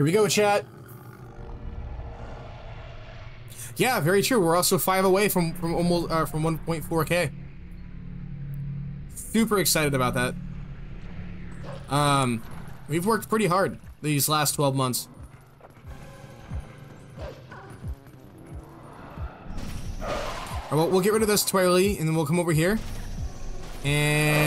[SPEAKER 1] Here we go, chat. Yeah, very true. We're also five away from from almost uh, from 1.4k. Super excited about that. Um, we've worked pretty hard these last 12 months. well, we'll get rid of this twirly, and then we'll come over here. And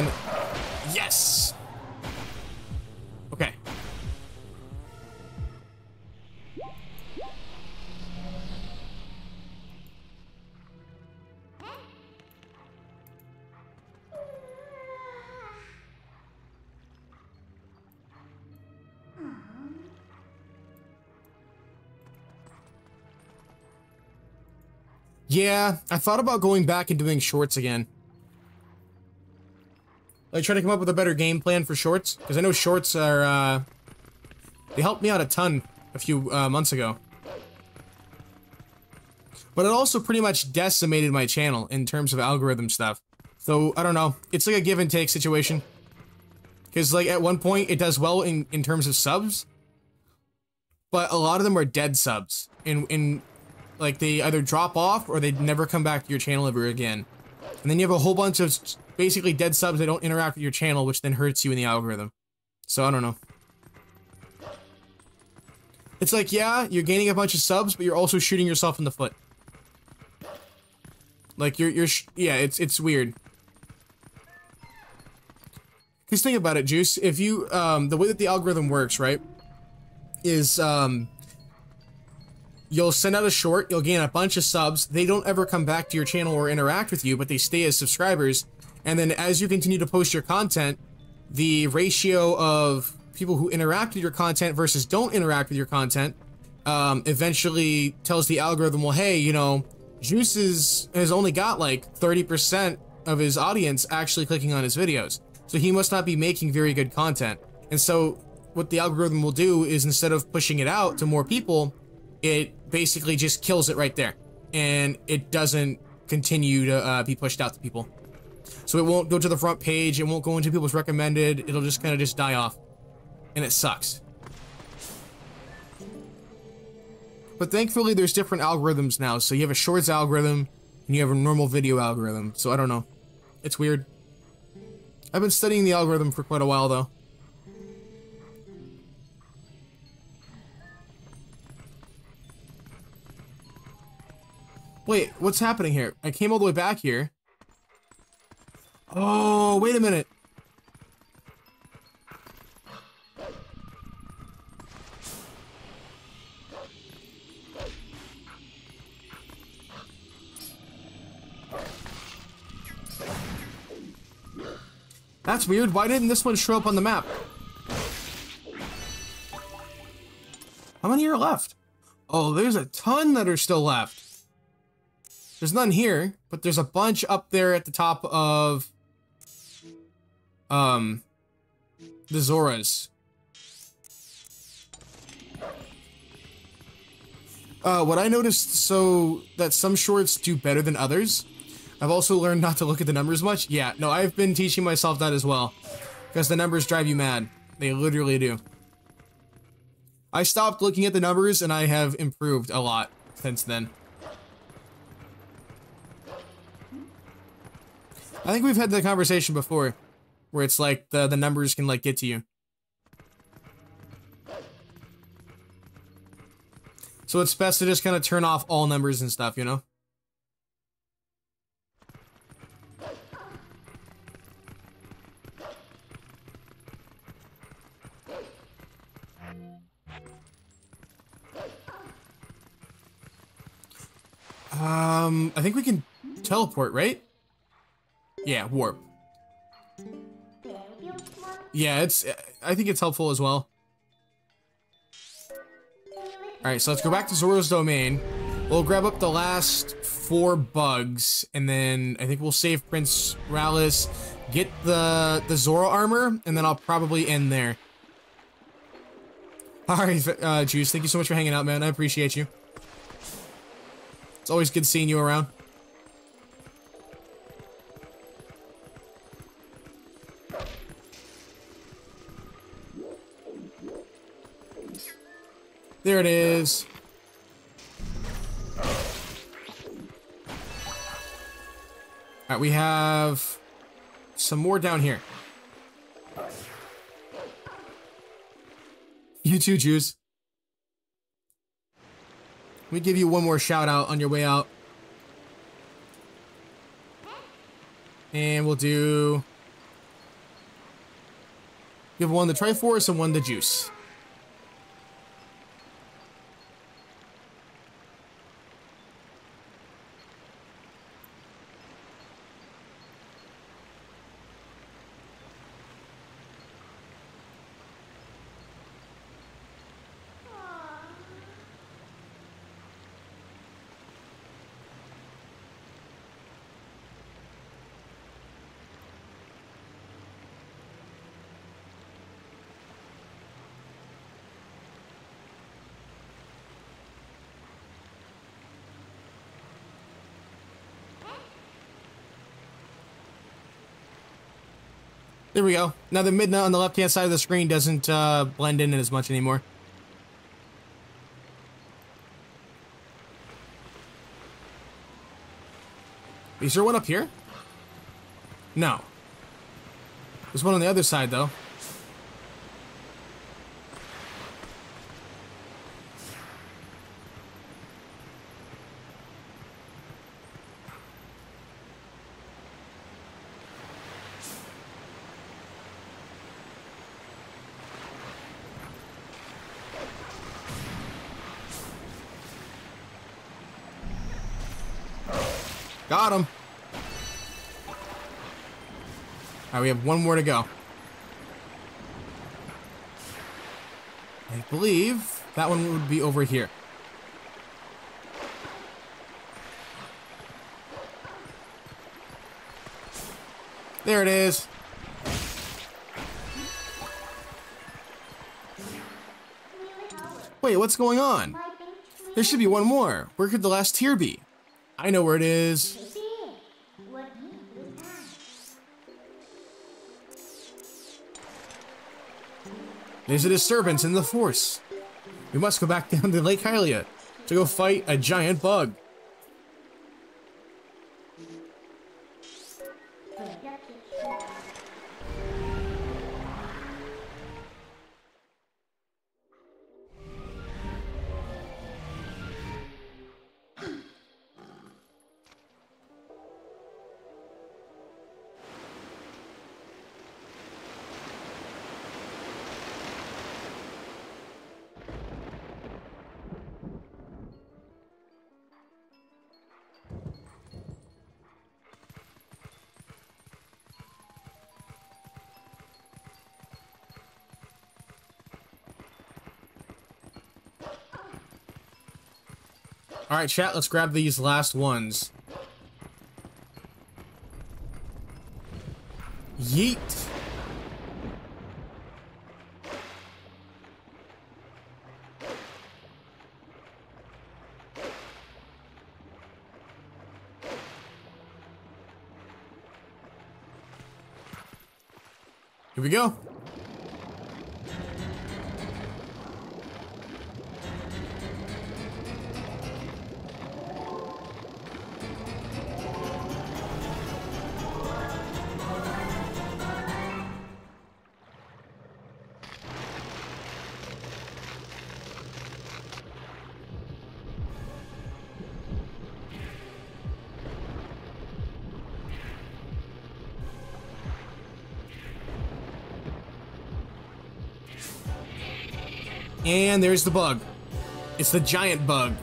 [SPEAKER 1] Yeah, I thought about going back and doing shorts again. Like, try to come up with a better game plan for shorts, because I know shorts are, uh... They helped me out a ton a few uh, months ago. But it also pretty much decimated my channel in terms of algorithm stuff. So, I don't know. It's like a give and take situation. Because, like, at one point, it does well in, in terms of subs. But a lot of them are dead subs. In, in like they either drop off or they never come back to your channel ever again. And then you have a whole bunch of basically dead subs that don't interact with your channel, which then hurts you in the algorithm. So I don't know. It's like, yeah, you're gaining a bunch of subs, but you're also shooting yourself in the foot. Like you're, you're, yeah, it's, it's weird. Cause think about it, Juice. If you, um, the way that the algorithm works, right, is, um, You'll send out a short, you'll gain a bunch of subs, they don't ever come back to your channel or interact with you, but they stay as subscribers, and then as you continue to post your content, the ratio of people who interact with your content versus don't interact with your content um, eventually tells the algorithm, well, hey, you know, Juice has only got like 30% of his audience actually clicking on his videos. So he must not be making very good content. And so what the algorithm will do is instead of pushing it out to more people, it basically just kills it right there. And it doesn't continue to uh, be pushed out to people. So it won't go to the front page, it won't go into people's recommended, it'll just kind of just die off. And it sucks. But thankfully there's different algorithms now, so you have a shorts algorithm, and you have a normal video algorithm, so I don't know. It's weird. I've been studying the algorithm for quite a while though. Wait, what's happening here? I came all the way back here. Oh, wait a minute. That's weird. Why didn't this one show up on the map? How many are left? Oh, there's a ton that are still left. There's none here, but there's a bunch up there at the top of um the Zoras. Uh, what I noticed, so that some shorts do better than others. I've also learned not to look at the numbers much. Yeah, no, I've been teaching myself that as well. Because the numbers drive you mad. They literally do. I stopped looking at the numbers and I have improved a lot since then. I think we've had the conversation before, where it's like the the numbers can like get to you. So it's best to just kind of turn off all numbers and stuff, you know? Um, I think we can teleport, right? Yeah, warp. Yeah, it's. I think it's helpful as well. Alright, so let's go back to Zora's Domain. We'll grab up the last four bugs, and then I think we'll save Prince Ralis, get the, the Zora armor, and then I'll probably end there. Alright, uh, Juice, thank you so much for hanging out, man. I appreciate you. It's always good seeing you around. There it is. Alright, we have some more down here. You too, Juice. Me give you one more shout out on your way out. And we'll do... Give one the Triforce and one the Juice. There we go. Now the Midna on the left-hand side of the screen doesn't uh, blend in as much anymore. Is there one up here? No. There's one on the other side, though. Got him. Alright, we have one more to go. I believe that one would be over here. There it is. Wait, what's going on? There should be one more. Where could the last tear be? I know where it is. There's a disturbance in the force. We must go back <laughs> down to Lake Hylia to go fight a giant bug. Alright, chat, let's grab these last ones. Yeet. Here we go. And there's the bug. It's the giant bug.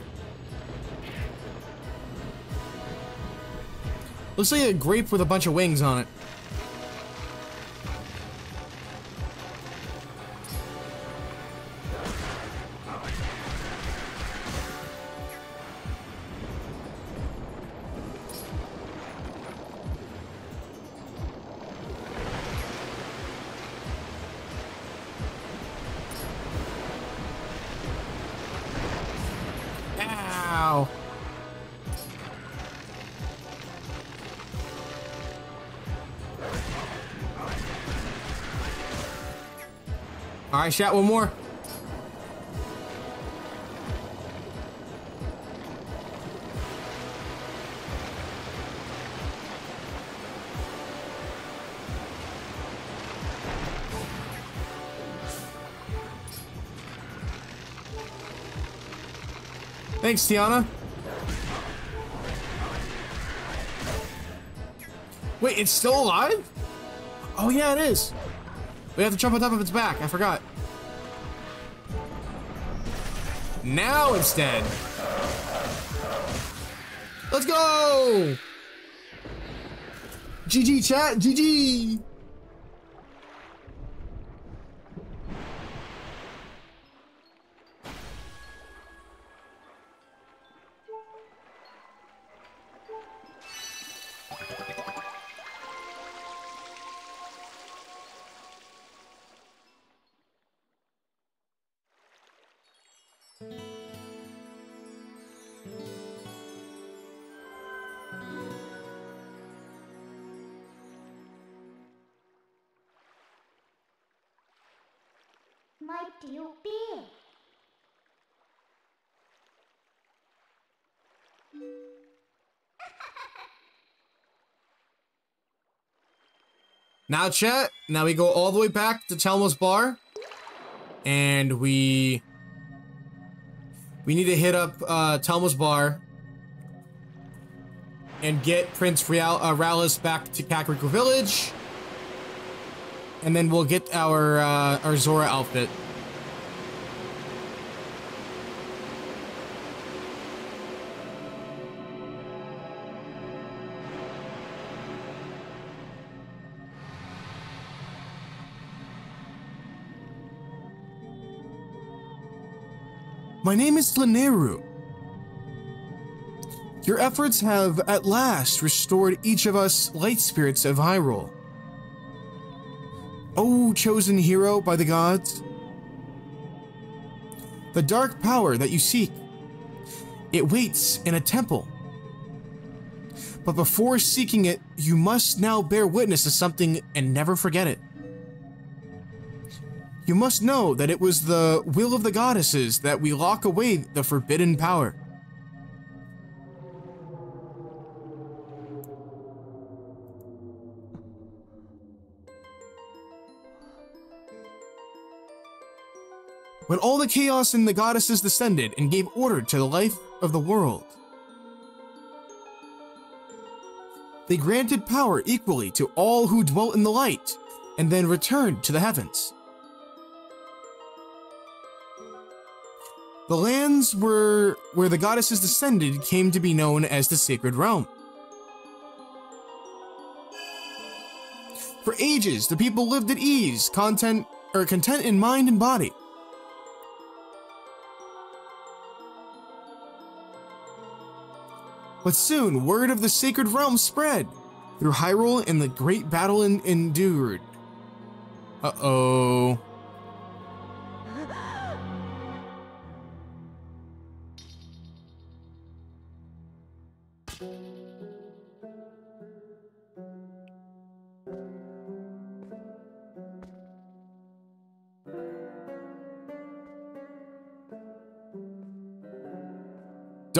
[SPEAKER 1] Looks like a grape with a bunch of wings on it. Nice shot, one more. Thanks, Tiana. Wait, it's still alive? Oh, yeah, it is. We have to jump on top of its back. I forgot. Now it's dead. Let's go! GG chat, GG! Now, chat. Now we go all the way back to Telma's bar, and we we need to hit up uh, Telma's bar and get Prince Real uh, Ralis back to Kakariko Village, and then we'll get our uh, our Zora outfit. My name is Lanayru. Your efforts have at last restored each of us light spirits of Hyrule. O chosen hero by the gods, the dark power that you seek, it waits in a temple. But before seeking it, you must now bear witness to something and never forget it. You must know that it was the will of the goddesses that we lock away the forbidden power. When all the chaos in the goddesses descended and gave order to the life of the world, they granted power equally to all who dwelt in the light and then returned to the heavens. The lands were where the goddesses descended came to be known as the Sacred Realm. For ages, the people lived at ease, content or content in mind and body. But soon, word of the Sacred Realm spread through Hyrule and the great battle endured. Uh-oh.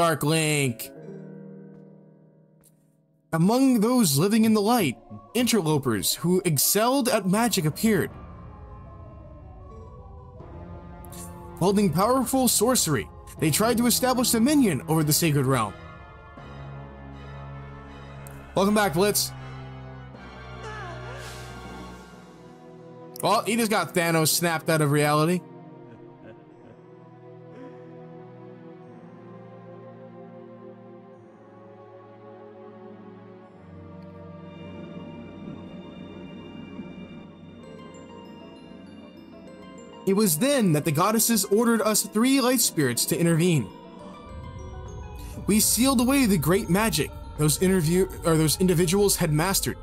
[SPEAKER 1] Dark Link. Among those living in the light, interlopers who excelled at magic appeared. Holding powerful sorcery, they tried to establish dominion over the sacred realm. Welcome back, Blitz. Well, he just got Thanos snapped out of reality. It was then that the goddesses ordered us three light spirits to intervene. We sealed away the great magic those interview or those individuals had mastered.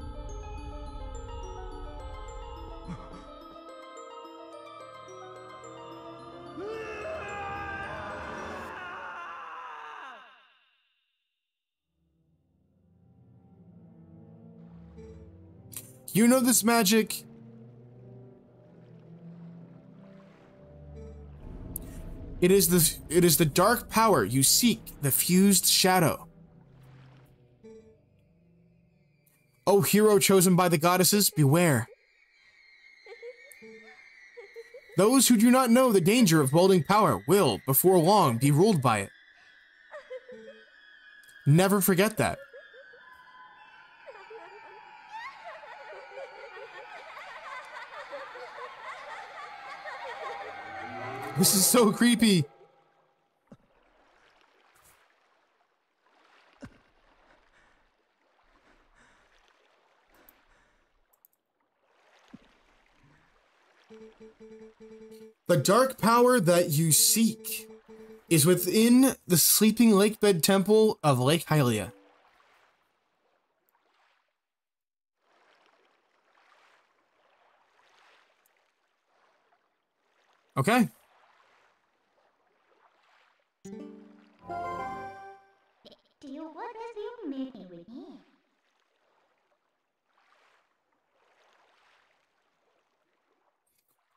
[SPEAKER 1] You know this magic It is the it is the dark power you seek, the fused shadow. O hero chosen by the goddesses, beware. Those who do not know the danger of wielding power will, before long, be ruled by it. Never forget that. This is so creepy. The dark power that you seek is within the sleeping lakebed temple of Lake Hylia. Okay.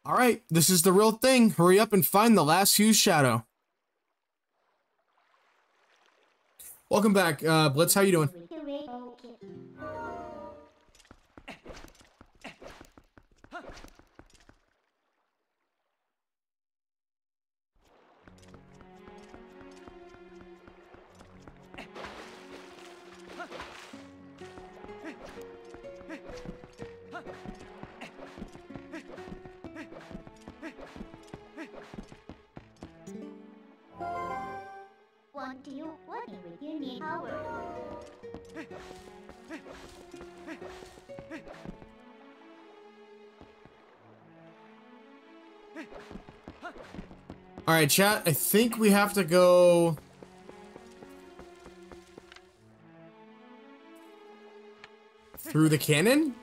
[SPEAKER 1] All right, this is the real thing. Hurry up and find the last fused shadow. Welcome back, uh, Blitz. How you doing? All right, chat. I think we have to go. Through the cannon?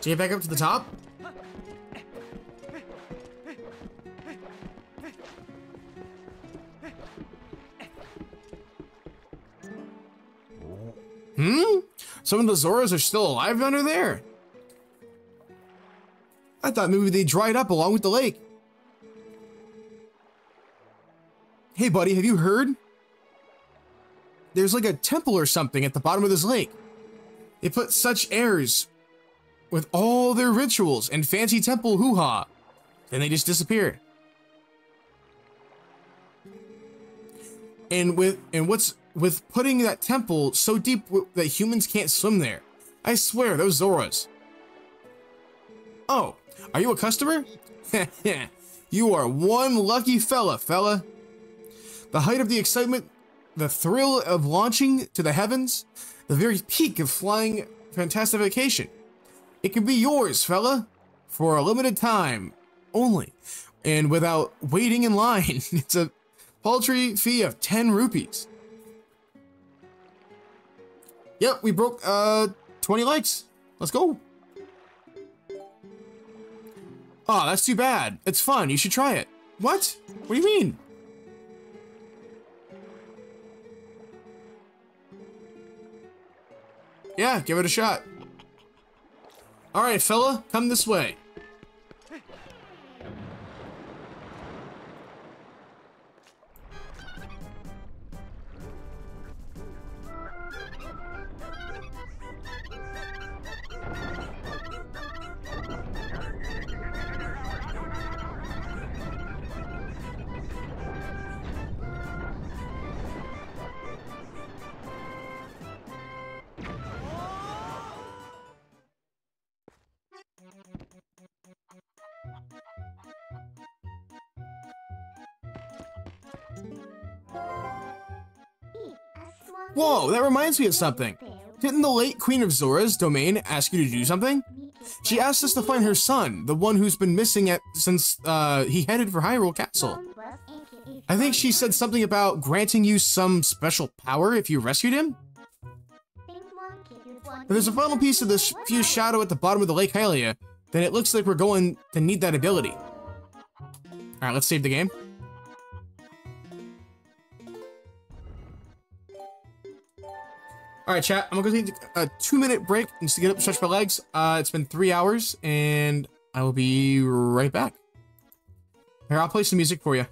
[SPEAKER 1] To get back up to the top? Some of the Zoras are still alive under there? I thought maybe they dried up along with the lake. Hey, buddy, have you heard? There's like a temple or something at the bottom of this lake. They put such airs with all their rituals and fancy temple hoo ha. Then they just disappear. And with and what's with putting that temple so deep that humans can't swim there. I swear, those Zoras. Oh, are you a customer? <laughs> you are one lucky fella, fella. The height of the excitement, the thrill of launching to the heavens, the very peak of flying fantastification. It can be yours, fella, for a limited time only, and without waiting in line. <laughs> It's a paltry fee of 10 rupees. Yep, we broke uh 20 likes. Let's go. Oh, that's too bad. It's fun. You should try it. What? What do you mean? Yeah, give it a shot. All right, fella, come this way. Whoa, that reminds me of something. Didn't the late Queen of Zora's domain ask you to do something? She asked us to find her son, the one who's been missing at since uh, he headed for Hyrule Castle. I think she said something about granting you some special power if you rescued him. If there's a final piece of this fused shadow at the bottom of the Lake Hylia, then it looks like we're going to need that ability. Alright, let's save the game. Alright, chat, I'm gonna take a two minute break just to get up and stretch my legs. Uh, it's been three hours, and I will be right back. Here, I'll play some music for you.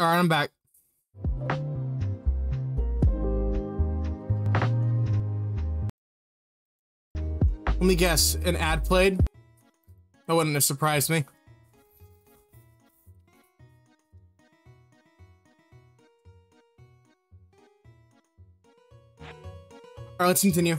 [SPEAKER 1] All right, I'm back. Let me guess, an ad played? That wouldn't have surprised me. All right, let's continue.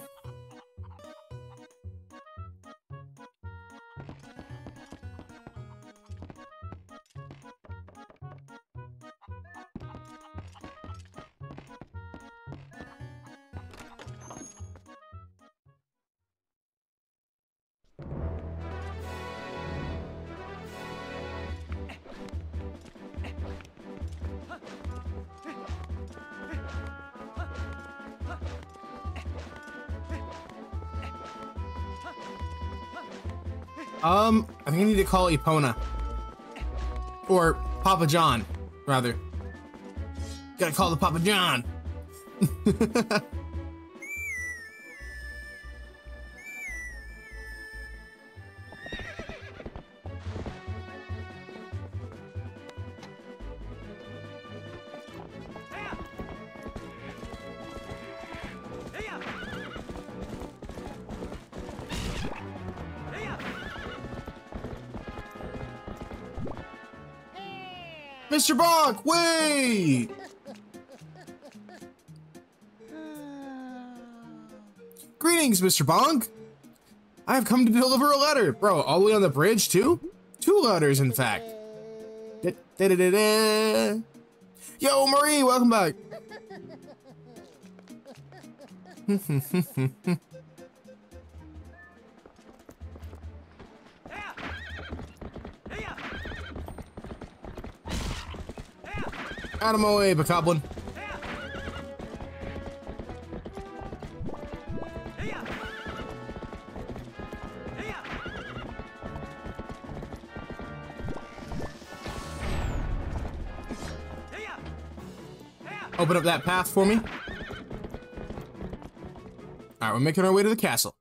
[SPEAKER 1] Call Epona. Or Papa John, rather. Gotta call the Papa John. <laughs> Mr. Bonk, wait! Greetings, Mr. Bonk. I have come to deliver a letter. Bro, all the way on the bridge, too? Two letters, in fact. Da -da -da. Yo, Marie, welcome back. <laughs> Out of my way, Bokoblin. Open up that path for me. Alright, we're making our way to the castle.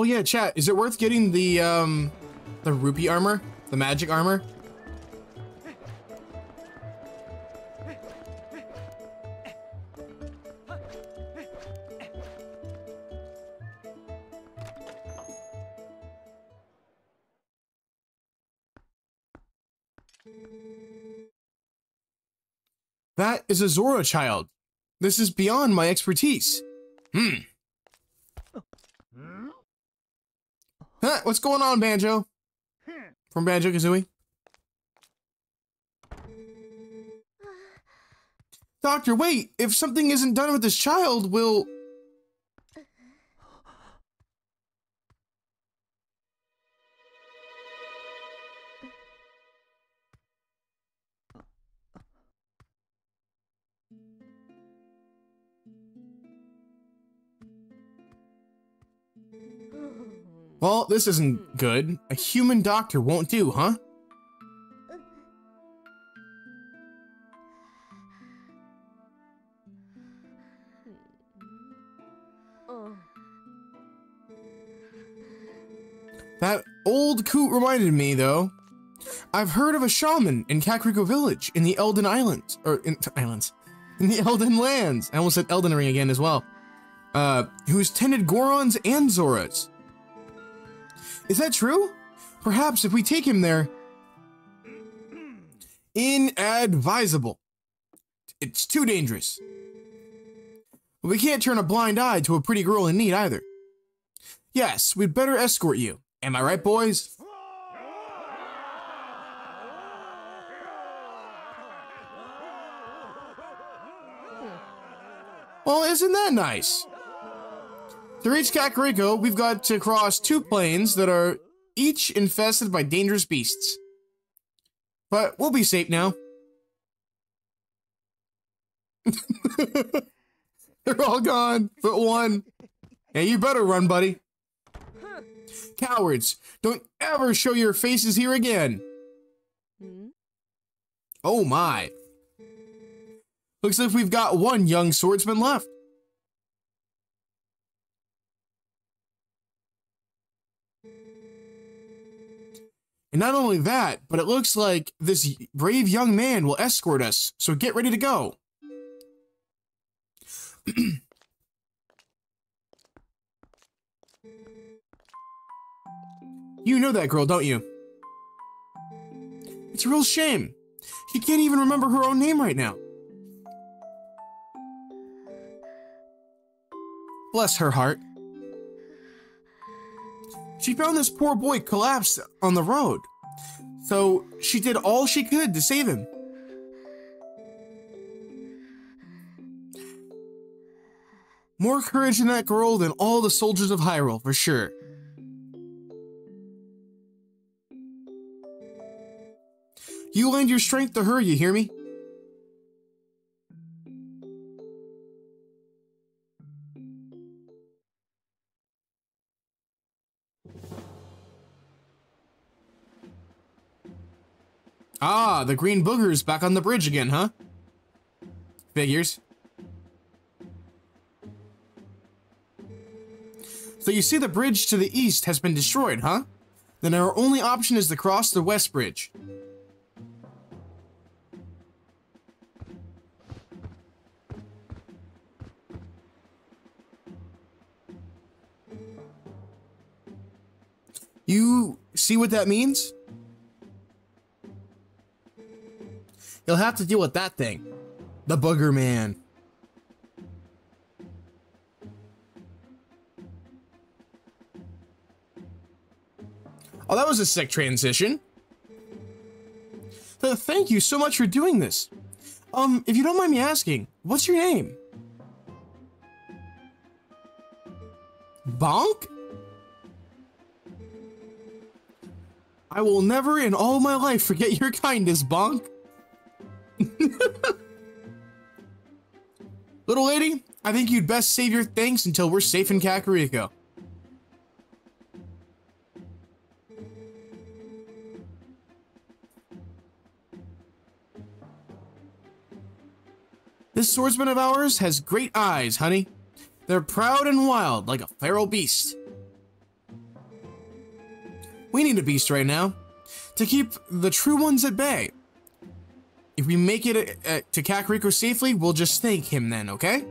[SPEAKER 1] Oh yeah, chat. Is it worth getting the um the rupee armor? The magic armor? That is a Zora child. This is beyond my expertise. Hmm. Huh, what's going on, Banjo? From Banjo Kazooie? <sighs> Doctor, wait! If something isn't done with this child, will Well, this isn't good. A human doctor won't do, huh? That old coot reminded me, though. I've heard of a shaman in Kakariko Village in the Eldin Islands, or in islands, in the Eldin Lands. I almost said Elden Ring again as well. Uh, who's tended Gorons and Zoras. Is that true? Perhaps if we take him there. Inadvisable. It's too dangerous. We can't turn a blind eye to a pretty girl in need either. Yes, we'd better escort you. Am I right, boys? Well, isn't that nice? To reach Kakariko, we've got to cross two plains that are each infested by dangerous beasts. But we'll be safe now. <laughs> They're all gone, but one. Yeah, you better run, buddy. Cowards, don't ever show your faces here again. Oh my. Looks like we've got one young swordsman left. And not only that, but it looks like this brave young man will escort us, so get ready to go. <clears throat> you know that girl, don't you? It's a real shame. She can't even remember her own name right now. Bless her heart. She found this poor boy collapsed on the road. So she did all she could to save him. More courage in that girl than all the soldiers of Hyrule, for sure. You lend your strength to her, you hear me? Ah, the green booger's back on the bridge again, huh? Figures. So you see the bridge to the east has been destroyed, huh? Then our only option is to cross the west bridge. You see what that means? You'll have to deal with that thing. The Booger Man. Oh, that was a sick transition. Uh, thank you so much for doing this. Um, if you don't mind me asking, what's your name? Bonk? I will never in all my life forget your kindness, Bonk. <laughs> Little lady, I think you'd best save your thanks until we're safe in Kakariko. This swordsman of ours has great eyes, honey. They're proud and wild, like a feral beast. We need a beast right now, to keep the true ones at bay. If we make it uh, to Kakariko safely, we'll just thank him then, okay?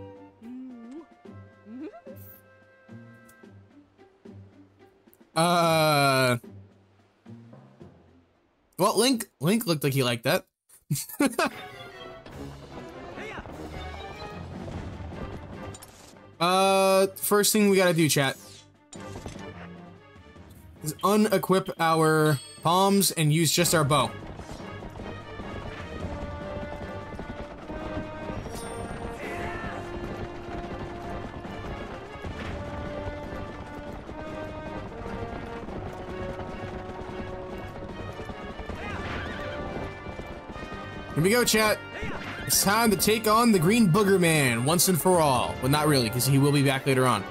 [SPEAKER 1] Uh... Well, Link, Link looked like he liked that. <laughs> uh, first thing we gotta do, chat, is unequip our palms and use just our bow. Here we go, chat. It's time to take on the Green Booger Man once and for all. But not really, because he will be back later on.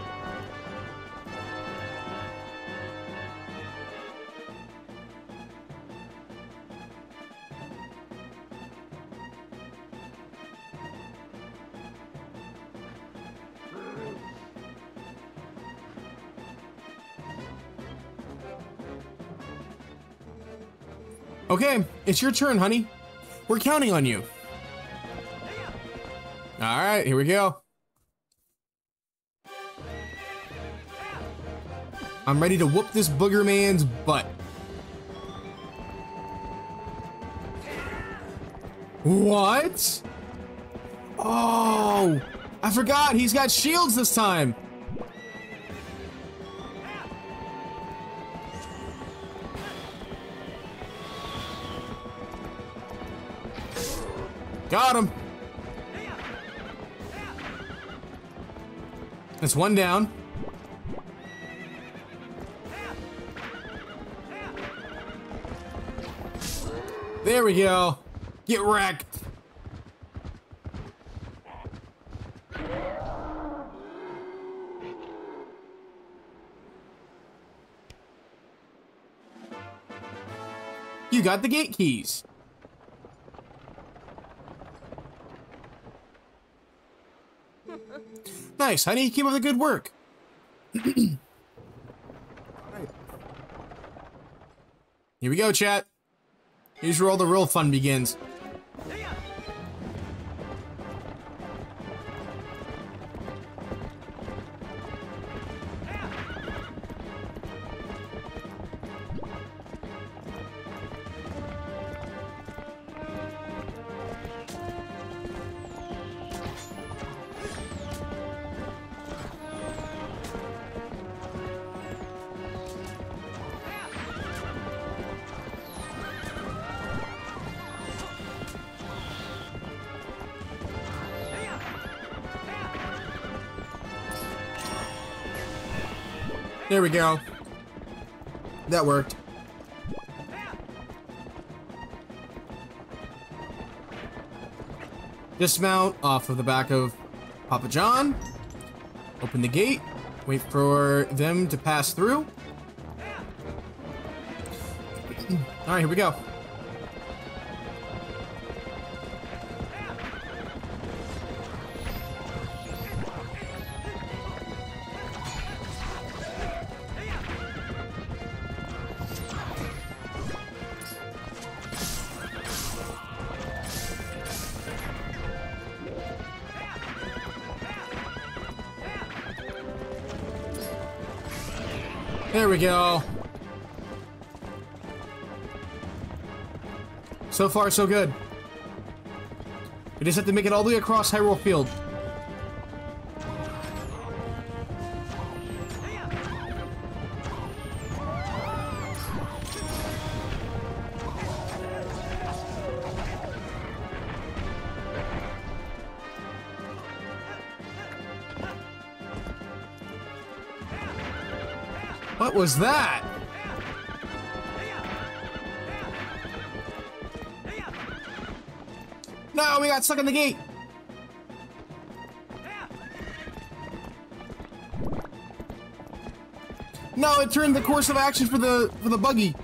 [SPEAKER 1] Okay, it's your turn, honey. We're counting on you. All right, here we go. I'm ready to whoop this booger man's butt. What? Oh, I forgot he's got shields this time. Got him. That's one down. There we go. Get wrecked. You got the gate keys. Nice, honey. Keep up the good work. <clears throat> Here we go, chat. Here's where all the real fun begins. There we go. That worked. Dismount off of the back of Papa John. Open the gate. Wait for them to pass through. <clears throat> Alright, here we go. Go. So far, so good. We just have to make it all the way across Hyrule Field. Was that? No, we got stuck in the gate. No, it turned the course of action for the for the buggy.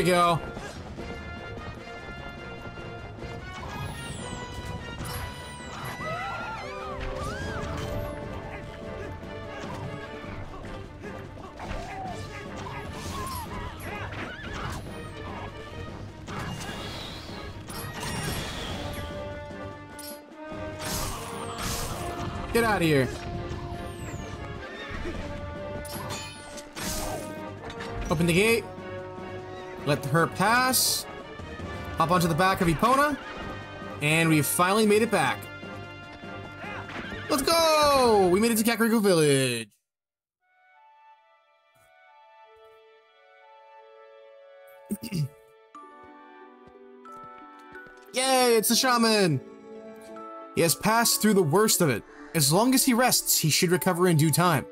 [SPEAKER 1] We go. Get out of here. Open the gate. Let her pass. Hop onto the back of Epona. And we've finally made it back. Let's go! We made it to Kakariko Village. <clears throat> Yay, it's the shaman! He has passed through the worst of it. As long as he rests, he should recover in due time.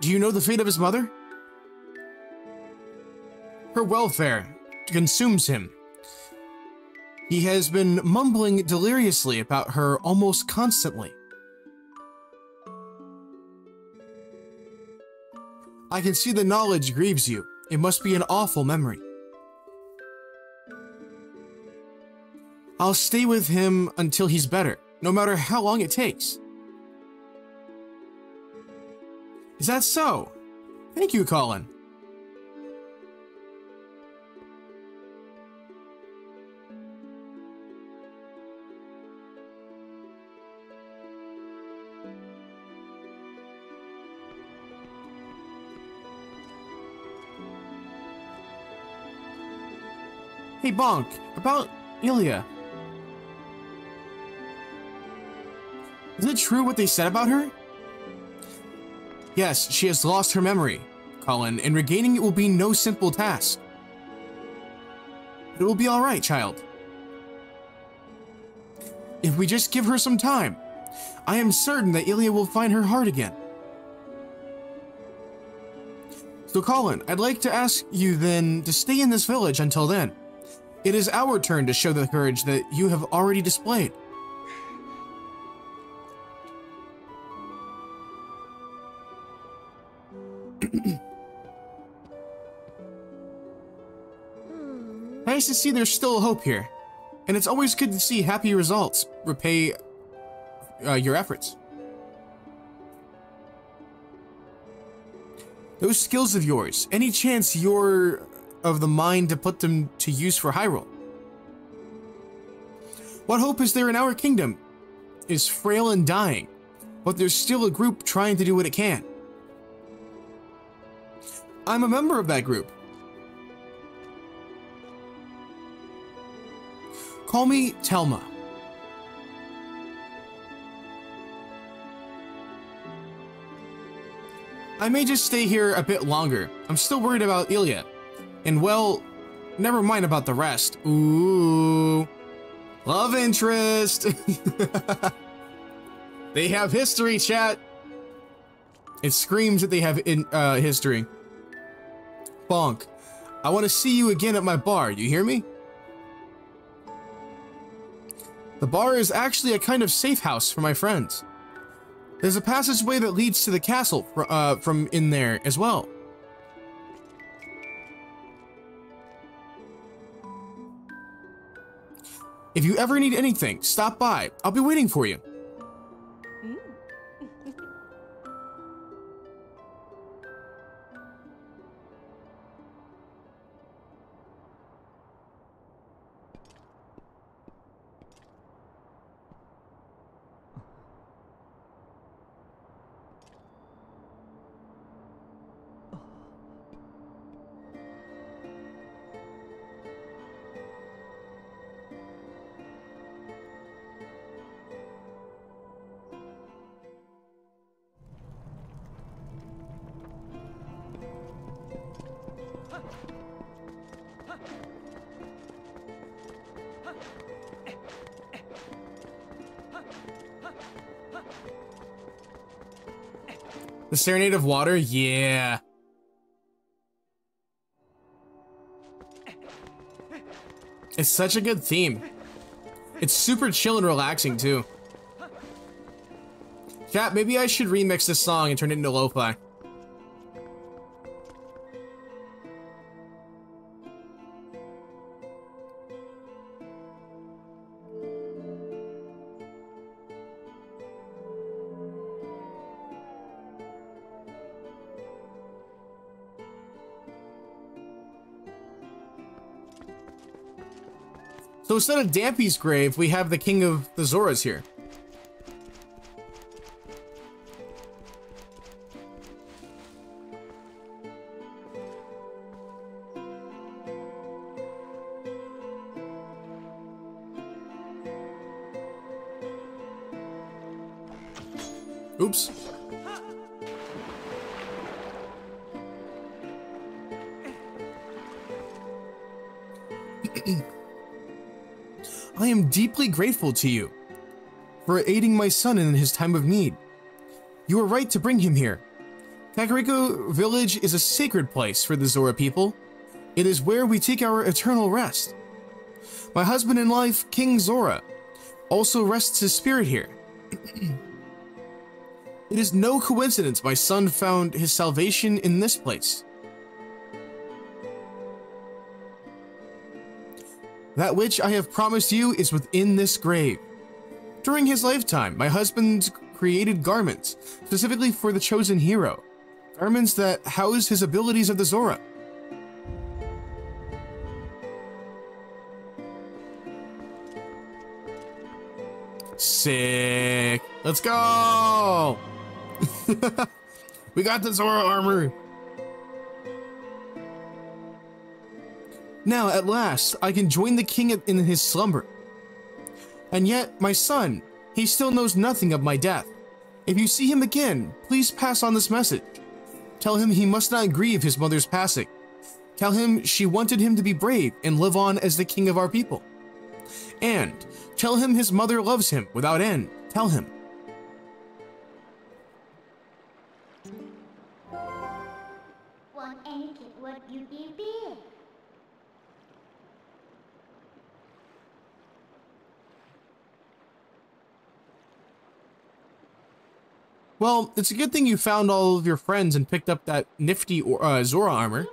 [SPEAKER 1] Do you know the fate of his mother? Her welfare consumes him. He has been mumbling deliriously about her almost constantly. I can see the knowledge grieves you. It must be an awful memory. I'll stay with him until he's better, no matter how long it takes. Is that so? Thank you, Colin. Hey, Bonk, about Ilia. Is it true what they said about her? Yes, she has lost her memory, Colin, and regaining it will be no simple task. But it will be alright, child. If we just give her some time, I am certain that Ilia will find her heart again. So Colin, I'd like to ask you then to stay in this village until then. It is our turn to show the courage that you have already displayed. nice to see there's still hope here. And it's always good to see happy results repay uh, your efforts. Those skills of yours, any chance you're of the mind to put them to use for Hyrule? What hope is there in our kingdom? Is frail and dying, but there's still a group trying to do what it can. I'm a member of that group. Call me Telma. I may just stay here a bit longer. I'm still worried about Ilia. And well, never mind about the rest. Ooh. Love interest. <laughs> they have history, chat. It screams that they have in uh, history. Bonk. I want to see you again at my bar. You hear me? The bar is actually a kind of safe house for my friends. There's a passageway that leads to the castle uh, from in there as well. If you ever need anything, stop by. I'll be waiting for you. The Serenade of Water? Yeah. It's such a good theme. It's super chill and relaxing, too. Chat, maybe I should remix this song and turn it into lo-fi. Instead of Dampy's grave, we have the King of the Zoras here. Grateful to you for aiding my son in his time of need. You were right to bring him here. Kakariko Village is a sacred place for the Zora people. It is where we take our eternal rest. My husband in life, King Zora, also rests his spirit here. <clears throat> it is no coincidence my son found his salvation in this place. That which I have promised you is within this grave. During his lifetime, my husband created garments, specifically for the chosen hero. Garments that house his abilities of the Zora. Sick. Let's go! <laughs> we got the Zora armor. Now, at last, I can join the king in his slumber. And yet, my son, he still knows nothing of my death. If you see him again, please pass on this message. Tell him he must not grieve his mother's passing. Tell him she wanted him to be brave and live on as the king of our people. And tell him his mother loves him without end. Tell him. Well, it's a good thing you found all of your friends and picked up that nifty uh, Zora armor.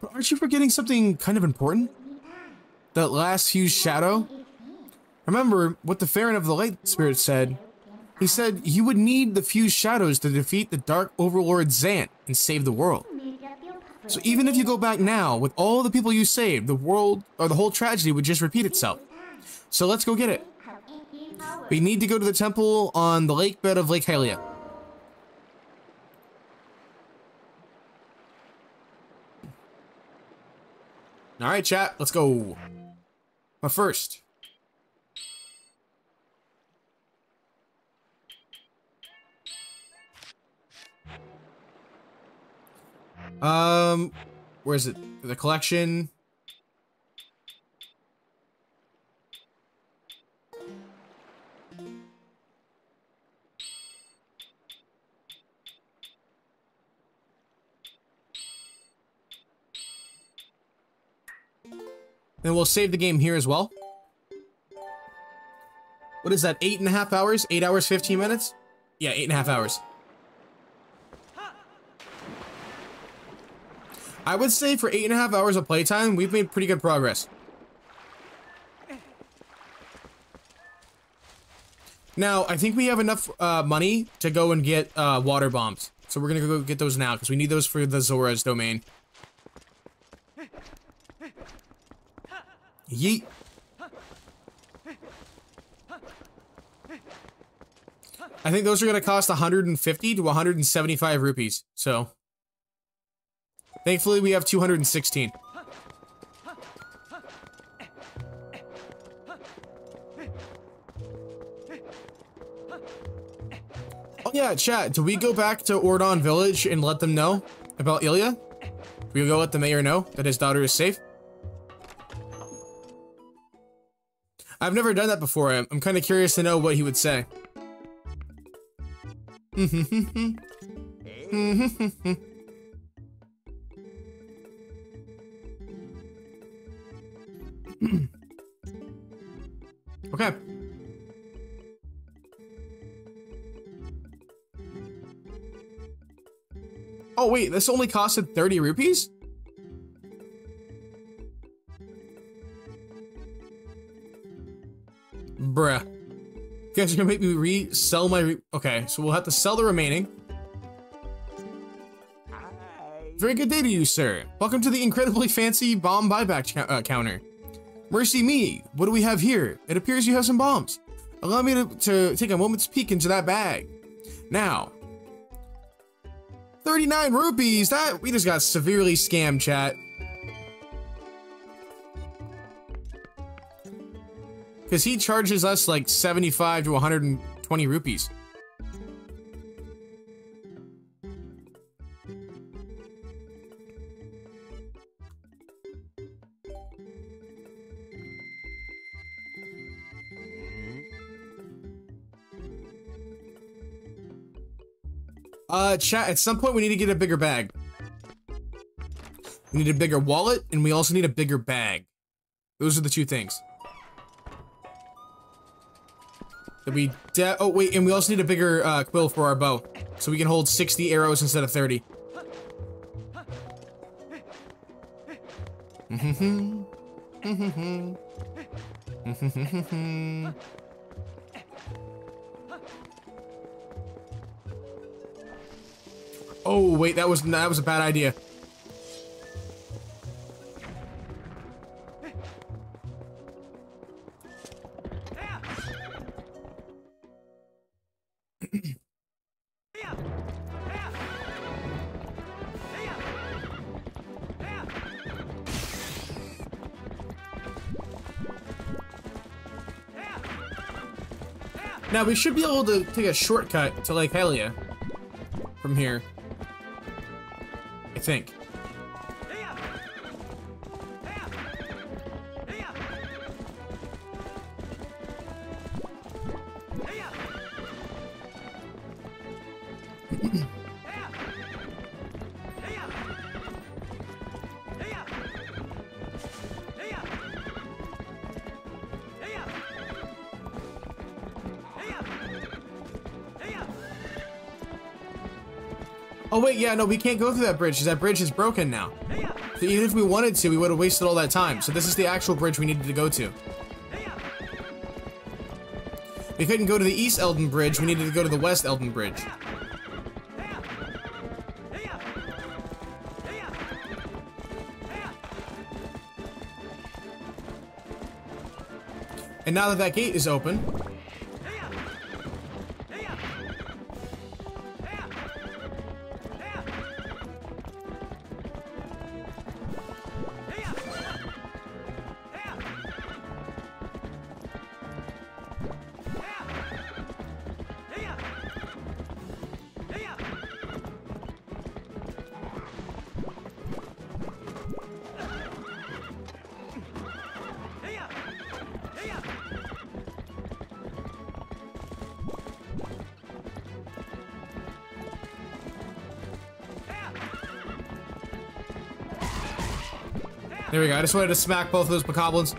[SPEAKER 1] But aren't you forgetting something kind of important? That last huge shadow? Remember what the Faron of the Light Spirit said? He said you would need the fused shadows to defeat the Dark Overlord Zant and save the world.
[SPEAKER 2] Make up your puffer.
[SPEAKER 1] So even if you go back now, with all the people you saved, the world, or the whole tragedy would just repeat itself. So let's go get it. We need to go to the temple on the lake bed of Lake Hylia. Alright, chat, let's go. But first, Um, where is it? The collection. Then we'll save the game here as well. What is that? Eight and a half hours? Eight hours, 15 minutes? Yeah, eight and a half hours. I would say for eight and a half hours of playtime, we've made pretty good progress. Now, I think we have enough uh, money to go and get uh, water bombs. So we're gonna go get those now, because we need those for the Zora's domain. Yeet. I think those are gonna cost 150 to 175 rupees, so... Thankfully, we have 216. Oh yeah, chat, do we go back to Ordon Village and let them know about Ilia? We go let the mayor know that his daughter is safe? I've never done that before. I'm, I'm kind of curious to know what he would say. <laughs> <clears throat> okay. Oh wait, this only costed 30 rupees? Bruh. You guys are gonna make me resell my re Okay, so we'll have to sell the remaining. Very good day to you, sir. Welcome to the incredibly fancy bomb buyback uh, counter. Mercy me, what do we have here? It appears you have some bombs. Allow me to, to take a moment's peek into that bag. Now, 39 rupees, that, we just got severely scammed, chat. Because he charges us like 75 to 120 rupees. Uh, chat, at some point we need to get a bigger bag. We need a bigger wallet, and we also need a bigger bag. Those are the two things. That we oh wait, and we also need a bigger uh, quill for our bow. So we can hold 60 arrows instead of 30. Oh, wait, that was that was a bad idea. Now we should be able to take a shortcut to Lake Hylia from here. I think. Wait, yeah, no, we can't go through that bridge because that bridge is broken now. So even if we wanted to, we would have wasted all that time. So this is the actual bridge we needed to go to. We couldn't go to the East Eldin Bridge, we needed to go to the West Eldin Bridge. And now that that gate is open, There we go. I just wanted to smack both of those bokoblins.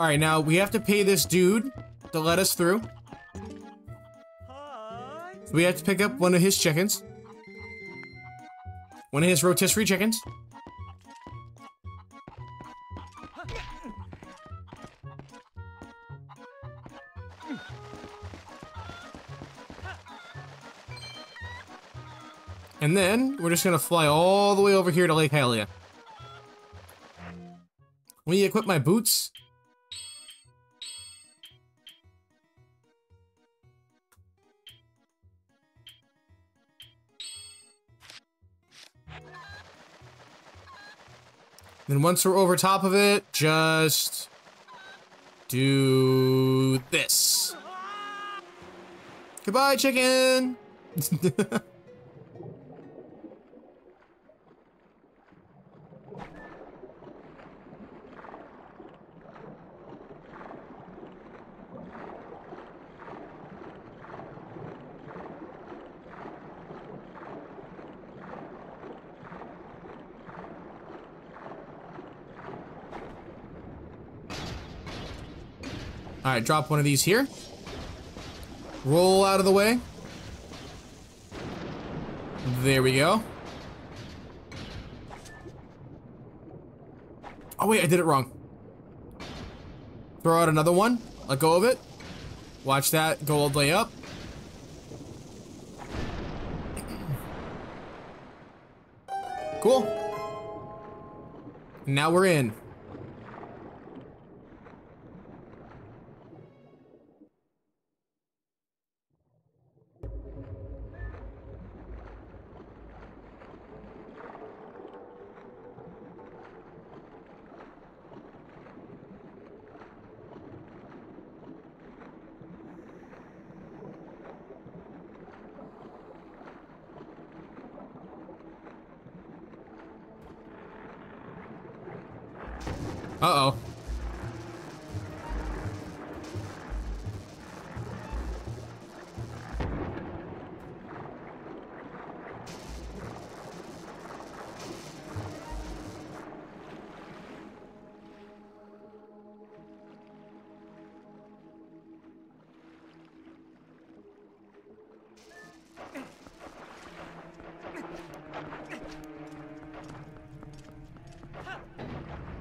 [SPEAKER 1] All right, now we have to pay this dude to let us through. We have to pick up one of his chickens. One of his rotisserie chickens. And then we're just gonna fly all the way over here to Lake Hylia. Let me equip my boots. Then once we're over top of it, just do this. Goodbye, chicken! <laughs> All right, drop one of these here. Roll out of the way. There we go. Oh wait, I did it wrong. Throw out another one. Let go of it. Watch that go all the way up. Cool. Now we're in.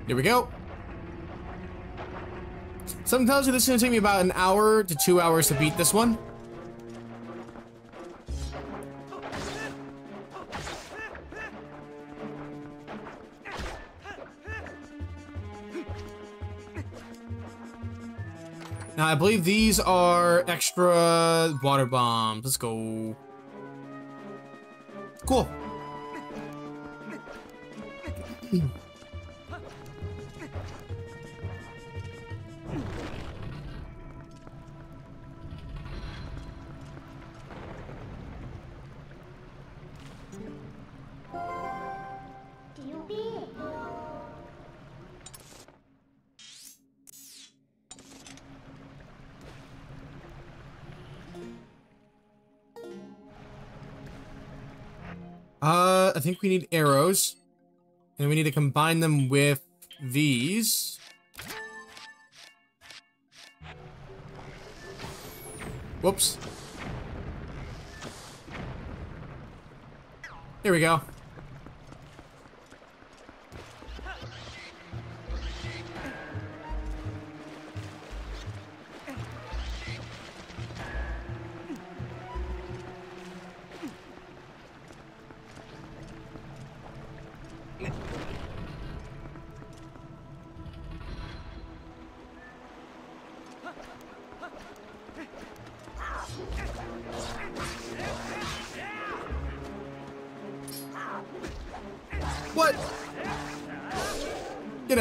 [SPEAKER 1] There we go. Sometimes this is gonna take me about an hour to two hours to beat this one. Now, I believe these are extra water bombs. Let's go. Cool. Think we need arrows. And we need to combine them with these. Whoops. Here we go.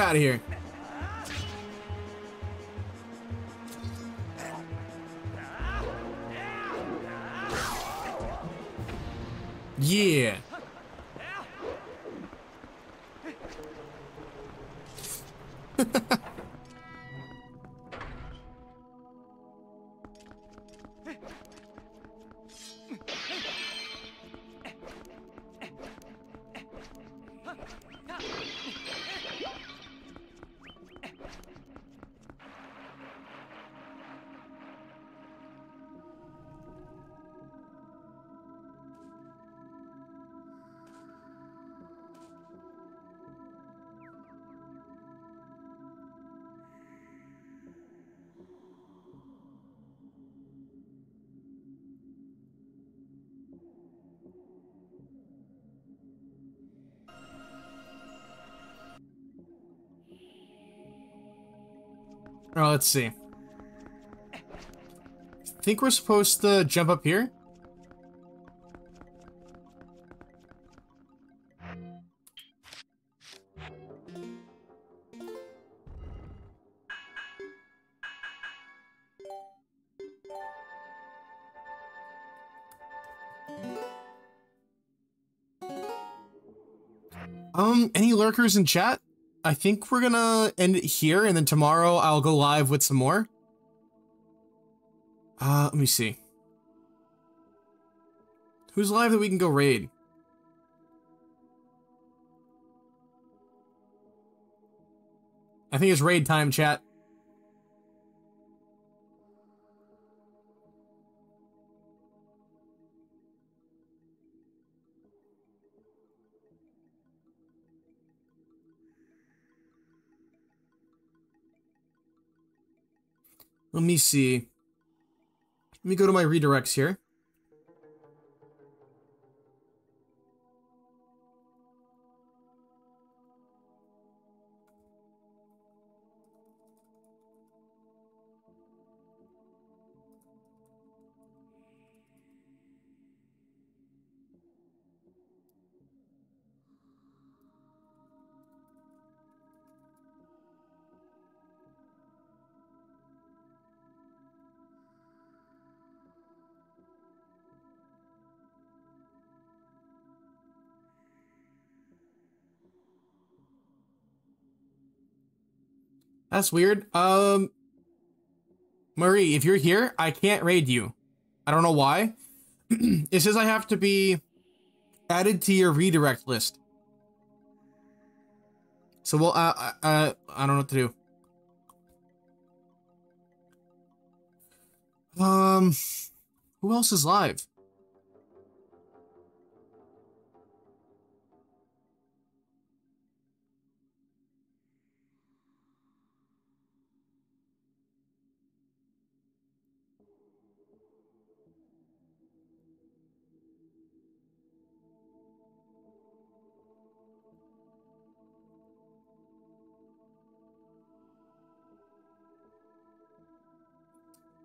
[SPEAKER 1] Out of here. Oh, let's see. I Think we're supposed to jump up here? Um, any lurkers in chat? I think we're gonna end it here, and then tomorrow I'll go live with some more. Uh, let me see. Who's live that we can go raid? I think it's raid time, chat. Let me see. Let me go to my redirects here. That's weird. Um, Marie, if you're here, I can't raid you. I don't know why. <clears throat> it says I have to be added to your redirect list. So well, uh, uh, I don't know what to do. Um, who else is live?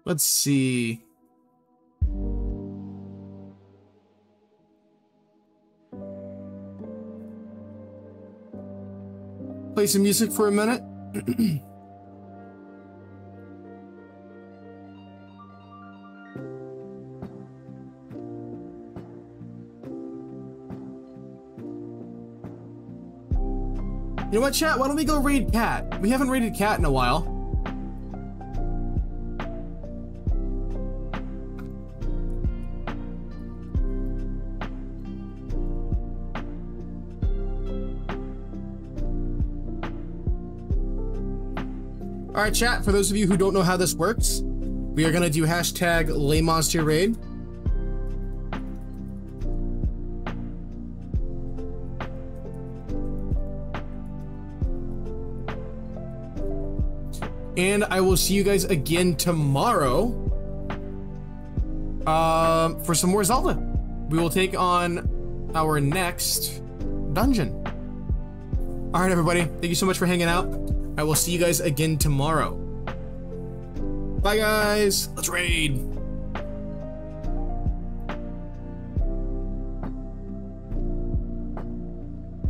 [SPEAKER 1] Let's see. Play some music for a minute. <clears throat> You know what, chat? Why don't we go raid Cat? We haven't raided Cat in a while. Alright, chat, for those of you who don't know how this works, we are gonna do hashtag lay monster raid. And I will see you guys again tomorrow um, for some more Zelda. We will take on our next dungeon. All right, everybody. Thank you so much for hanging out. I will see you guys again tomorrow. Bye, guys. Let's raid.